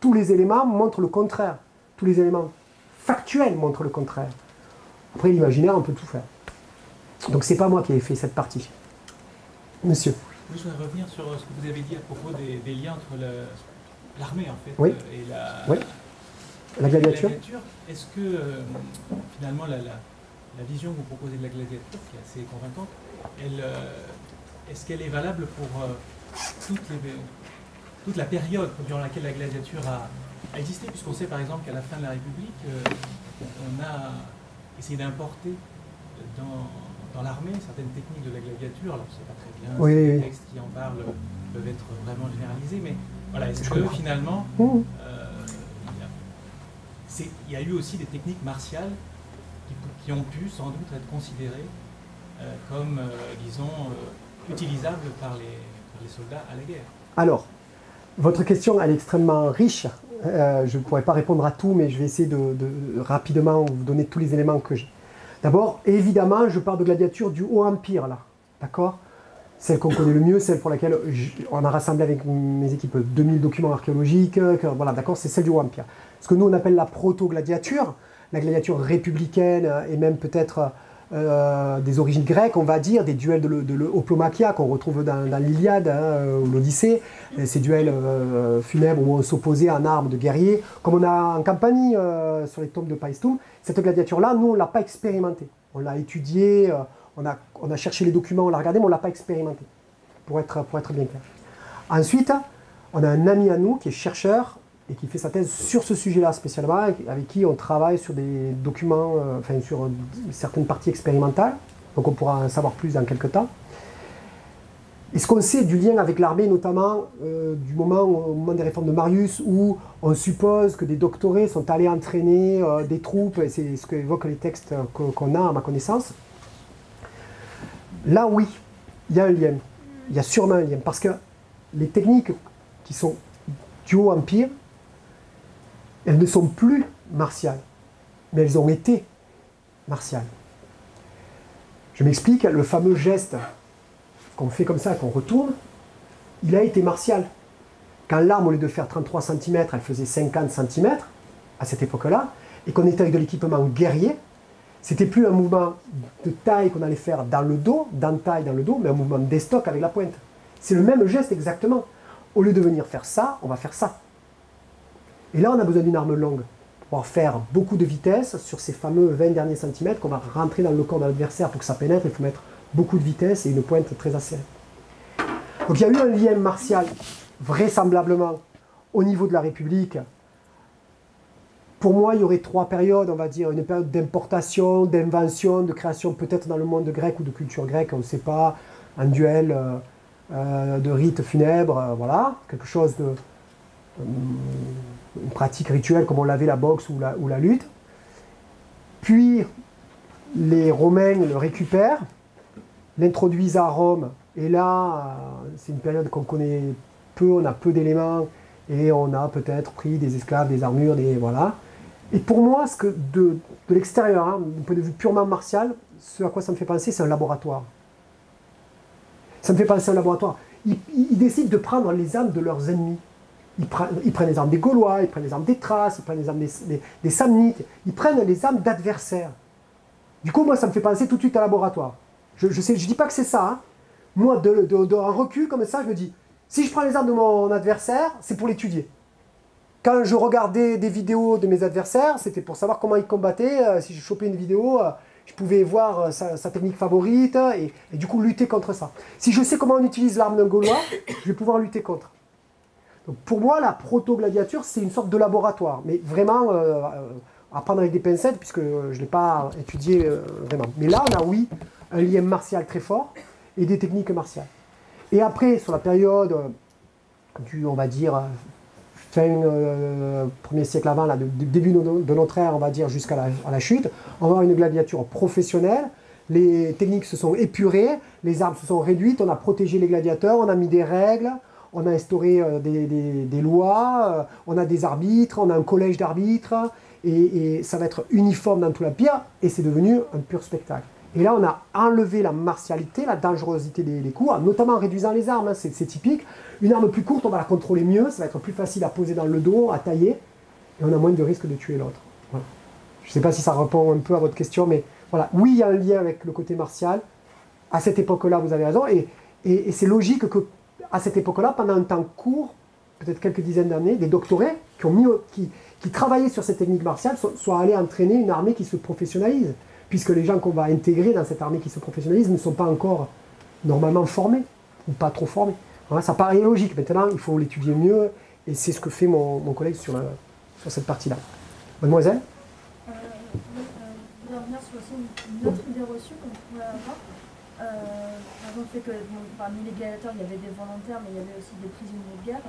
tous les éléments montrent le contraire. Tous les éléments factuels montrent le contraire. Après, l'imaginaire, on peut tout faire. Donc, c'est pas moi qui ai fait cette partie. Monsieur. Je voudrais revenir sur ce que vous avez dit à propos des, liens entre l'armée en fait oui. Euh, et la, oui. la gladiature. Est-ce que euh, finalement la, vision que vous proposez de la gladiature, qui est assez convaincante, euh, est-ce qu'elle est valable pour toute, toute, la période durant laquelle la gladiature a, existé? Puisqu'on sait par exemple qu'à la fin de la République, on a essayé d'importer dans dans l'armée certaines techniques de la gladiature, alors c'est pas très bien, les textes qui en parlent peuvent être vraiment généralisés, mais voilà, est-ce que finalement, mmh. euh, il y, a eu aussi des techniques martiales qui, ont pu sans doute être considérées euh, comme, euh, disons, utilisables par les, soldats à la guerre? Alors, votre question, elle est extrêmement riche. je ne pourrais pas répondre à tout, mais je vais essayer de rapidement vous donner tous les éléments que j'ai. D'abord, évidemment, je parle de gladiature du Haut Empire, là. D'accord? Celle qu'on connaît le mieux, celle pour laquelle on a rassemblé avec mes équipes 2000 documents archéologiques. voilà, d'accord? C'est celle du Haut Empire. Ce que nous, on appelle la proto-gladiature, la gladiature républicaine et même peut-être euh, des origines grecques, on va dire, des duels de, de, qu'on retrouve dans, l'Iliade hein, ou l'Odyssée, ces duels euh, funèbres où on s'opposait en armes de guerriers, comme on a en Campanie sur les tombes de Paestum. Cette gladiature-là, nous, on ne l'a pas expérimentée. On l'a étudiée, on a, on a cherché les documents, on l'a regardé, mais on ne l'a pas expérimentée. pour être, pour être bien clair. Ensuite, on a un ami à nous qui est chercheur et qui fait sa thèse sur ce sujet-là spécialement, avec qui on travaille sur des documents, euh, enfin sur euh, certaines parties expérimentales. Donc on pourra en savoir plus dans quelques temps. Et ce qu'on sait du lien avec l'armée, notamment euh, du moment, au moment des réformes de Marius, où on suppose que des doctorés sont allés entraîner des troupes, et c'est ce qu'évoquent les textes qu'on a à ma connaissance, là oui, il y a un lien. Il y a sûrement un lien. Parce que les techniques qui sont du haut empire, elles ne sont plus martiales, mais elles ont été martiales. Je m'explique, le fameux geste qu'on fait comme ça, qu'on retourne, il a été martial. Quand l'arme, au lieu de faire 33 cm, elle faisait 50 cm, à cette époque-là, et qu'on était avec de l'équipement guerrier, c'était plus un mouvement de taille qu'on allait faire dans le dos, dans taille dans le dos, mais un mouvement d'estoc avec la pointe. C'est le même geste exactement. Au lieu de venir faire ça, on va faire ça. Et là, on a besoin d'une arme longue pour faire beaucoup de vitesse sur ces fameux 20 derniers centimètres qu'on va rentrer dans le corps de l'adversaire pour que ça pénètre. Il faut mettre beaucoup de vitesse et une pointe très acérée. Donc il y a eu un lien martial, vraisemblablement, au niveau de la République. Pour moi, il y aurait trois périodes, on va dire, une période d'importation, d'invention, de création, peut-être dans le monde grec ou de culture grecque, on ne sait pas, un duel euh, euh, de rites funèbres, euh, voilà, quelque chose de, une pratique rituelle comme on l'avait la boxe ou la, lutte. Puis les Romains le récupèrent, l'introduisent à Rome, et là, c'est une période qu'on connaît peu, on a peu d'éléments, et on a peut-être pris des esclaves, des armures, des. Voilà. Et pour moi, ce que de, l'extérieur, hein, d'un point de vue purement martial, ce à quoi ça me fait penser, c'est un laboratoire. Ça me fait penser à un laboratoire. Ils, ils décident de prendre les âmes de leurs ennemis. Ils, prennent les armes des Gaulois, ils prennent les armes des Thraces, ils prennent les armes des, Samnites, ils prennent les armes d'adversaires. Du coup, moi, ça me fait penser tout de suite à laboratoire. Je ne dis pas que c'est ça. Hein. Moi, de, de, recul comme ça, je me dis, si je prends les armes de mon adversaire, c'est pour l'étudier. Quand je regardais des vidéos de mes adversaires, c'était pour savoir comment ils combattaient. Euh, si je chopais une vidéo, euh, je pouvais voir euh, sa, technique favorite et, du coup lutter contre ça. Si je sais comment on utilise l'arme d'un Gaulois, je vais pouvoir lutter contre pour moi, la proto-gladiature, c'est une sorte de laboratoire, mais vraiment euh, euh, à prendre avec des pincettes, puisque je ne l'ai pas étudié euh, vraiment. Mais là, on a, oui, un lien martial très fort et des techniques martiales. Et après, sur la période du, on va dire, fin premier siècle avant, là, début de notre ère, on va dire, jusqu'à la, la, chute, on va avoir une gladiature professionnelle. Les techniques se sont épurées, les armes se sont réduites, on a protégé les gladiateurs, on a mis des règles, on a instauré euh, des, lois, euh, on a des arbitres, on a un collège d'arbitres, et, ça va être uniforme dans tout l'Empire, et c'est devenu un pur spectacle. Et là, on a enlevé la martialité, la dangerosité des, coups, notamment en réduisant les armes, hein, c'est typique. Une arme plus courte, on va la contrôler mieux, ça va être plus facile à poser dans le dos, à tailler, et on a moins de risque de tuer l'autre. Je ne sais pas si ça répond un peu à votre question, mais voilà. Oui, il y a un lien avec le côté martial. À cette époque-là, vous avez raison, et, et c'est logique que à cette époque-là, pendant un temps court, peut-être quelques dizaines d'années, des doctorés qui, ont mis, qui, travaillaient sur cette technique martiale soient, allés entraîner une armée qui se professionnalise, puisque les gens qu'on va intégrer dans cette armée qui se professionnalise ne sont pas encore normalement formés, ou pas trop formés. ça paraît logique. Maintenant, il faut l'étudier mieux, et c'est ce que fait mon, collègue sur, cette partie-là. Mademoiselle? Euh, euh, revenir sur une autre idée reçue qu'on pourrait avoir. Euh, que parmi les gladiateurs, il y avait des volontaires, mais il y avait aussi des prisonniers de guerre.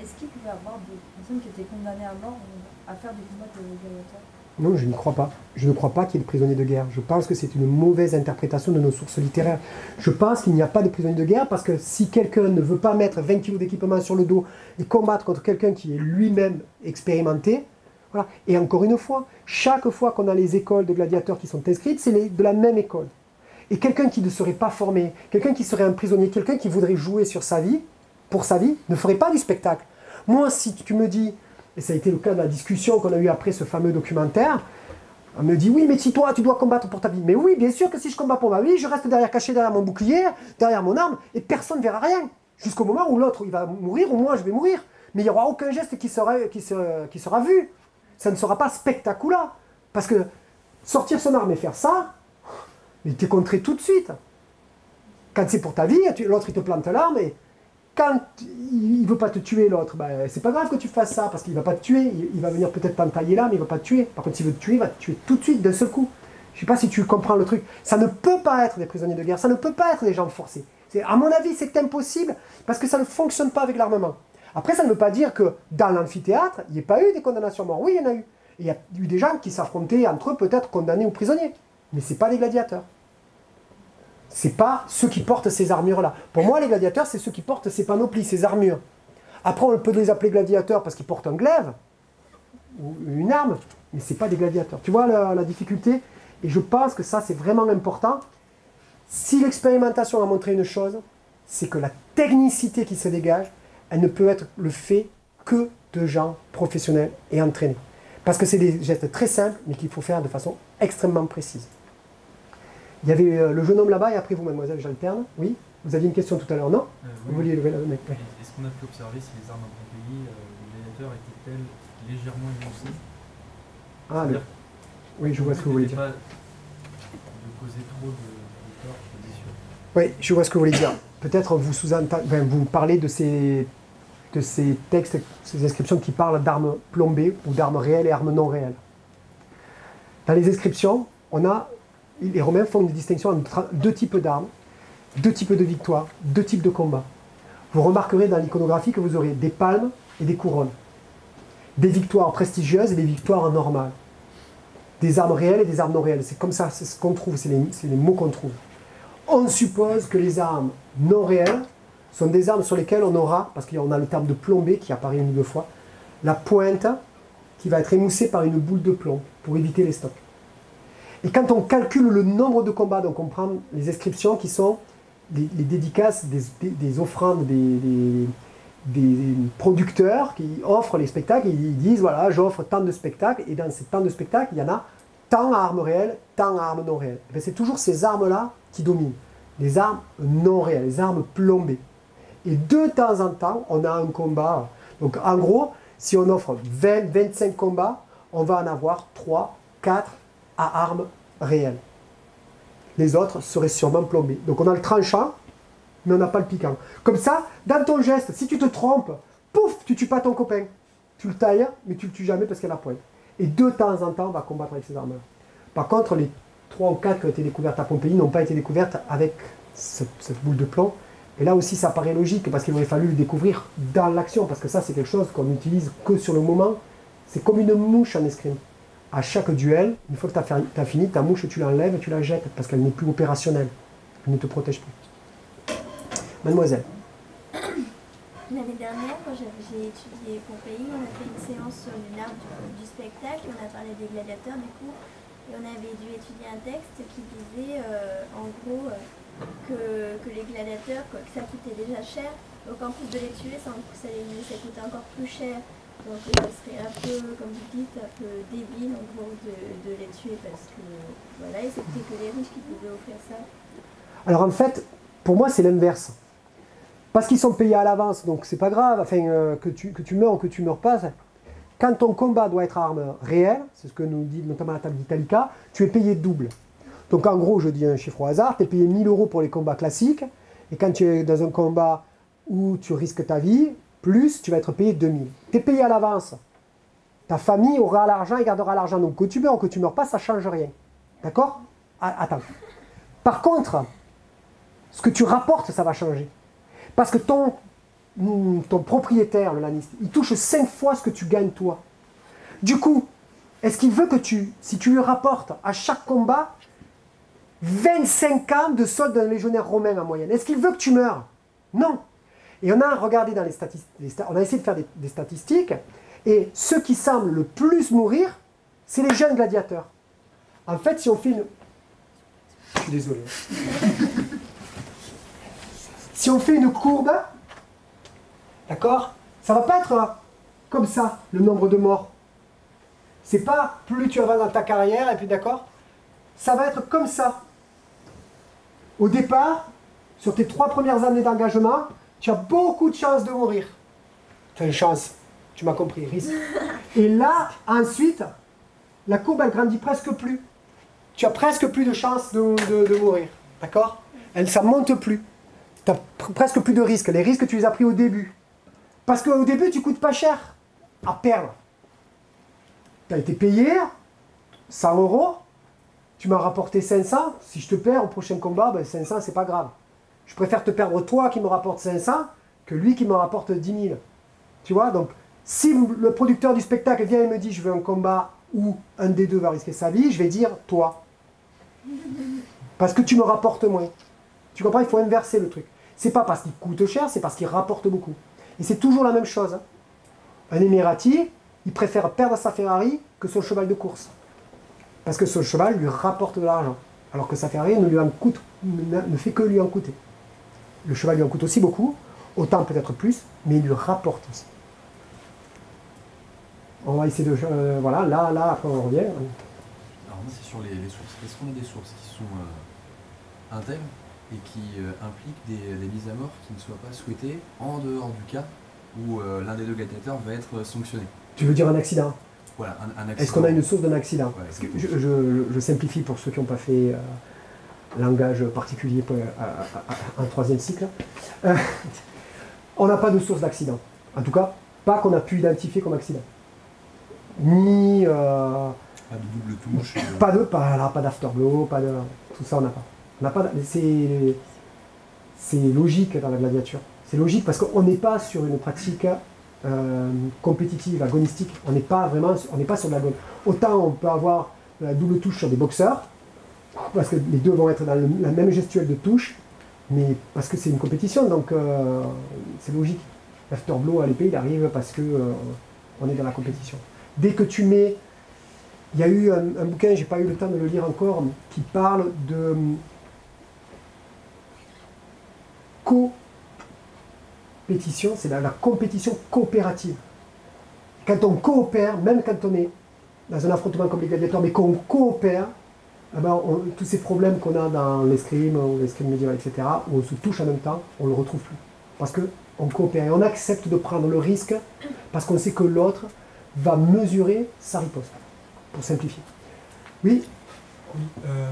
Est-ce qu'il pouvait y avoir des personnes qui étaient condamnées à mort à faire des combats de gladiateurs non, je ne crois pas. Je ne crois pas qu'il y ait des prisonniers de guerre. Je pense que c'est une mauvaise interprétation de nos sources littéraires. Je pense qu'il n'y a pas de prisonniers de guerre parce que si quelqu'un ne veut pas mettre 20 kg d'équipement sur le dos et combattre contre quelqu'un qui est lui-même expérimenté, voilà. Et encore une fois, chaque fois qu'on a les écoles de gladiateurs qui sont inscrites, c'est de la même école. Et quelqu'un qui ne serait pas formé, quelqu'un qui serait un prisonnier, quelqu'un qui voudrait jouer sur sa vie, pour sa vie, ne ferait pas du spectacle. Moi, si tu me dis, et ça a été le cas de la discussion qu'on a eue après ce fameux documentaire, on me dit oui, mais si toi tu dois combattre pour ta vie. Mais oui, bien sûr que si je combats pour ma vie, je reste derrière caché derrière mon bouclier, derrière mon arme, et personne ne verra rien. Jusqu'au moment où l'autre il va mourir ou moi je vais mourir. Mais il n'y aura aucun geste qui sera, qui, sera, qui sera vu. Ça ne sera pas spectaculaire. Parce que sortir son arme et faire ça, mais t'es contré tout de suite. Quand c'est pour ta vie, tu- l'autre il te plante l'arme et quand il ne veut pas te tuer l'autre, ben, c'est pas grave que tu fasses ça parce qu'il va pas te tuer, il, va venir peut-être t'entailler là, mais il va pas te tuer. Par contre, s'il veut te tuer, il va te tuer tout de suite d'un seul coup. Je sais pas si tu comprends le truc. Ça ne peut pas être des prisonniers de guerre, ça ne peut pas être des gens forcés. À mon avis, c'est impossible parce que ça ne fonctionne pas avec l'armement. Après, ça ne veut pas dire que dans l'amphithéâtre, il n'y ait pas eu des condamnations à mort. Oui, il y en a eu. Il y a eu des gens qui s'affrontaient entre eux, peut-être condamnés ou prisonniers. Mais ce pas des gladiateurs. C'est pas ceux qui portent ces armures-là. Pour moi, les gladiateurs, c'est ceux qui portent ces panoplies, ces armures. Après, on peut les appeler gladiateurs parce qu'ils portent un glaive ou une arme, mais c'est pas des gladiateurs. Tu vois la difficulté? Et je pense que ça, c'est vraiment important. Si l'expérimentation a montré une chose, c'est que la technicité qui se dégage, elle ne peut être le fait que de gens professionnels et entraînés. Parce que c'est des gestes très simples, mais qu'il faut faire de façon extrêmement précise. Il y avait euh, le jeune homme là-bas, et après vous, mademoiselle, j'alterne. Oui Vous aviez une question tout à l'heure, non Euh, Vous vouliez lever la main ouais. Est-ce qu'on a pu observer si les armes en pays, euh, les étaient-elles légèrement émoussées Ah, le- Oui, je vois ce que vous voulez dire. Pas de causer trop de, de tort, je. Oui, je vois ce que vous voulez dire. Peut-être vous sous vous parlez de ces, de ces textes, ces inscriptions qui parlent d'armes plombées ou d'armes réelles et armes non réelles. Dans les inscriptions, on a, les Romains font une distinction entre deux types d'armes, deux types de victoires, deux types de combats. Vous remarquerez dans l'iconographie que vous aurez des palmes et des couronnes, des victoires prestigieuses et des victoires normales, des armes réelles et des armes non réelles. C'est comme ça, c'est ce qu'on trouve, c'est les, mots qu'on trouve on suppose que les armes non réelles sont des armes sur lesquelles on aura, parce qu'on a le terme de plombé qui apparaît une ou deux fois, la pointe qui va être émoussée par une boule de plomb pour éviter les stocks. Et quand on calcule le nombre de combats, donc on prend les inscriptions qui sont les, dédicaces des, des- des offrandes des, des- producteurs qui offrent les spectacles, ils disent voilà, j'offre tant de spectacles, et dans ces tant de spectacles, il y en a tant à armes réelles, tant à armes non réelles. C'est toujours ces armes-là qui dominent. Les armes non réelles, les armes plombées. Et de temps en temps, on a un combat. Donc en gros, si on offre 20, 25 combats, on va en avoir 3, 4 à armes réelles. Les autres seraient sûrement plombés. Donc on a le tranchant, mais on n'a pas le piquant. Comme ça, dans ton geste, si tu te trompes, pouf, tu tues pas ton copain. Tu le tailles, mais tu le tues jamais parce qu'elle a pointe. Et de temps en temps, on va combattre avec ces armes-là. Par contre, les 3 ou 4 qui ont été découvertes à Pompéi n'ont pas été découvertes avec cette, cette boule de plomb. Et là aussi, ça paraît logique parce qu'il aurait fallu le découvrir dans l'action, parce que ça, c'est quelque chose qu'on n'utilise que sur le moment. C'est comme une mouche en escrime. À chaque duel, une fois que tu as, fini, ta mouche, tu l'enlèves et tu la jettes parce qu'elle n'est plus opérationnelle. Elle ne te protège plus. Mademoiselle. L'année dernière, quand j'ai étudié Pompéi, on a fait une séance sur l'art du, du spectacle, on a parlé des gladiateurs du coup, et on avait dû étudier un texte qui disait euh, en gros euh, que, les gladiateurs, quoi, que ça coûtait déjà cher, donc en plus de les tuer, ça, ça, les- ça coûtait encore plus cher. Donc ça serait un peu, comme vous dites, un peu débile en gros de, les tuer parce que voilà, c'était que les riches qui pouvaient offrir ça. Alors en fait, pour moi, c'est l'inverse. Parce qu'ils sont payés à l'avance, donc c'est pas grave, enfin, euh, que, tu, que tu meurs ou que tu meurs pas. Quand ton combat doit être à arme réelle, c'est ce que nous dit notamment la table d'Italica, tu es payé double. Donc en gros, je dis un chiffre au hasard, tu es payé 1000 euros pour les combats classiques, et quand tu es dans un combat où tu risques ta vie, plus tu vas être payé 2000. Tu es payé à l'avance. Ta famille aura l'argent et gardera l'argent. Donc que tu meurs ou que tu meurs pas, ça ne change rien. D'accord? Attends. Par contre, ce que tu rapportes, ça va changer. Parce que ton, mm, ton propriétaire, le laniste, il touche 5 fois ce que tu gagnes toi. Du coup, est-ce qu'il veut que tu, si tu lui rapportes à chaque combat 25 ans de solde d'un légionnaire romain en moyenne, est-ce qu'il veut que tu meurs? Non. Et on a regardé dans les statistiques, on a essayé de faire des, statistiques, et ceux qui semblent le plus mourir, c'est les jeunes gladiateurs. En fait, si on fait une... Je suis désolé. Si on fait une courbe, d'accord Ça va pas être comme ça, le nombre de morts. C'est pas plus tu avances dans ta carrière, et puis d'accord Ça va être comme ça. Au départ, sur tes trois premières années d'engagement, tu as beaucoup de chances de mourir. Tu as une chance, tu m'as compris, risque. Et là, ensuite, la courbe, elle grandit presque plus. Tu as presque plus de chances de, mourir. D'accord? Elle, ça monte plus. Tu as presque plus de risques. Les risques, tu les as pris au début. Parce qu'au début, tu coûtes pas cher à perdre. Tu as été payé 100 euros, tu m'as rapporté 500. Si je te perds au prochain combat, ben 500, c'est pas grave. Je préfère te perdre toi qui me rapporte 500 que lui qui me rapporte 10 000. Tu vois, donc si le producteur du spectacle vient et me dit je veux un combat où un des deux va risquer sa vie, je vais dire toi. Parce que tu me rapportes moins. Tu comprends Il faut inverser le truc. C'est pas parce qu'il coûte cher, c'est parce qu'il rapporte beaucoup. Et c'est toujours la même chose. hein. Un Émirati, il préfère perdre sa Ferrari que son cheval de course. Parce que son cheval lui rapporte de l'argent. Alors que sa Ferrari ne, lui en coûte, ne, ne fait que lui en coûter. Le cheval lui en coûte aussi beaucoup, autant peut-être plus, mais il lui rapporte aussi. On va essayer de... euh, voilà, là, là, après on revient. Alors moi c'est sur les, les sources. Est-ce qu'on a des sources qui sont euh, intègres et qui euh, impliquent des, des mises à mort qui ne soient pas souhaitées en dehors du cas où euh, l'un des deux gladiateurs va être sanctionné? Tu veux dire un accident? Voilà, un, un accident. Est-ce qu'on a une source d'un accident? Ouais, Parce que je, je- je simplifie pour ceux qui n'ont pas fait langage particulier pour, euh, troisième cycle. Euh, on n'a pas de source d'accident. En tout cas, pas qu'on a pu identifier comme accident. Ni euh, Pas de double touche. pas de pas, là, pas d'afterglow, pas de tout ça on n'a pas. On n'a pas. C'est c'est logique dans la gladiature. C'est logique parce qu'on n'est pas sur une pratique euh, compétitive, agonistique. On n'est pas vraiment, on n'est pas sur de l'agon. Autant on peut avoir la double touche sur des boxeurs parce que les deux vont être dans le- la même gestuelle de touche, mais parce que c'est une compétition, donc euh, c'est logique. L'afterblow à l'épée, il arrive parce que euh, on est dans la compétition. Dès que tu mets il y a eu un, un bouquin, j'ai pas eu le temps de le lire encore, qui parle de compétition, c'est la, la compétition coopérative. Quand on coopère, même quand on est dans un affrontement comme les gladiateurs, mais qu'on coopère, eh ben, on- tous ces problèmes qu'on a dans l'escrime, ou l'escrime médiéval, etc., où on se touche en même temps, on ne le retrouve plus. Parce qu'on coopère et on accepte de prendre le risque parce qu'on sait que l'autre va mesurer sa riposte pour simplifier. Oui, Oui, euh,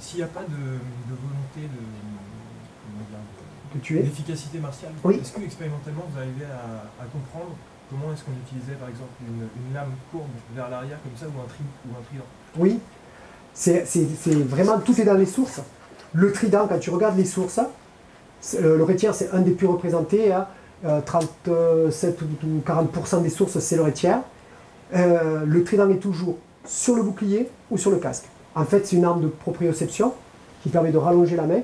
s'il n'y a pas de, de volonté de, comment dire, de- que tu es. d'efficacité martiale, Oui. est-ce que expérimentalement vous arrivez à, à comprendre comment est-ce qu'on utilisait par exemple une, une lame courbe vers l'arrière comme ça ou un, tri, ou un trident Oui. C'est vraiment, tout est dans les sources. Le trident, quand tu regardes les sources, euh, le rétière, c'est un des plus représentés. hein. Euh, 37 ou 40% des sources, c'est le rétière. Euh, le trident est toujours sur le bouclier ou sur le casque. En fait, c'est une arme de proprioception qui permet de rallonger la main.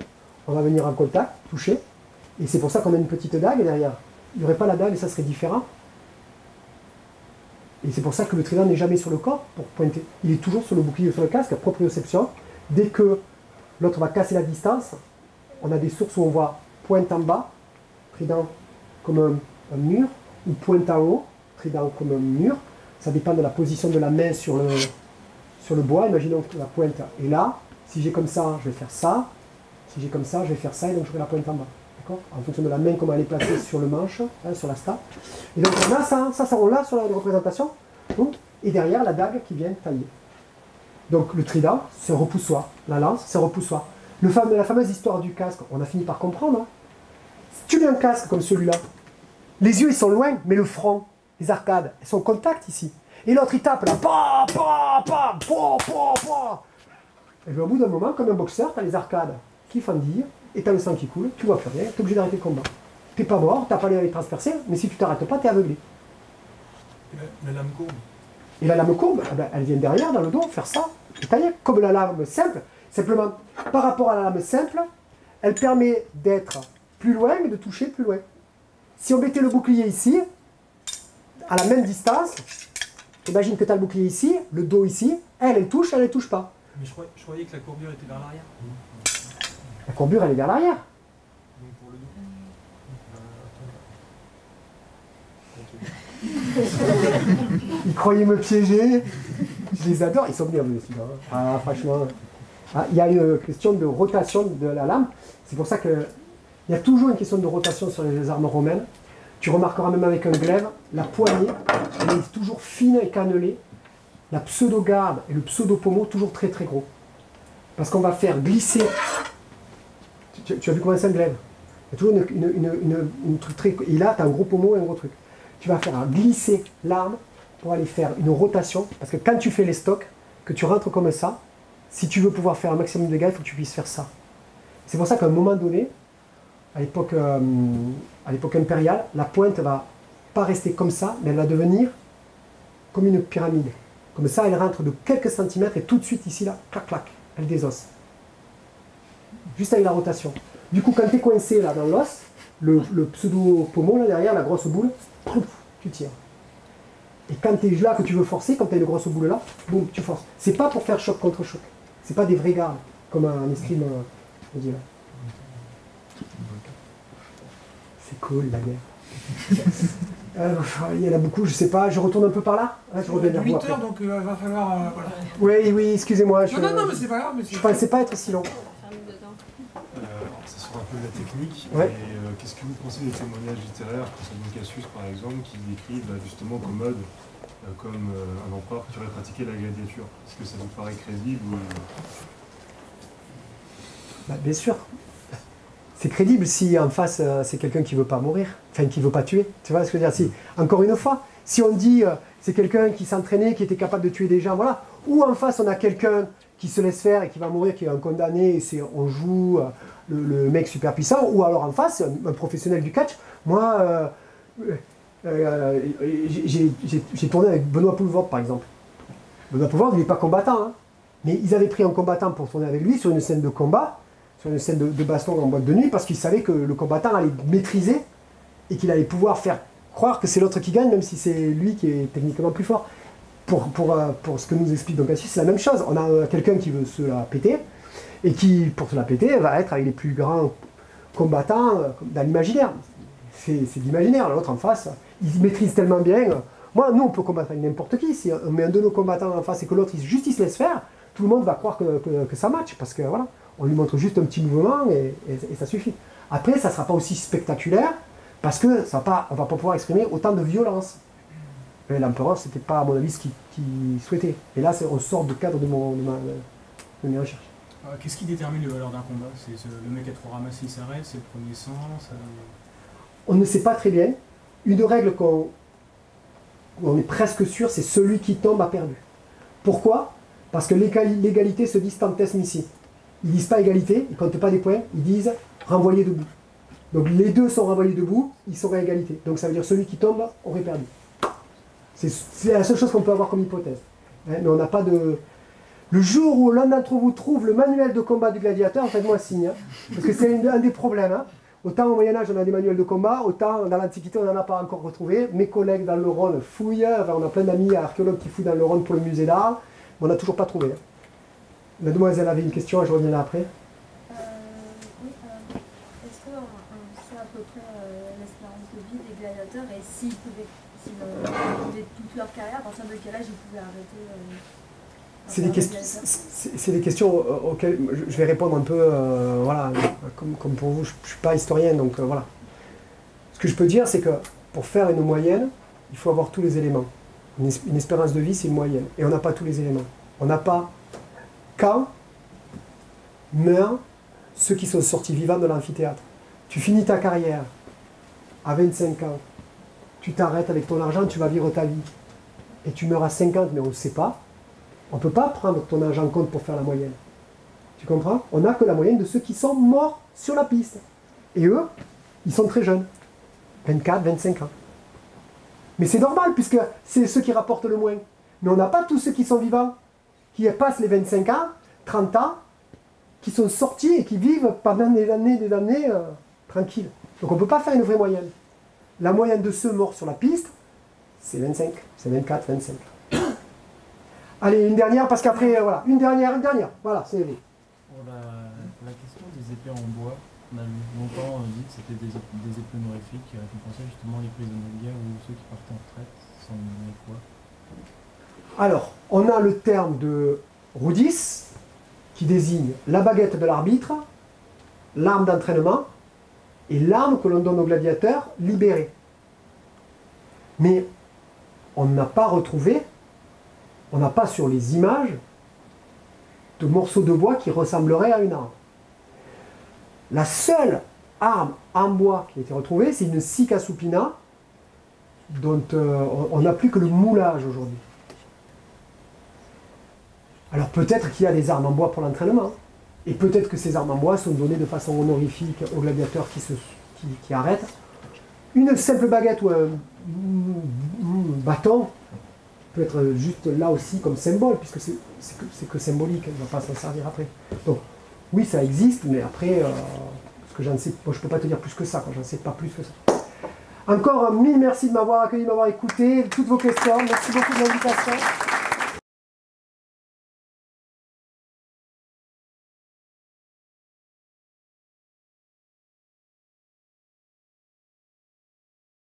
On va venir en contact, toucher. Et c'est pour ça qu'on a une petite dague derrière. Il n'y aurait pas la dague et ça serait différent. Et c'est pour ça que le trident n'est jamais sur le corps pour pointer. Il est toujours sur le bouclier ou sur le casque, proprioception. Dès que l'autre va casser la distance, on a des sources où on voit pointe en bas, trident comme un, un mur, ou pointe en haut, trident comme un mur. Ça dépend de la position de la main sur le, sur le bois. Imaginons que la pointe est là. Si j'ai comme ça, je vais faire ça. Si j'ai comme ça, je vais faire ça et donc j'aurai la pointe en bas. En fonction de la main, comment elle est placée sur le manche, hein, sur la sta. Et donc on a ça, ça, ça on l'a sur la représentation. Et derrière la dague qui vient tailler. Donc le trident, c'est un repoussoir. La lance, c'est un repoussoir. La fameuse histoire du casque, on a fini par comprendre. hein. Tu mets un casque comme celui-là, les yeux ils sont loin, mais le front, les arcades, elles sont en contact ici. Et l'autre il tape là, pa, pa, pa, pa, pa, pa. Et bien au bout d'un moment, comme un boxeur, tu as les arcades qui fendillent, et tu as le sang qui coule, tu vois plus rien, tu es obligé d'arrêter le combat. T'es pas mort, t'as pas les transpercés, mais si tu t'arrêtes pas, tu es aveuglé. Et la, la lame courbe Et la lame courbe, eh ben, elle vient derrière, dans le dos, faire ça, et tailler, comme la lame simple. Simplement, par rapport à la lame simple, elle permet d'être plus loin, mais de toucher plus loin. Si on mettait le bouclier ici, à la même distance, imagine que tu as le bouclier ici, le dos ici, elle, elle touche, elle, elle touche pas. Mais je, croyais- je croyais que la courbure était vers l'arrière. La courbure, elle est vers l'arrière. Ils croyaient me piéger. Je les adore, ils sont nerveux aussi. hein. Ah, franchement. Ah, Il y a une question de rotation de la lame. C'est pour ça que il y a toujours une question de rotation sur les armes romaines. Tu remarqueras même avec un glaive, la poignée, elle est toujours fine et cannelée. La pseudo-garde et le pseudo-pommeau, toujours très très gros. Parce qu'on va faire glisser. Tu, as vu comment ça glaive Il y a toujours une, truc très. Et là, tu as un gros pommeau et un gros truc. Tu vas faire glisser l'arme pour aller faire une rotation. Parce que quand tu fais les stocks, que tu rentres comme ça, si tu veux pouvoir faire un maximum de dégâts, il faut que tu puisses faire ça. C'est pour ça qu'à un moment donné, à l'époque, euh, impériale, la pointe va pas rester comme ça, mais elle va devenir comme une pyramide. Comme ça, elle rentre de quelques centimètres et tout de suite ici, là, clac, clac, elle désosse. Juste avec la rotation. Du coup, quand tu es coincé là dans l'os, le, le pseudo-poumon là derrière, la grosse boule, tu tires. Et quand tu es là, que tu veux forcer, quand tu as une grosse boule là, boum, tu forces. C'est pas pour faire choc contre choc. C'est pas des vrais gardes, comme un escrime, euh, on dit là. C'est cool la guerre. [laughs] Euh, il y en a beaucoup, je sais pas, je retourne un peu par là. Là, je reviens vers vous 8 après. heures, donc il va falloir. euh, voilà. Oui, oui, excusez-moi. Je, Non, non, non, mais c'est pas grave. Mais je pensais pas être si long. Euh, alors, ça sera un peu la technique. Ouais. Et euh, qu'est-ce que vous pensez des témoignages littéraires, comme Cassius par exemple, qui décrivent bah, justement Commode euh, comme euh, un empereur qui aurait pratiqué la gladiature? Est-ce que ça vous paraît crédible ou... Bah, bien sûr. C'est crédible si en face euh, c'est quelqu'un qui veut pas mourir, enfin qui veut pas tuer. Tu vois ce que je veux dire? Si, Encore une fois, si on dit euh, c'est quelqu'un qui s'entraînait, qui était capable de tuer des gens, voilà. Ou en face on a quelqu'un qui se laisse faire et qui va mourir, qui est un condamné, et c'est on joue euh, le, mec super puissant. Ou alors en face un, professionnel du catch. Moi, euh, euh, j'ai- j'ai tourné avec Benoît Poulvord par exemple. Benoît Poulvord, il n'est pas combattant, hein. mais ils avaient pris un combattant pour tourner avec lui sur une scène de combat sur une scène de, baston en boîte de nuit parce qu'il savait que le combattant allait maîtriser et qu'il allait pouvoir faire croire que c'est l'autre qui gagne, même si c'est lui qui est techniquement plus fort. Pour, pour, euh, pour ce que nous explique Assis, c'est la même chose. On a euh, quelqu'un qui veut se la péter et qui, pour se la péter, va être avec les plus grands combattants euh, dans l'imaginaire. C'est l'imaginaire. L'autre en face, il maîtrise tellement bien. Moi, nous, on peut combattre avec n'importe qui. Si on met un de nos combattants en face et que l'autre, juste il se laisse faire, tout le monde va croire que, ça match. Parce que voilà, on lui montre juste un petit mouvement et, ça suffit. Après, ça ne sera pas aussi spectaculaire parce que on ne va pas pouvoir exprimer autant de violence. L'empereur, ce n'était pas, à mon avis, ce qu'il souhaitait. Et là, on sort du cadre de, ma, de mes recherches. Euh, Qu'est-ce qui détermine les valeurs d'un combat? Le mec a trop ramassé, il s'arrête, c'est le premier sang, ça... On ne sait pas très bien. Une règle qu'on on est presque sûr, c'est celui qui tombe a perdu. Pourquoi? Parce que l'égali- l'égalité se dit tantes ici. Ils disent pas égalité, ils comptent pas des points, ils disent renvoyer debout. Donc les deux sont renvoyés debout, ils seraient à égalité. Donc ça veut dire celui qui tombe aurait perdu. C'est c'est la seule chose qu'on peut avoir comme hypothèse. Hein, mais on n'a pas de. Le jour où l'un d'entre vous trouve le manuel de combat du gladiateur, faites-moi signe. hein. parce que c'est un, des problèmes. hein. Autant au Moyen-Âge, on a des manuels de combat, autant dans l'Antiquité, on n'en a pas encore retrouvé. Mes collègues dans le Rhône fouillent, on a plein d'amis archéologues qui fouillent dans le Rhône pour le musée d'art, mais on n'a toujours pas trouvé. hein. Mademoiselle avait une question, je reviens là après. Euh, oui, euh, est-ce qu'on on sait à peu près euh, l'espérance de vie des gladiateurs et s'ils pouvaient, toute leur carrière, à partir de quel âge ils pouvaient arrêter C'est des, questions, euh, auxquelles je vais répondre un peu, euh, voilà, comme, pour vous, je ne suis pas historien, donc euh, voilà. Ce que je peux dire, c'est que pour faire une moyenne, il faut avoir tous les éléments. Une, une espérance de vie, c'est une moyenne. Et on n'a pas tous les éléments. On n'a pas quand meurent ceux qui sont sortis vivants de l'amphithéâtre. Tu finis ta carrière à 25 ans, tu t'arrêtes avec ton argent, tu vas vivre ta vie. Et tu meurs à 50, mais on ne sait pas. On ne peut pas prendre ton âge en compte pour faire la moyenne. Tu comprends? On n'a que la moyenne de ceux qui sont morts sur la piste. Et eux, ils sont très jeunes. 24, 25 ans. Mais c'est normal, puisque c'est ceux qui rapportent le moins. Mais on n'a pas tous ceux qui sont vivants, qui passent les 25 ans, 30 ans, qui sont sortis et qui vivent pendant des années, des années, euh, tranquilles. Donc on ne peut pas faire une vraie moyenne. La moyenne de ceux morts sur la piste, c'est 25, c'est 24, 25. Allez, une dernière, parce qu'après, euh, voilà, une dernière, une dernière. Voilà, c'est vous. Pour la, question des épées en bois, on a longtemps dit que c'était des, des épées honorifiques qui récompensaient justement les prisonniers de guerre ou ceux qui partaient en retraite. Est quoi Alors, on a le terme de rudis, qui désigne la baguette de l'arbitre, l'arme d'entraînement et l'arme que l'on donne aux gladiateurs libérés. Mais on n'a pas retrouvé, on n'a pas sur les images de morceaux de bois qui ressembleraient à une arme. La seule arme en bois qui a été retrouvée, c'est une Sica supina, dont euh, on- n'a plus que le moulage aujourd'hui. Alors peut-être qu'il y a des armes en bois pour l'entraînement, et peut-être que ces armes en bois sont données de façon honorifique aux gladiateurs qui, se, qui, arrêtent. Une simple baguette ou un bâton peut être juste là aussi comme symbole, puisque c'est que, que symbolique, on ne va pas s'en servir après. Donc oui, ça existe, mais après, euh, que j'en sais, moi, je ne peux pas te dire plus que ça, j'en sais pas plus que ça. Encore mille merci de m'avoir accueilli, de m'avoir écouté, toutes vos questions. Merci beaucoup de l'invitation.